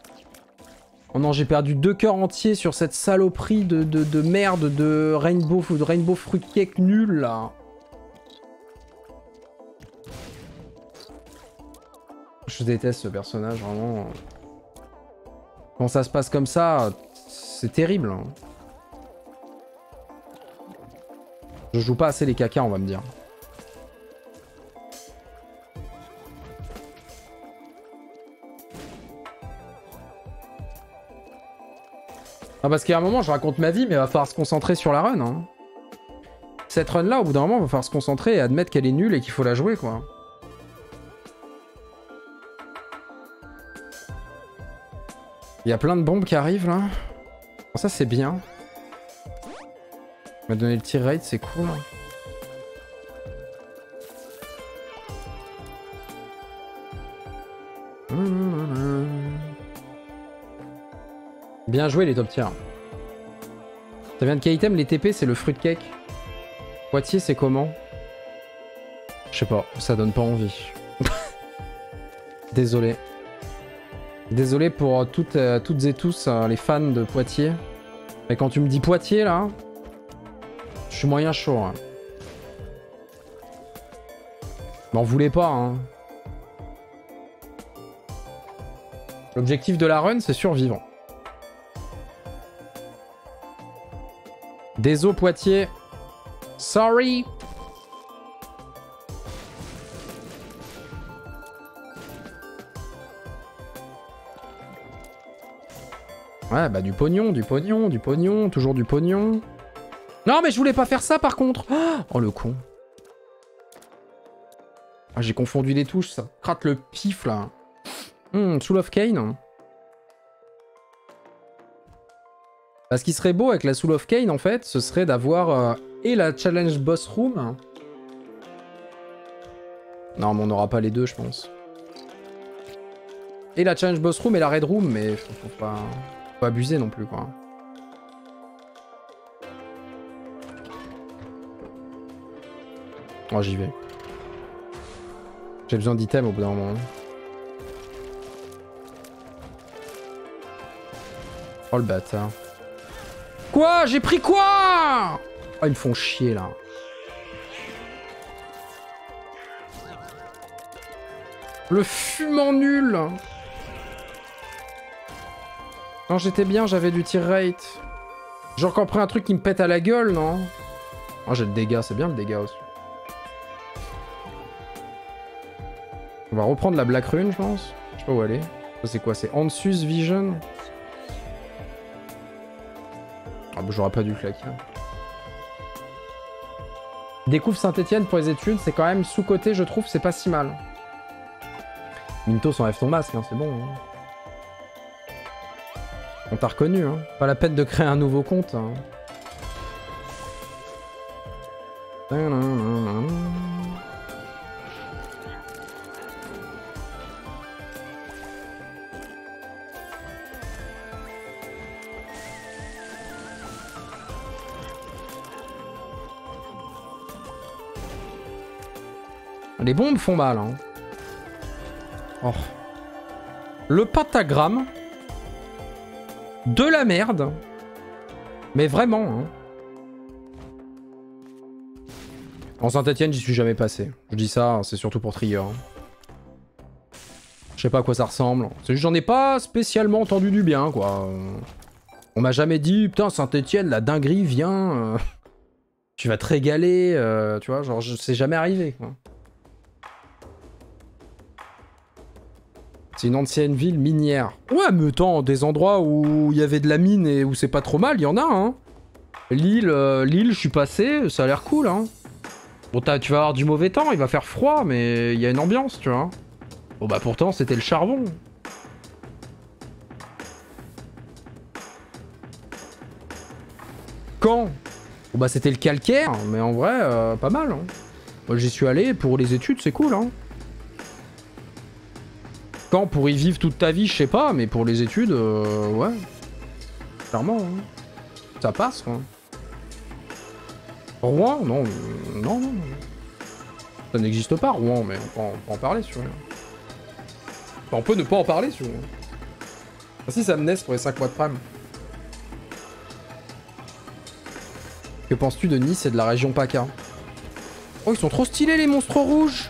Speaker 1: Oh non, j'ai perdu deux cœurs entiers sur cette saloperie de, de, merde de Rainbow, de Rainbow nul, là. Je déteste ce personnage, vraiment. Quand ça se passe comme ça, c'est terrible. Hein. Je joue pas assez les caca, on va me dire. Ah parce qu'à un moment, je raconte ma vie, mais il va falloir se concentrer sur la run. Hein. Cette run-là, au bout d'un moment, il va falloir se concentrer et admettre qu'elle est nulle et qu'il faut la jouer, quoi. Il y a plein de bombes qui arrivent, là. ça, c'est bien. m'a donné le tir rate, c'est cool. Bien joué les top tiers. Ça vient de quel item? Les TP c'est le fruitcake. Poitiers c'est comment? Je sais pas, ça donne pas envie. Désolé. Désolé pour toutes, euh, toutes et tous euh, les fans de Poitiers. Mais quand tu me dis Poitiers là, je suis moyen chaud. Hein. M'en voulez pas hein. L'objectif de la run c'est survivre. Désolé Poitiers. Sorry. Ouais, bah du pognon, du pognon, du pognon, toujours du pognon. Non, mais je voulais pas faire ça par contre. Oh le con. Ah, j'ai confondu les touches, ça crate le pif là. Hmm, Soul of Kane. Bah, ce qui serait beau avec la Soul of Kane, en fait, ce serait d'avoir euh, et la challenge boss room. Non, mais on n'aura pas les deux, je pense. Et la challenge boss room et la raid room, mais faut pas, faut pas abuser non plus, quoi. Oh, j'y vais. J'ai besoin d'items au bout d'un moment. Oh le bâtard. Quoi? J'ai pris quoi? Oh ils me font chier là. Le fumant nul Non j'étais bien, j'avais du tir rate. J'ai encore pris un truc qui me pète à la gueule, non? Oh j'ai le dégât, c'est bien le dégât aussi. On va reprendre la Black Rune, je pense. Je sais pas où aller. Ça, c'est quoi? C'est Ansus Vision? Ah, bah, j'aurais pas dû claquer. Découvre Saint-Etienne pour les études, c'est quand même sous-côté, je trouve, c'est pas si mal. Mintos, enlève ton masque, hein, c'est bon. Hein. On t'a reconnu, hein. Pas la peine de créer un nouveau compte. Hein. Les bombes font mal. Hein. Oh. Le pentagramme. De la merde. Mais vraiment. Hein. En Saint-Etienne, j'y suis jamais passé. Je dis ça, c'est surtout pour Trier. Hein. Je sais pas à quoi ça ressemble. C'est juste j'en ai pas spécialement entendu du bien, quoi. On m'a jamais dit, putain, Saint-Etienne, la dinguerie, vient. Euh, tu vas te régaler, euh, tu vois, genre, c'est jamais arrivé, quoi. C'est une ancienne ville minière. Ouais, mais attends, des endroits où il y avait de la mine et où c'est pas trop mal, il y en a, hein. L'île, euh, l'île, je suis passé, ça a l'air cool, hein. Bon, tu vas avoir du mauvais temps, il va faire froid, mais il y a une ambiance, tu vois. Bon, bah pourtant, c'était le charbon. Quand? Bon, bah c'était le calcaire, mais en vrai, euh, pas mal. Hein. Moi, j'y suis allé, pour les études, c'est cool, hein pour y vivre toute ta vie, je sais pas, mais pour les études, euh, ouais. Clairement, hein. ça passe. Quoi. Rouen non, euh, non, non, Ça n'existe pas, Rouen, mais on peut en, parler, sur on peut ne pas en parler, sur ah, si, ça me naisse pour les 5 mois de prime. Que penses-tu de Nice et de la région PACA? Oh, ils sont trop stylés, les monstres rouges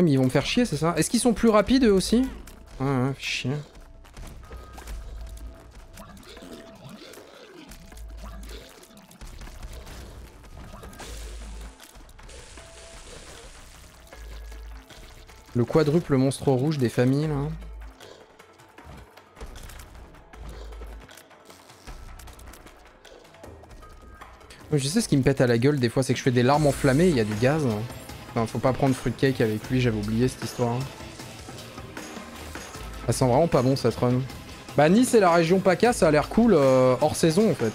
Speaker 1: ah mais ils vont me faire chier c'est ça Est-ce qu'ils sont plus rapides eux aussi? Ah chien. Le quadruple monstre rouge des familles là. Je sais ce qui me pète à la gueule des fois, c'est que je fais des larmes enflammées, il y a du gaz. Non, faut pas prendre fruitcake avec lui, j'avais oublié cette histoire. Ça sent vraiment pas bon cette run. Bah Nice et la région PACA, ça a l'air cool euh, hors saison en fait.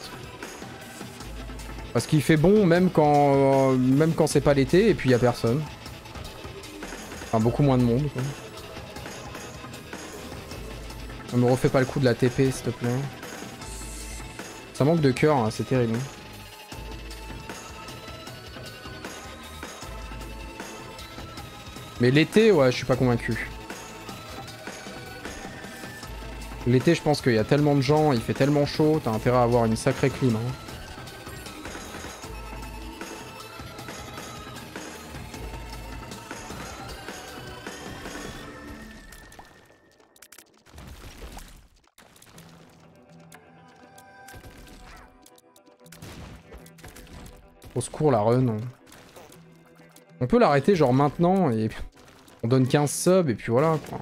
Speaker 1: Parce qu'il fait bon même quand euh, même quand c'est pas l'été et puis y a personne. Enfin beaucoup moins de monde quoi. On me refait pas le coup de la TP s'il te plaît. Ça manque de cœur, hein, c'est terrible. Mais l'été, ouais, je suis pas convaincu. L'été, je pense qu'il y a tellement de gens, il fait tellement chaud, t'as intérêt à avoir une sacrée clim. Hein. Au secours la run. On peut l'arrêter genre maintenant et on donne 15 subs et puis voilà quoi.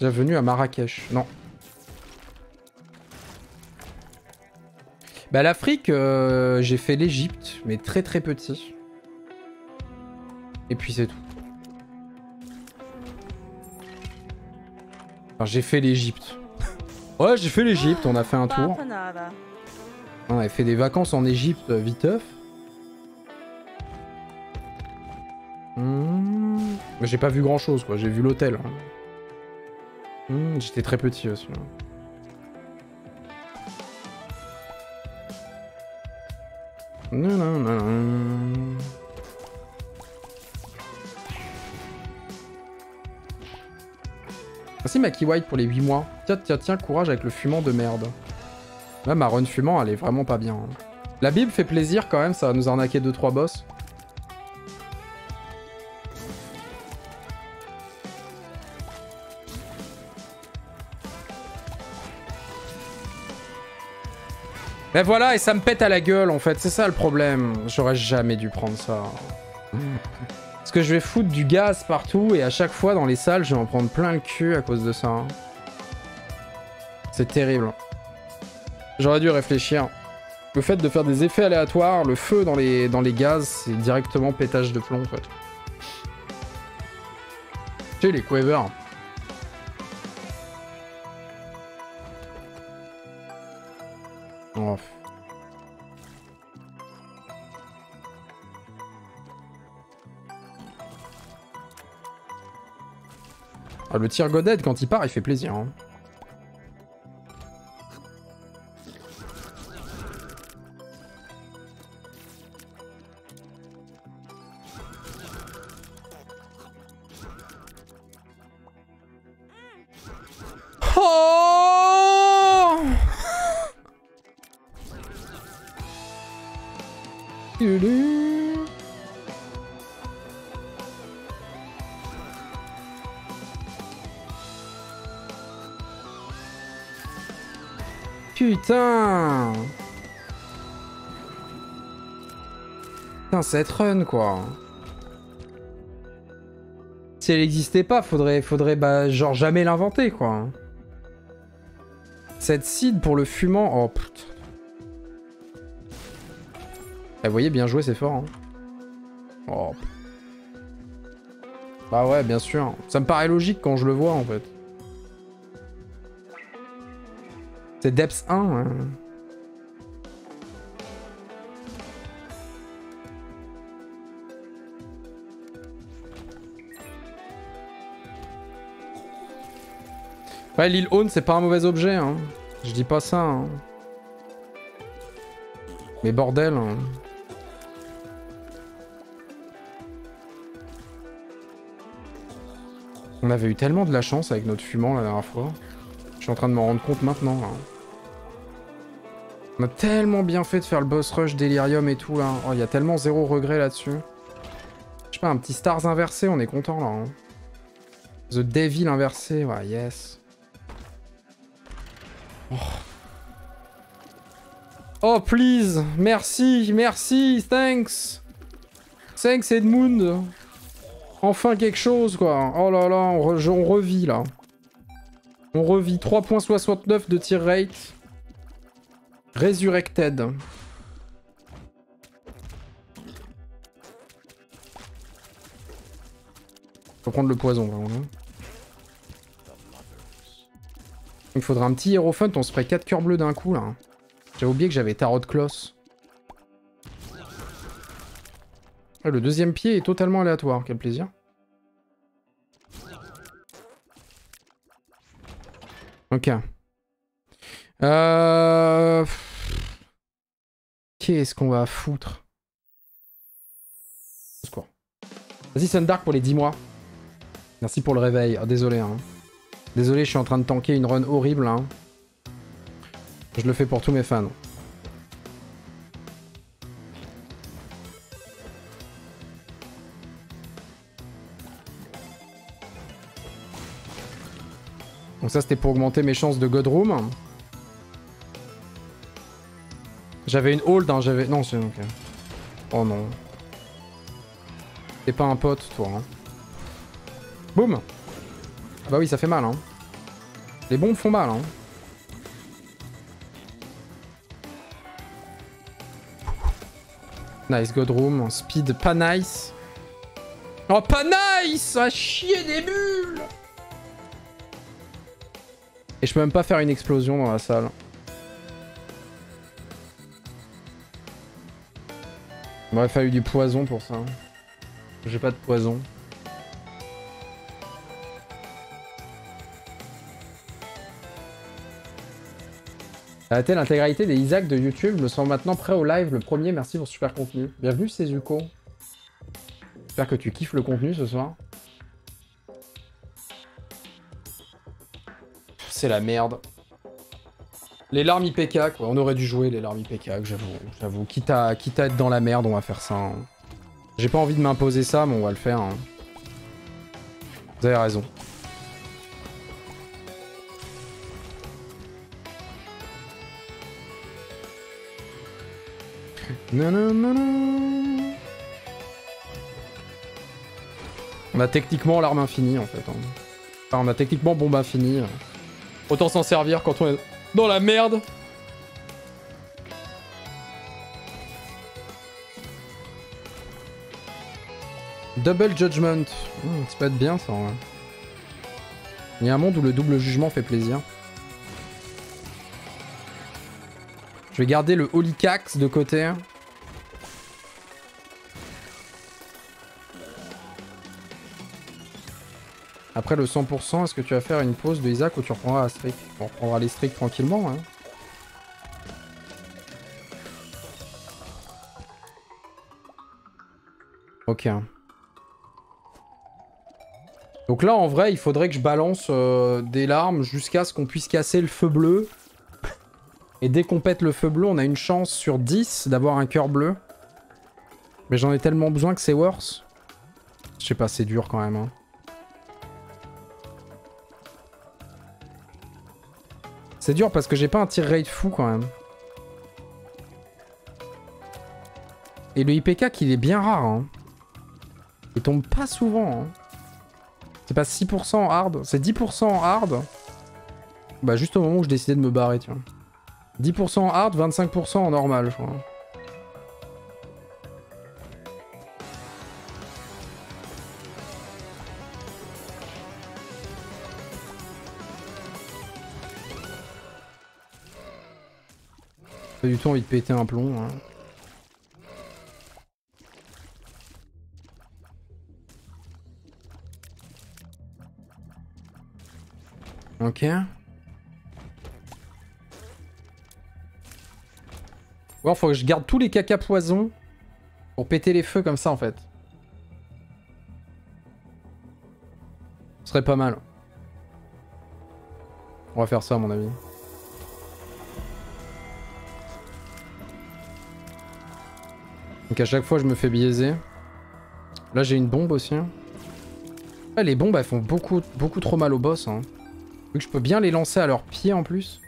Speaker 1: Bienvenue à Marrakech. Non. Bah l'Afrique, euh, j'ai fait l'Egypte, mais très très petit. Et puis c'est tout. J'ai fait l'Egypte. ouais, j'ai fait l'Egypte, on a fait un tour. On avait fait des vacances en Égypte euh, viteuf. Mais j'ai pas vu grand chose quoi, j'ai vu l'hôtel. hein. Hmm, J'étais très petit aussi. non, non. Merci Maki White pour les 8 mois. Tiens, tiens, tiens, courage avec le fumant de merde. Là, ma run fumant, elle est vraiment pas bien. hein. La Bible fait plaisir quand même, ça va nous arnaquer 2-3 boss. Mais voilà, et ça me pète à la gueule en fait, c'est ça le problème. J'aurais jamais dû prendre ça. Parce que je vais foutre du gaz partout et à chaque fois dans les salles, je vais en prendre plein le cul à cause de ça. hein. C'est terrible. J'aurais dû réfléchir. Le fait de faire des effets aléatoires, le feu dans les, dans les gaz, c'est directement pétage de plomb en fait. Tu sais, les quavers. Ah, le tir Goded, quand il part, il fait plaisir. hein. Cette run, quoi. Si elle n'existait pas, faudrait, faudrait bah, genre jamais l'inventer, quoi. Cette seed pour le fumant... Oh, putain. Eh, vous voyez, bien joué, c'est fort. hein. Oh. Bah ouais, bien sûr. Ça me paraît logique quand je le vois, en fait. C'est Depths 1. hein. Ouais, l'île Haune, c'est pas un mauvais objet. Hein. Je dis pas ça. hein. Mais bordel. hein. On avait eu tellement de la chance avec notre fumant la dernière fois. Je suis en train de m'en rendre compte maintenant. On a tellement bien fait de faire le boss rush Delirium et tout là. Oh, il y a tellement zéro regret là-dessus. Je sais pas, un petit Stars inversé, on est content là. hein. The Devil inversé, ouais, yes. Oh, please, merci, merci, thanks. Thanks Edmund. Enfin quelque chose quoi. Oh là là, on, re- on revit là. On revit 3.69 de tir rate. Resurrected. Faut prendre le poison vraiment. hein. Il faudra un petit Hierophant, on se ferait 4 cœurs bleus d'un coup là. J'avais oublié que j'avais Tarot Closs. Ah, le deuxième pied est totalement aléatoire, quel plaisir. Ok. Euh... Qu'est-ce qu'on va foutre? Vas-y Sundark pour les 10 mois. Merci pour le réveil. Ah, désolé. Hein. Désolé, je suis en train de tanker une run horrible. Hein. Je le fais pour tous mes fans. Donc ça c'était pour augmenter mes chances de Godroom. J'avais une hold, hein, j'avais... Non, c'est... ok. Oh non. T'es pas un pote, toi. Hein. Boum Ah bah oui, ça fait mal, hein. Les bombes font mal, hein. Nice, Godroom. Speed, pas nice. Oh, pas nice Ah, chier des bulles Et je peux même pas faire une explosion dans la salle. Il m'aurait fallu du poison pour ça. J'ai pas de poison. Arrêtez l'intégralité des Isaac de YouTube. Je me sens maintenant prêt au live. Le premier, merci pour ce super contenu. Bienvenue, Sezuko. J'espère que tu kiffes le contenu ce soir. C'est la merde. Les larmes IPK. On aurait dû jouer les larmes IPK, j'avoue. J'avoue. Quitte à, quitte à être dans la merde, on va faire ça. hein. J'ai pas envie de m'imposer ça, mais on va le faire. hein. Vous avez raison. On a techniquement l'arme infinie en fait. hein. Enfin, on a techniquement bombe infinie. Autant s'en servir quand on est dans la merde. Double Judgment. Hmm, ça peut être bien ça. ouais. Il y a un monde où le double jugement fait plaisir. Vais garder le Holy Cax de côté. Après le 100%, est-ce que tu vas faire une pause de Isaac ou tu reprendras la streak? On reprendra les streaks tranquillement. Hein. Ok. Donc là, en vrai, il faudrait que je balance euh, des larmes jusqu'à ce qu'on puisse casser le feu bleu. Et dès qu'on pète le feu bleu, on a une chance sur 10 d'avoir un cœur bleu. Mais j'en ai tellement besoin que c'est worse. Je sais pas, c'est dur quand même. hein. C'est dur parce que j'ai pas un tir rate fou quand même. Et le IPK qu'il est bien rare. Hein. Il tombe pas souvent. hein. C'est pas 6% en hard, c'est 10% en hard. Bah juste au moment où je décidais de me barrer, tu vois. 10% en hard, 25% en normal, je crois. Pas du tout envie de péter un plomb. hein. Ok. Bon, faut que je garde tous les caca poison pour péter les feux comme ça en fait. Ce serait pas mal. On va faire ça à mon avis. Donc à chaque fois je me fais biaiser. Là j'ai une bombe aussi. hein. Les bombes elles font beaucoup, beaucoup trop mal au boss. Hein. Vu que je peux bien les lancer à leurs pieds en plus.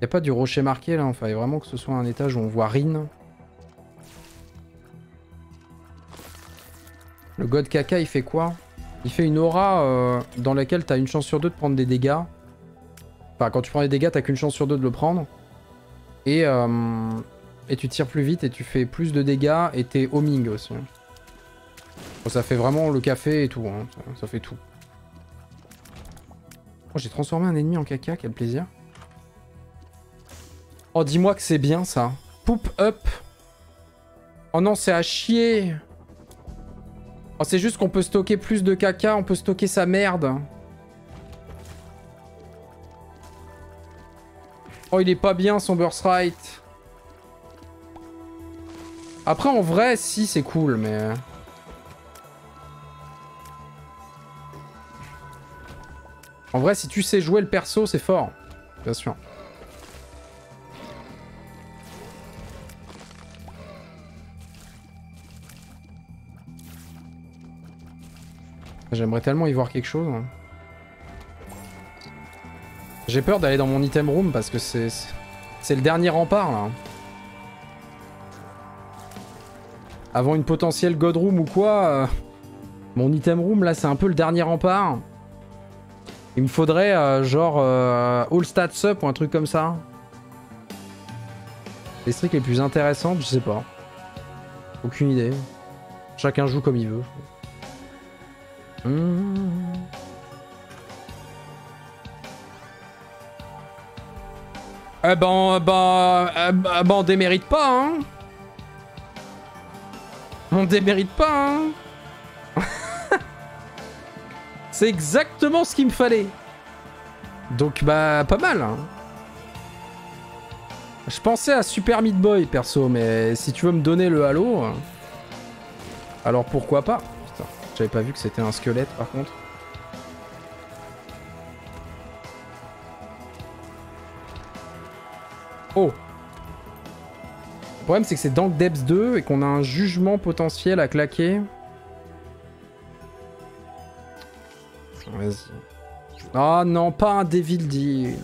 Speaker 1: Y a pas du rocher marqué là, il fallait vraiment que ce soit un étage où on voit Rin. Le god caca il fait quoi? Il fait une aura euh, dans laquelle t'as une chance sur deux de prendre des dégâts. Enfin quand tu prends des dégâts t'as qu'une chance sur deux de le prendre. Et, euh, et tu tires plus vite et tu fais plus de dégâts et t'es homing aussi. Bon, ça fait vraiment le café et tout, hein. ça, fait tout. Oh, j'ai transformé un ennemi en caca, quel plaisir. Oh, dis-moi que c'est bien ça. Poop up. Oh non, c'est à chier. Oh, c'est juste qu'on peut stocker plus de caca, on peut stocker sa merde. Oh, il est pas bien son birthright. Après, en vrai, si, c'est cool, mais... En vrai, si tu sais jouer le perso, c'est fort. Bien sûr. J'aimerais tellement y voir quelque chose. hein. J'ai peur d'aller dans mon item room parce que c'est... c'est- le dernier rempart, là. Avant une potentielle god room ou quoi... euh, Mon item room, là, c'est un peu le dernier rempart. Il me faudrait euh, genre euh, All Stats Up ou un truc comme ça. Les streaks les plus intéressantes, je sais pas. Aucune idée. Chacun joue comme il veut. Hmm. Eh ben, ben, eh ben, ben, on démérite pas, hein On démérite pas, hein C'est exactement ce qu'il me fallait. Donc, bah, pas mal, hein. Je pensais à Super Meat Boy, perso, mais si tu veux me donner le Halo... euh, Alors pourquoi pas? J'avais pas vu que c'était un squelette, par contre. Oh Le problème c'est que c'est Dank Debs 2 et qu'on a un jugement potentiel à claquer. Vas-y. Ah non, pas un Devil Deal.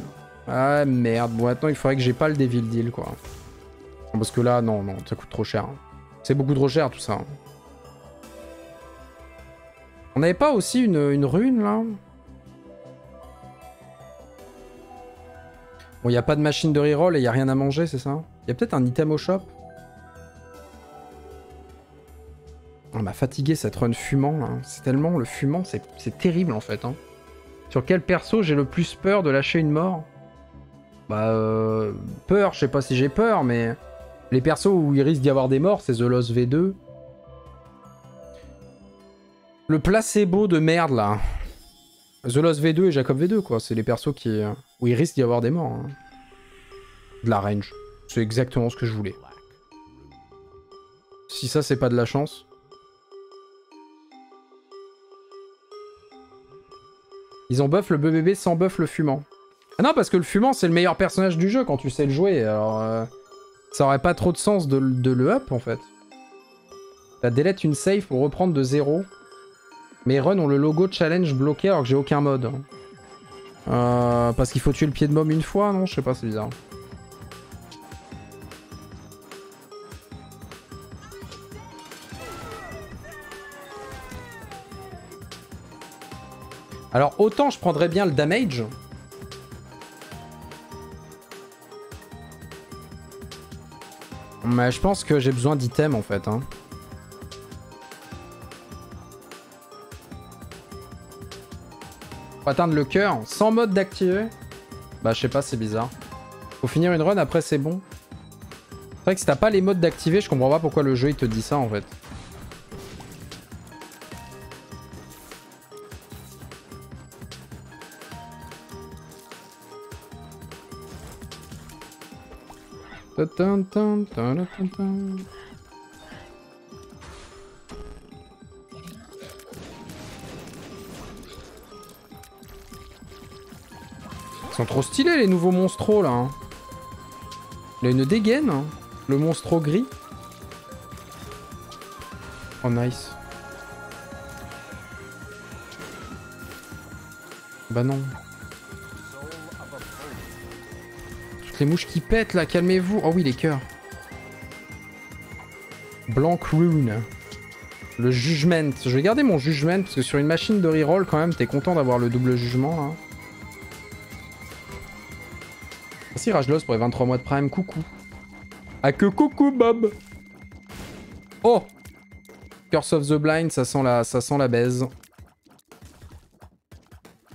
Speaker 1: Ah merde, bon maintenant il faudrait que j'ai pas le Devil Deal quoi. Parce que là, non, non, ça coûte trop cher. C'est beaucoup trop cher tout ça. On n'avait pas aussi une, une rune là? Bon, il n'y a pas de machine de reroll et il n'y a rien à manger, c'est ça? Il y a peut-être un item au shop? On m'a fatigué cette run fumant là. C'est tellement le fumant, c'est c'est terrible en fait. Hein. Sur quel perso j'ai le plus peur de lâcher une mort? Bah, euh, peur, je sais pas si j'ai peur, mais les persos où il risque d'y avoir des morts, c'est The Lost V2. Le placebo de merde là. The Lost V2 et Jacob V2 quoi, c'est les persos qui euh, où il risque d'y avoir des morts. hein. De la range. C'est exactement ce que je voulais. Si ça c'est pas de la chance. Ils ont buff le bébé sans buff le fumant. Ah non, parce que le fumant, c'est le meilleur personnage du jeu quand tu sais le jouer. Alors, euh, ça aurait pas trop de sens de, le up en fait. T'as delete une save pour reprendre de zéro. Mes runs ont le logo challenge bloqué alors que j'ai aucun mode. Euh, parce qu'il faut tuer le pied de môme une fois, non? Je sais pas, c'est bizarre. Alors autant je prendrais bien le damage. Mais je pense que j'ai besoin d'items en fait. Hein. Pour atteindre le cœur, sans mode d'activer. Bah je sais pas, c'est bizarre. Faut finir une run, après c'est bon. C'est vrai que si t'as pas les modes d'activer, je comprends pas pourquoi le jeu il te dit ça en fait. Ils sont trop stylés les nouveaux monstros là. hein. Il a une dégaine, hein, le monstro gris. Oh nice. Bah non. Toutes les mouches qui pètent là, calmez-vous. Oh oui, les cœurs. Blanc Rune. Le jugement. Je vais garder mon jugement parce que sur une machine de reroll, quand même, t'es content d'avoir le double jugement là. Merci Rajlos pour les 23 mois de prime. Coucou. Ah que coucou Bob. Oh Curse of the Blind, ça sent la, ça sent la baise.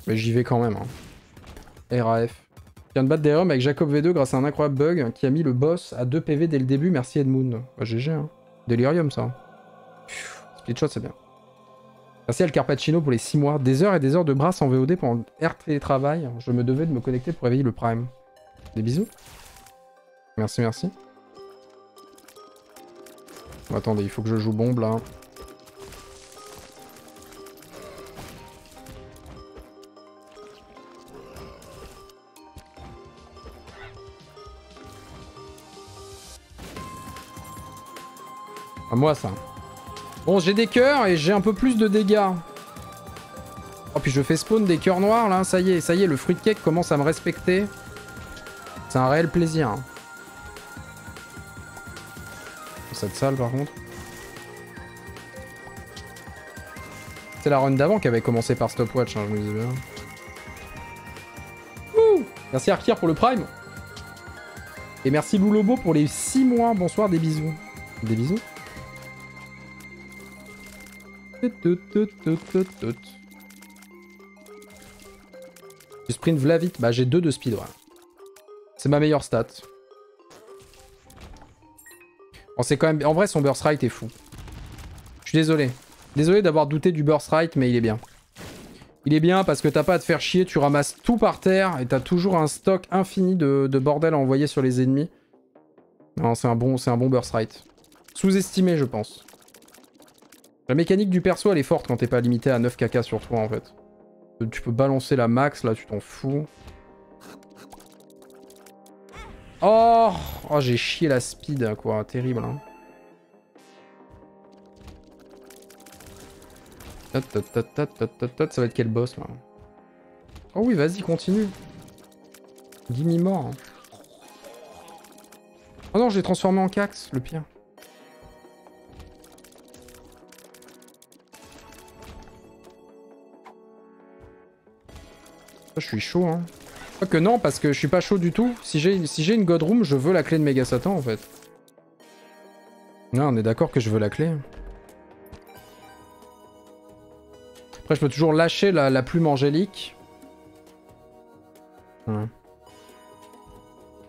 Speaker 1: Mais j'y vais quand même. Hein. RAF. Je viens de battre des avec Jacob V2 grâce à un incroyable bug qui a mis le boss à 2 PV dès le début. Merci Edmund. GG. Hein. Delirium ça. Pfiou, Split shot c'est bien. Merci Al Carpaccio pour les 6 mois. Des heures et des heures de brasse en VOD pendant air télétravail. Je me devais de me connecter pour réveiller le Prime. Des bisous. Merci, merci. Attendez, il faut que je joue bombe là. À moi ça. Bon, j'ai des cœurs et j'ai un peu plus de dégâts. Oh, puis je fais spawn des cœurs noirs là. Ça y est, ça y est, le fruit cake commence à me respecter. C'est un réel plaisir. hein. Cette salle par contre. C'est la run d'avant qui avait commencé par Stopwatch, hein, je me disais bien. Ouh merci Arkir pour le prime. Et merci Loulobo pour les 6 mois. Bonsoir, des bisous. Des bisous. Tu sprint v'la vite. Bah j'ai deux de speed, ouais. C'est ma meilleure stat. Bon, c'est quand. En vrai, son burst rate est fou. Je suis désolé. Désolé d'avoir douté du burst rate, mais il est bien. Il est bien parce que t'as pas à te faire chier, tu ramasses tout par terre et t'as toujours un stock infini de, bordel à envoyer sur les ennemis. Non, c'est un, bon, un bon. Sous-estimé, je pense. La mécanique du perso, elle est forte quand t'es pas limité à 9 kk sur toi, en fait. Tu peux balancer la max, là, tu t'en fous. Oh, oh j'ai chié la speed, quoi. Terrible, hein. Ça va être quel boss là Oh oui, vas-y, continue. Gimme mort. Hein. Oh non, j'ai transformé en cax, le pire. Je suis chaud, hein. Que non, parce que je suis pas chaud du tout. Si j'ai une God Room, je veux la clé de Mega Satan, en fait. Non, on est d'accord que je veux la clé. Après, je peux toujours lâcher la, plume angélique.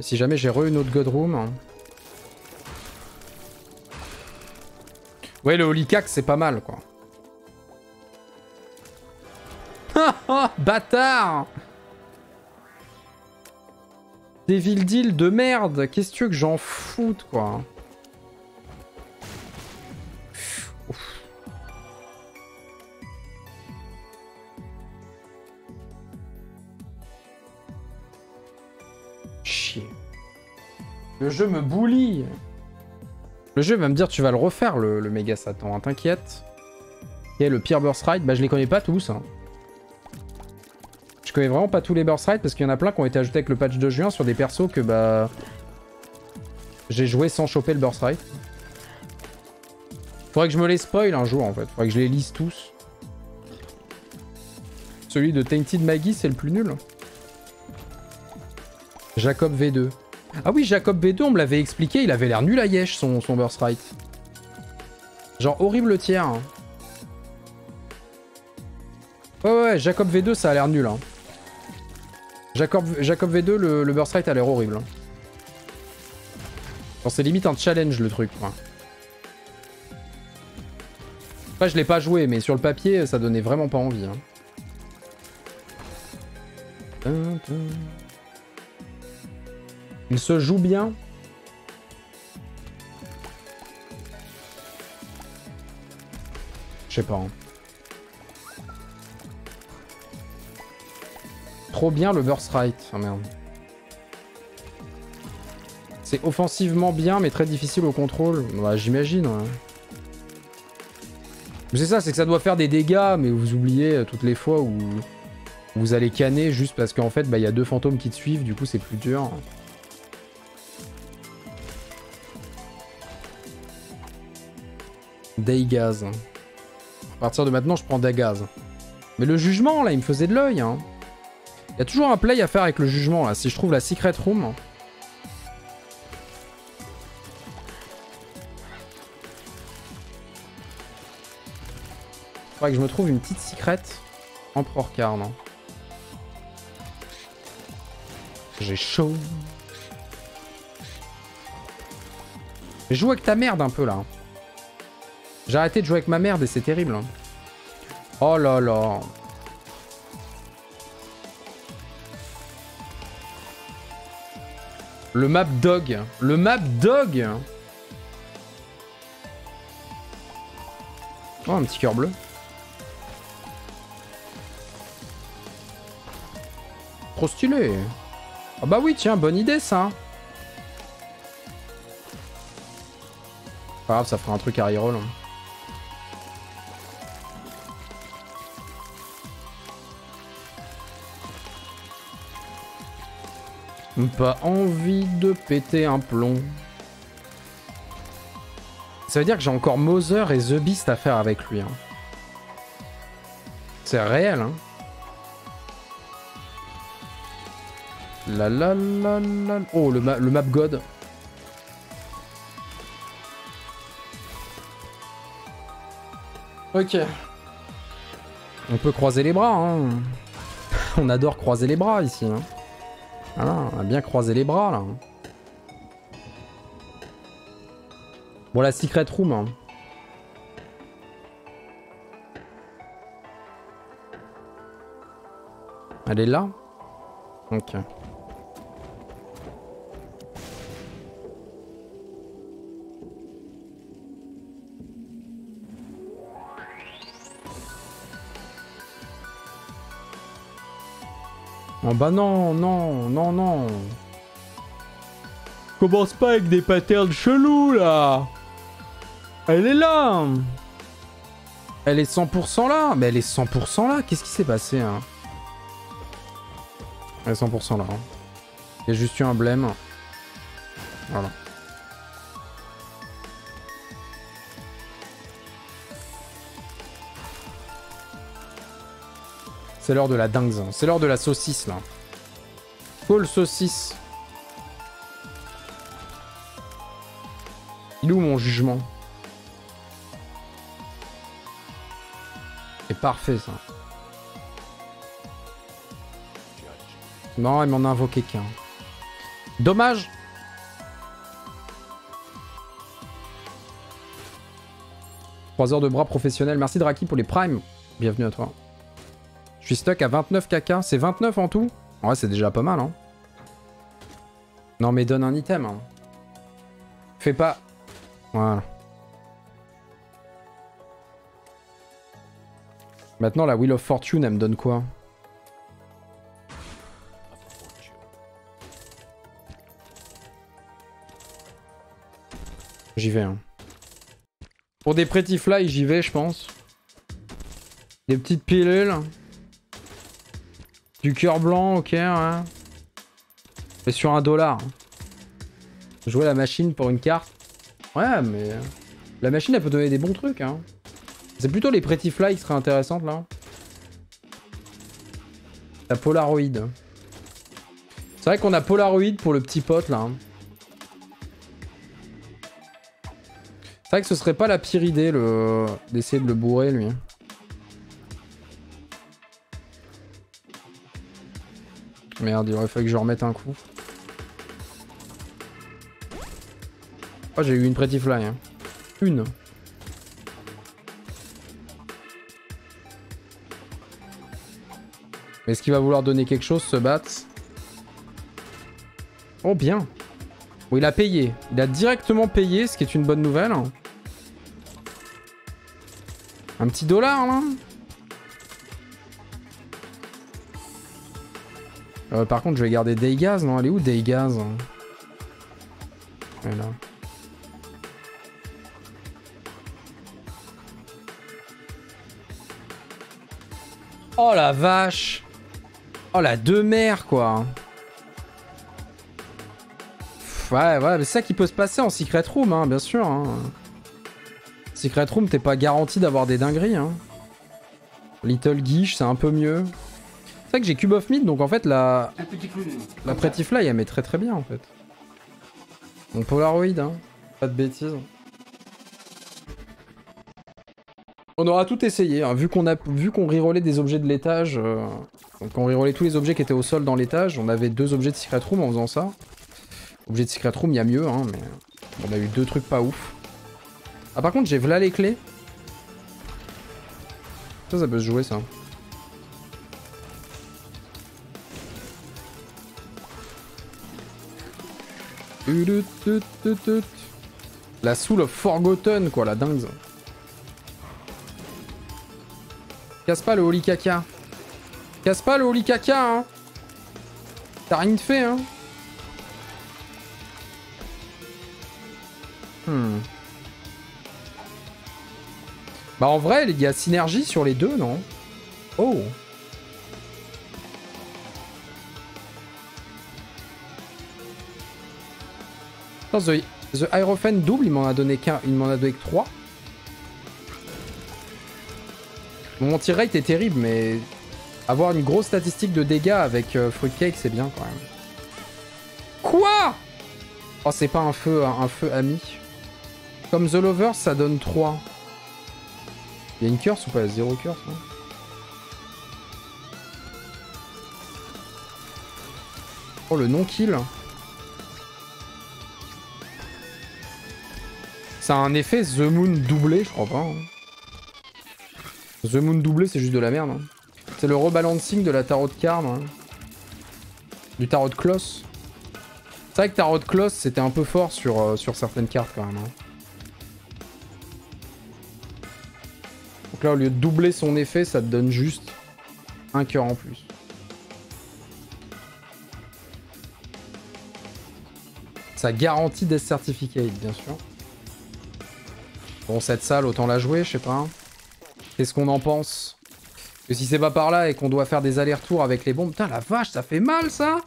Speaker 1: si jamais j'ai re une autre God Room. Ouais, le Holy Cax, c'est pas mal, quoi. Bâtard Devil Deal de merde Qu'est-ce que tu veux que j'en foute, quoi? Le jeu me boulie. Le jeu va me dire tu vas le refaire le, le méga Satan, hein, t'inquiète. Et le pire Burst Ride, bah je les connais pas tous. Hein. Je connais vraiment pas tous les Burst Ride parce qu'il y en a plein qui ont été ajoutés avec le patch de juin sur des persos que bah... J'ai joué sans choper le Burst Ride. Faudrait que je me les spoil un jour en fait, faudrait que je les lise tous. Celui de Tainted Maggie c'est le plus nul. Jacob V2. Ah oui, Jacob B2, on me l'avait expliqué, il avait l'air nul à Yesh, son, son burst. Genre horrible tiers. Hein. Ouais, ouais, Jacob V2, ça a l'air nul. Hein. Jacob, Jacob V2, le, burst rate a l'air horrible. Hein. c'est limite un challenge le truc. Quoi. Je l'ai pas joué, mais sur le papier, ça donnait vraiment pas envie. Hein. Il se joue bien. Je sais pas. Hein. Trop bien le burst right. Ah merde. C'est offensivement bien, mais très difficile au contrôle. Bah, j'imagine. C'est ça, c'est que ça doit faire des dégâts, mais vous oubliez euh, toutes les fois où vous allez canner juste parce qu'en fait, bah, il y a deux fantômes qui te suivent, du coup c'est plus dur. Daygaz. À partir de maintenant, je prends Daygaz. Mais le jugement, là, il me faisait de l'œil. Hein. Il y a toujours un play à faire avec le jugement, là. Si je trouve la secret room... Faudrait que je me trouve une petite secret Emperor Card. Hein. J'ai chaud. Je joue avec ta merde un peu là. J'ai arrêté de jouer avec ma merde et c'est terrible. Hein. Oh là là. Le map dog. Le map dog Oh, un petit cœur bleu. Trop stylé. Ah bah oui, tiens, bonne idée ça. Pas grave, ça fera un truc à reroll. Hein. Pas envie de péter un plomb. Ça veut dire que j'ai encore Mother et The Beast à faire avec lui. Hein. C'est réel, hein. Oh, le, map god. Ok. On peut croiser les bras, hein. On adore croiser les bras ici. Ah, on a bien croisé les bras là. Bon, la secret room. Hein. Elle est là? Ok. Oh bah non, non, non, non. Commence pas avec des patterns chelous là. Elle est là. Elle est 100% là. Mais elle est 100% là. Qu'est-ce qui s'est passé hein? Elle est 100% là. Hein. Il y a juste eu un blême. Voilà. C'est l'heure de la dingue. C'est l'heure de la saucisse, là. Saucisse. Il est où mon jugement? C'est parfait, ça. Non, il m'en a invoqué qu'un. Dommage Trois heures de bras professionnels. Merci Draki pour les primes. Bienvenue à toi. Suis stuck à 29 caca. C'est 29 en tout Ouais, c'est déjà pas mal, hein. Non, mais donne un item. Hein. Fais pas... Voilà. Maintenant, la Wheel of Fortune, elle me donne quoi? J'y vais. Hein. Pour des Pretty Fly, j'y vais, je pense. Des petites pilules. Du cœur blanc, ok, ouais. Mais sur un dollar. Jouer la machine pour une carte. Ouais, mais... La machine, elle peut donner des bons trucs, hein. C'est plutôt les Pretty Fly qui seraient intéressantes, là. La Polaroid. C'est vrai qu'on a Polaroid pour le petit pote, là. C'est vrai que ce serait pas la pire idée, le... d'essayer de le bourrer, lui. Merde, il aurait fallu que je remette un coup. Oh, j'ai eu une Pretty Fly. Hein. Une. Est-ce qu'il va vouloir donner quelque chose, ce bat? Oh, bien. Bon, il a payé. Il a directement payé, ce qui est une bonne nouvelle. Un petit dollar, là Euh, par contre, je vais garder Daygaz, non Elle est où Daygaz Elle est là. Oh la vache Oh la deux mères quoi Ouais, ouais, mais c'est ça qui peut se passer en Secret Room, hein, bien sûr. Hein. Secret Room, t'es pas garanti d'avoir des dingueries. Hein. Little Guiche, c'est un peu mieux. C'est vrai que j'ai Cube of Meat, donc en fait la... La Pretty Fly, elle met très très bien en fait. Mon Polaroid, hein. Pas de bêtises. On aura tout essayé, hein. vu qu'on a vu qu'on rerollait des objets de l'étage, euh... donc on rerollait tous les objets qui étaient au sol dans l'étage, on avait deux objets de Secret Room en faisant ça. Objets de Secret Room, il y a mieux, hein, mais on a eu deux trucs pas ouf. Ah par contre, j'ai v'là les clés. Ça, ça peut se jouer ça. La Soul of Forgotten, quoi, la dingue. Casse pas le Holy Caca. Casse pas le Holy Caca, hein. T'as rien de fait, hein. Hmm. Bah en vrai, il y a synergie sur les deux, non? Oh The, The double, il m'en a donné qu'un, il m'en a donné que 3. Mon tir rate est terrible, mais avoir une grosse statistique de dégâts avec euh, Fruitcake, c'est bien quand même. Quoi? Oh, c'est pas un feu, un, feu ami. Comme The Lover, ça donne 3. Il y a une curse ou pas? Zéro curse, Oh, le non-kill. Ça a un effet The Moon doublé, je crois pas. hein. The Moon doublé, c'est juste de la merde. hein. C'est le rebalancing de la tarot de cartes. hein. Du tarot de Kloss. C'est vrai que tarot de Kloss, c'était un peu fort sur, euh, sur certaines cartes quand même. hein. Donc là, au lieu de doubler son effet, ça te donne juste un cœur en plus. Ça garantit des certificats, bien sûr. Bon, cette salle, autant la jouer, je sais pas. Qu'est-ce qu'on en pense? Que si c'est pas par là et qu'on doit faire des allers-retours avec les bombes... Putain, la vache, ça fait mal, ça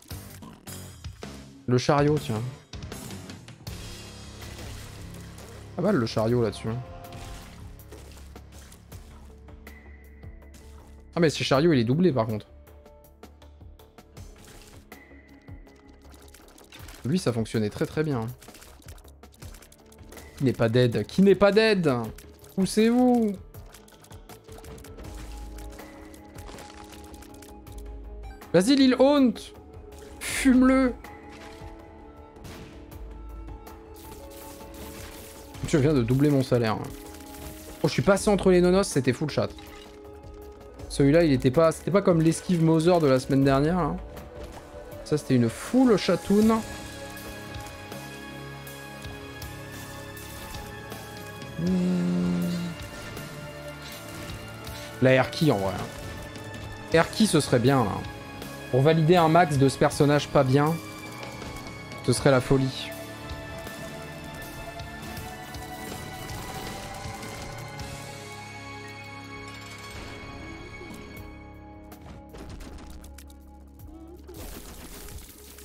Speaker 1: Le chariot, tiens. Pas mal, le chariot, là-dessus. hein. Ah, mais ce chariot, il est doublé, par contre. Lui, ça fonctionnait très très bien. N'est pas dead Qui n'est pas dead Poussez-vous Vas-y, Lil Haunt Fume-le Je viens de doubler mon salaire. Oh, je suis passé entre les nonos, c'était full chat. Celui-là, il était pas... C'était pas comme l'esquive Mother de la semaine dernière, là. Ça, c'était une full chatoune. La Erki en vrai. Erki ce serait bien. Pour valider un max de ce personnage pas bien, ce serait la folie.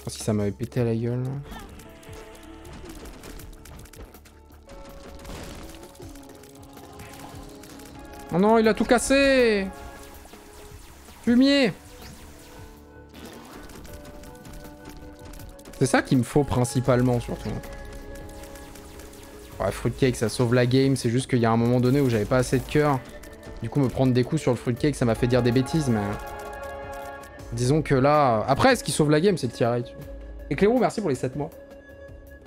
Speaker 1: Si ça m'avait pété à la gueule. Oh non, il a tout cassé Fumier C'est ça qu'il me faut principalement, surtout. Ouais, fruitcake, ça sauve la game, c'est juste qu'il y a un moment donné où j'avais pas assez de cœur. Du coup, me prendre des coups sur le fruitcake, ça m'a fait dire des bêtises, mais... Disons que là... Après, ce qui sauve la game, c'est de tirer. Et Cléro, merci pour les 7 mois.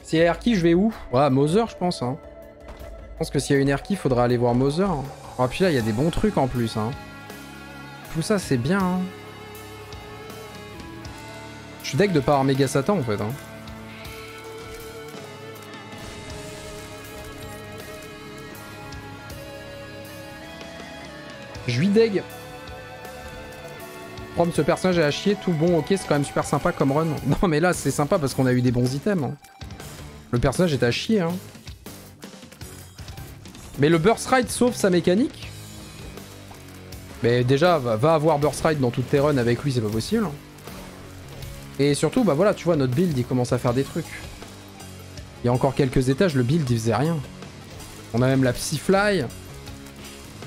Speaker 1: Si y a Erki, je vais où? Ouais, Mother, je pense, hein. Je pense que s'il y a une Erki, faudra aller voir Mother. Oh, puis là, il y a des bons trucs en plus, hein. Tout ça, c'est bien, hein. Je suis deck de pas avoir méga Satan, en fait, hein. Je lui deg. Prom, ce personnage à chier, tout bon, ok, c'est quand même super sympa comme run. Non, mais là, c'est sympa parce qu'on a eu des bons items. hein. Le personnage est à chier, hein. Mais le Burst Ride sauve sa mécanique. Mais déjà, va, avoir Burst Ride dans toutes tes runs avec lui, c'est pas possible. Et surtout, bah voilà, tu vois, notre build, il commence à faire des trucs. Il y a encore quelques étages, le build, il faisait rien. On a même la Psyfly.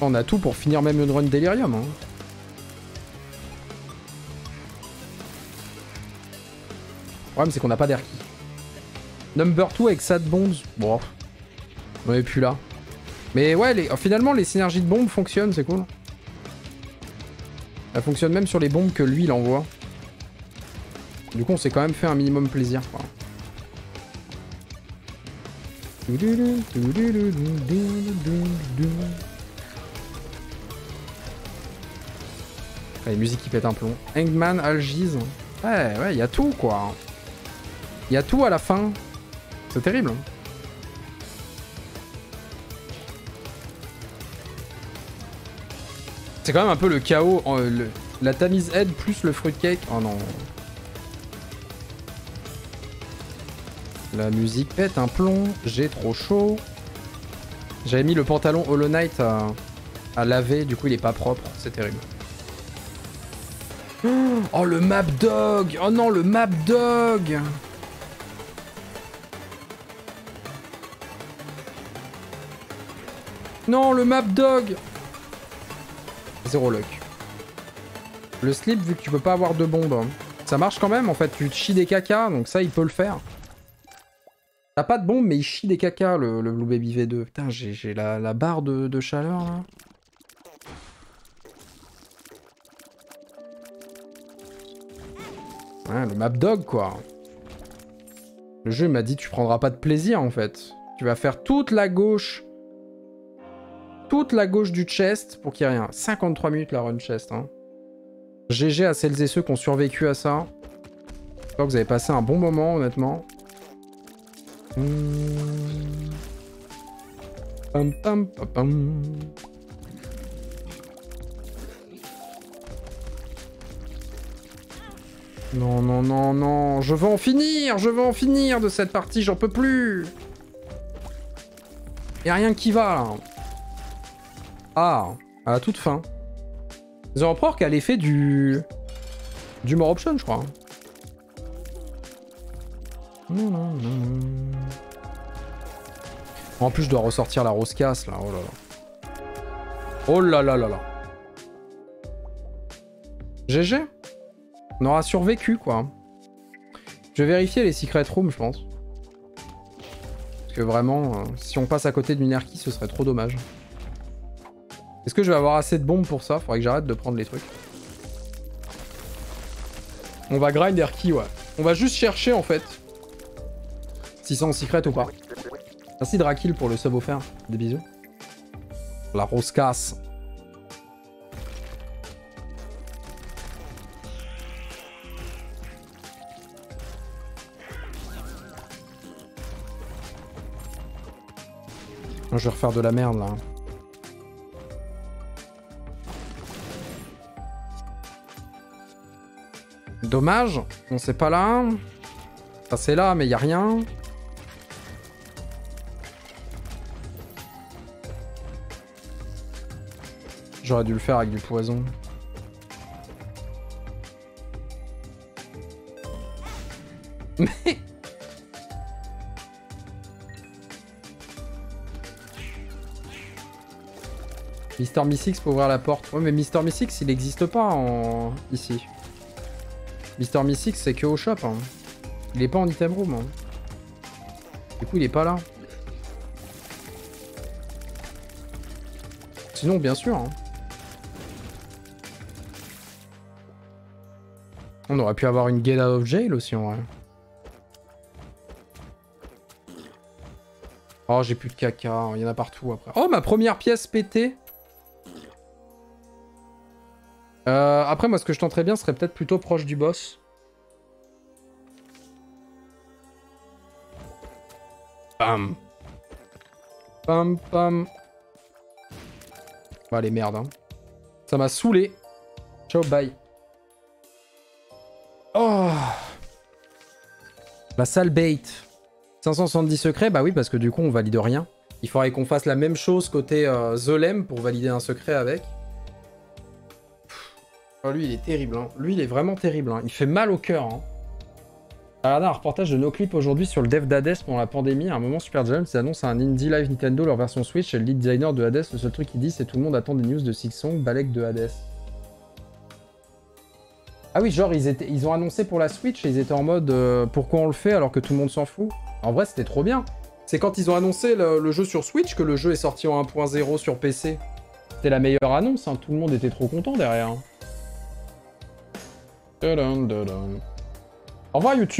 Speaker 1: On a tout pour finir même une run Delirium. Hein. Le problème, c'est qu'on n'a pas d'Erki. Number 2 avec Sad Bombs, bon, on est plus là. Mais ouais, les- finalement, les synergies de bombes fonctionnent, c'est cool. Elles fonctionnent même sur les bombes que lui, il envoie. Du coup, on s'est quand même fait un minimum plaisir, quoi. Allez, musique qui pète un plomb. Hangman, Algiz. Ouais, ouais, il y a tout, quoi. Il y a tout à la fin. C'est terrible. C'est quand même un peu le chaos. la tamise aide plus le fruitcake. Oh non. La musique pète un plomb. J'ai trop chaud. J'avais mis le pantalon Hollow Knight à, à laver. Du coup, il est pas propre. C'est terrible. Oh, le map dog Oh non, le map dog Non, le map dog Le slip, vu que tu peux pas avoir de bombes, ça marche quand même. En fait, tu chies des caca, donc ça, il peut le faire. T'as pas de bombe, mais il chie des caca, le, Blue Baby V2. Putain, j'ai la, barre de, de chaleur, là. Ouais, le map dog, quoi. Le jeu m'a dit tu prendras pas de plaisir, en fait. Tu vas faire toute la gauche... Toute la gauche du chest pour qu'il n'y ait rien. 53 minutes la run chest, hein. GG à celles et ceux qui ont survécu à ça. J'espère que vous avez passé un bon moment, honnêtement. Pam. Non, non, non, non. Je veux en finir. Je veux en finir de cette partie. J'en peux plus. Y a rien qui va. Ah, à la toute fin. The Emperor qui a l'effet du... Du More Option, je crois. En plus, je dois ressortir la rose casse, là. Oh là là. Oh là là là là. GG on aura survécu, quoi. Je vais vérifier les secret rooms, je pense. Parce que vraiment, euh, si on passe à côté d'une Erki, ce serait trop dommage. Est-ce que je vais avoir assez de bombes pour ça? Faudrait que j'arrête de prendre les trucs. On va grind Erki, ouais? On va juste chercher, en fait. Si c'est en secret ou pas. Merci Drakil pour le sub offert. Des bisous. La rose casse. Je vais refaire de la merde là. Dommage, on sait pas là. Ça c'est là, mais y a rien. J'aurais dû le faire avec du poison. Mais... Mister Missix pour ouvrir la porte. Ouais, mais Mister Missix, il n'existe pas en... ici. Mister Missix, c'est que au shop. Hein. Il est pas en item room. Hein. Du coup, il est pas là. Sinon, bien sûr. Hein. On aurait pu avoir une Get Out of Jail aussi, en vrai. Oh, j'ai plus de caca. Il y en a partout après. Oh, ma première pièce pétée Euh, après, moi, ce que je tenterais bien serait peut-être plutôt proche du boss. Pam. Pam, pam. Bah, les merdes, hein. Ça m'a saoulé. Ciao, bye. Oh La salle bait. 570 secrets, bah oui, parce que du coup, on valide rien. Il faudrait qu'on fasse la même chose côté euh, Zolem pour valider un secret avec. Oh, lui, il est terrible. Hein. Lui, il est vraiment terrible. Hein. Il fait mal au cœur. Hein. Un reportage de NoClip aujourd'hui sur le dev d'Hades pendant la pandémie. À un moment, Super Jam annonce un Indie Live Nintendo, leur version Switch, et le lead designer de Hades, le seul truc qu'il dit, c'est tout le monde attend des news de Six Song, Balek de Hades. Ah oui, genre, ils, étaient, ils ont annoncé pour la Switch et ils étaient en mode euh, pourquoi on le fait alors que tout le monde s'en fout? En vrai, c'était trop bien. C'est quand ils ont annoncé le, jeu sur Switch que le jeu est sorti en 1.0 sur PC. C'était la meilleure annonce, tout le monde était trop content derrière. Au revoir YouTube.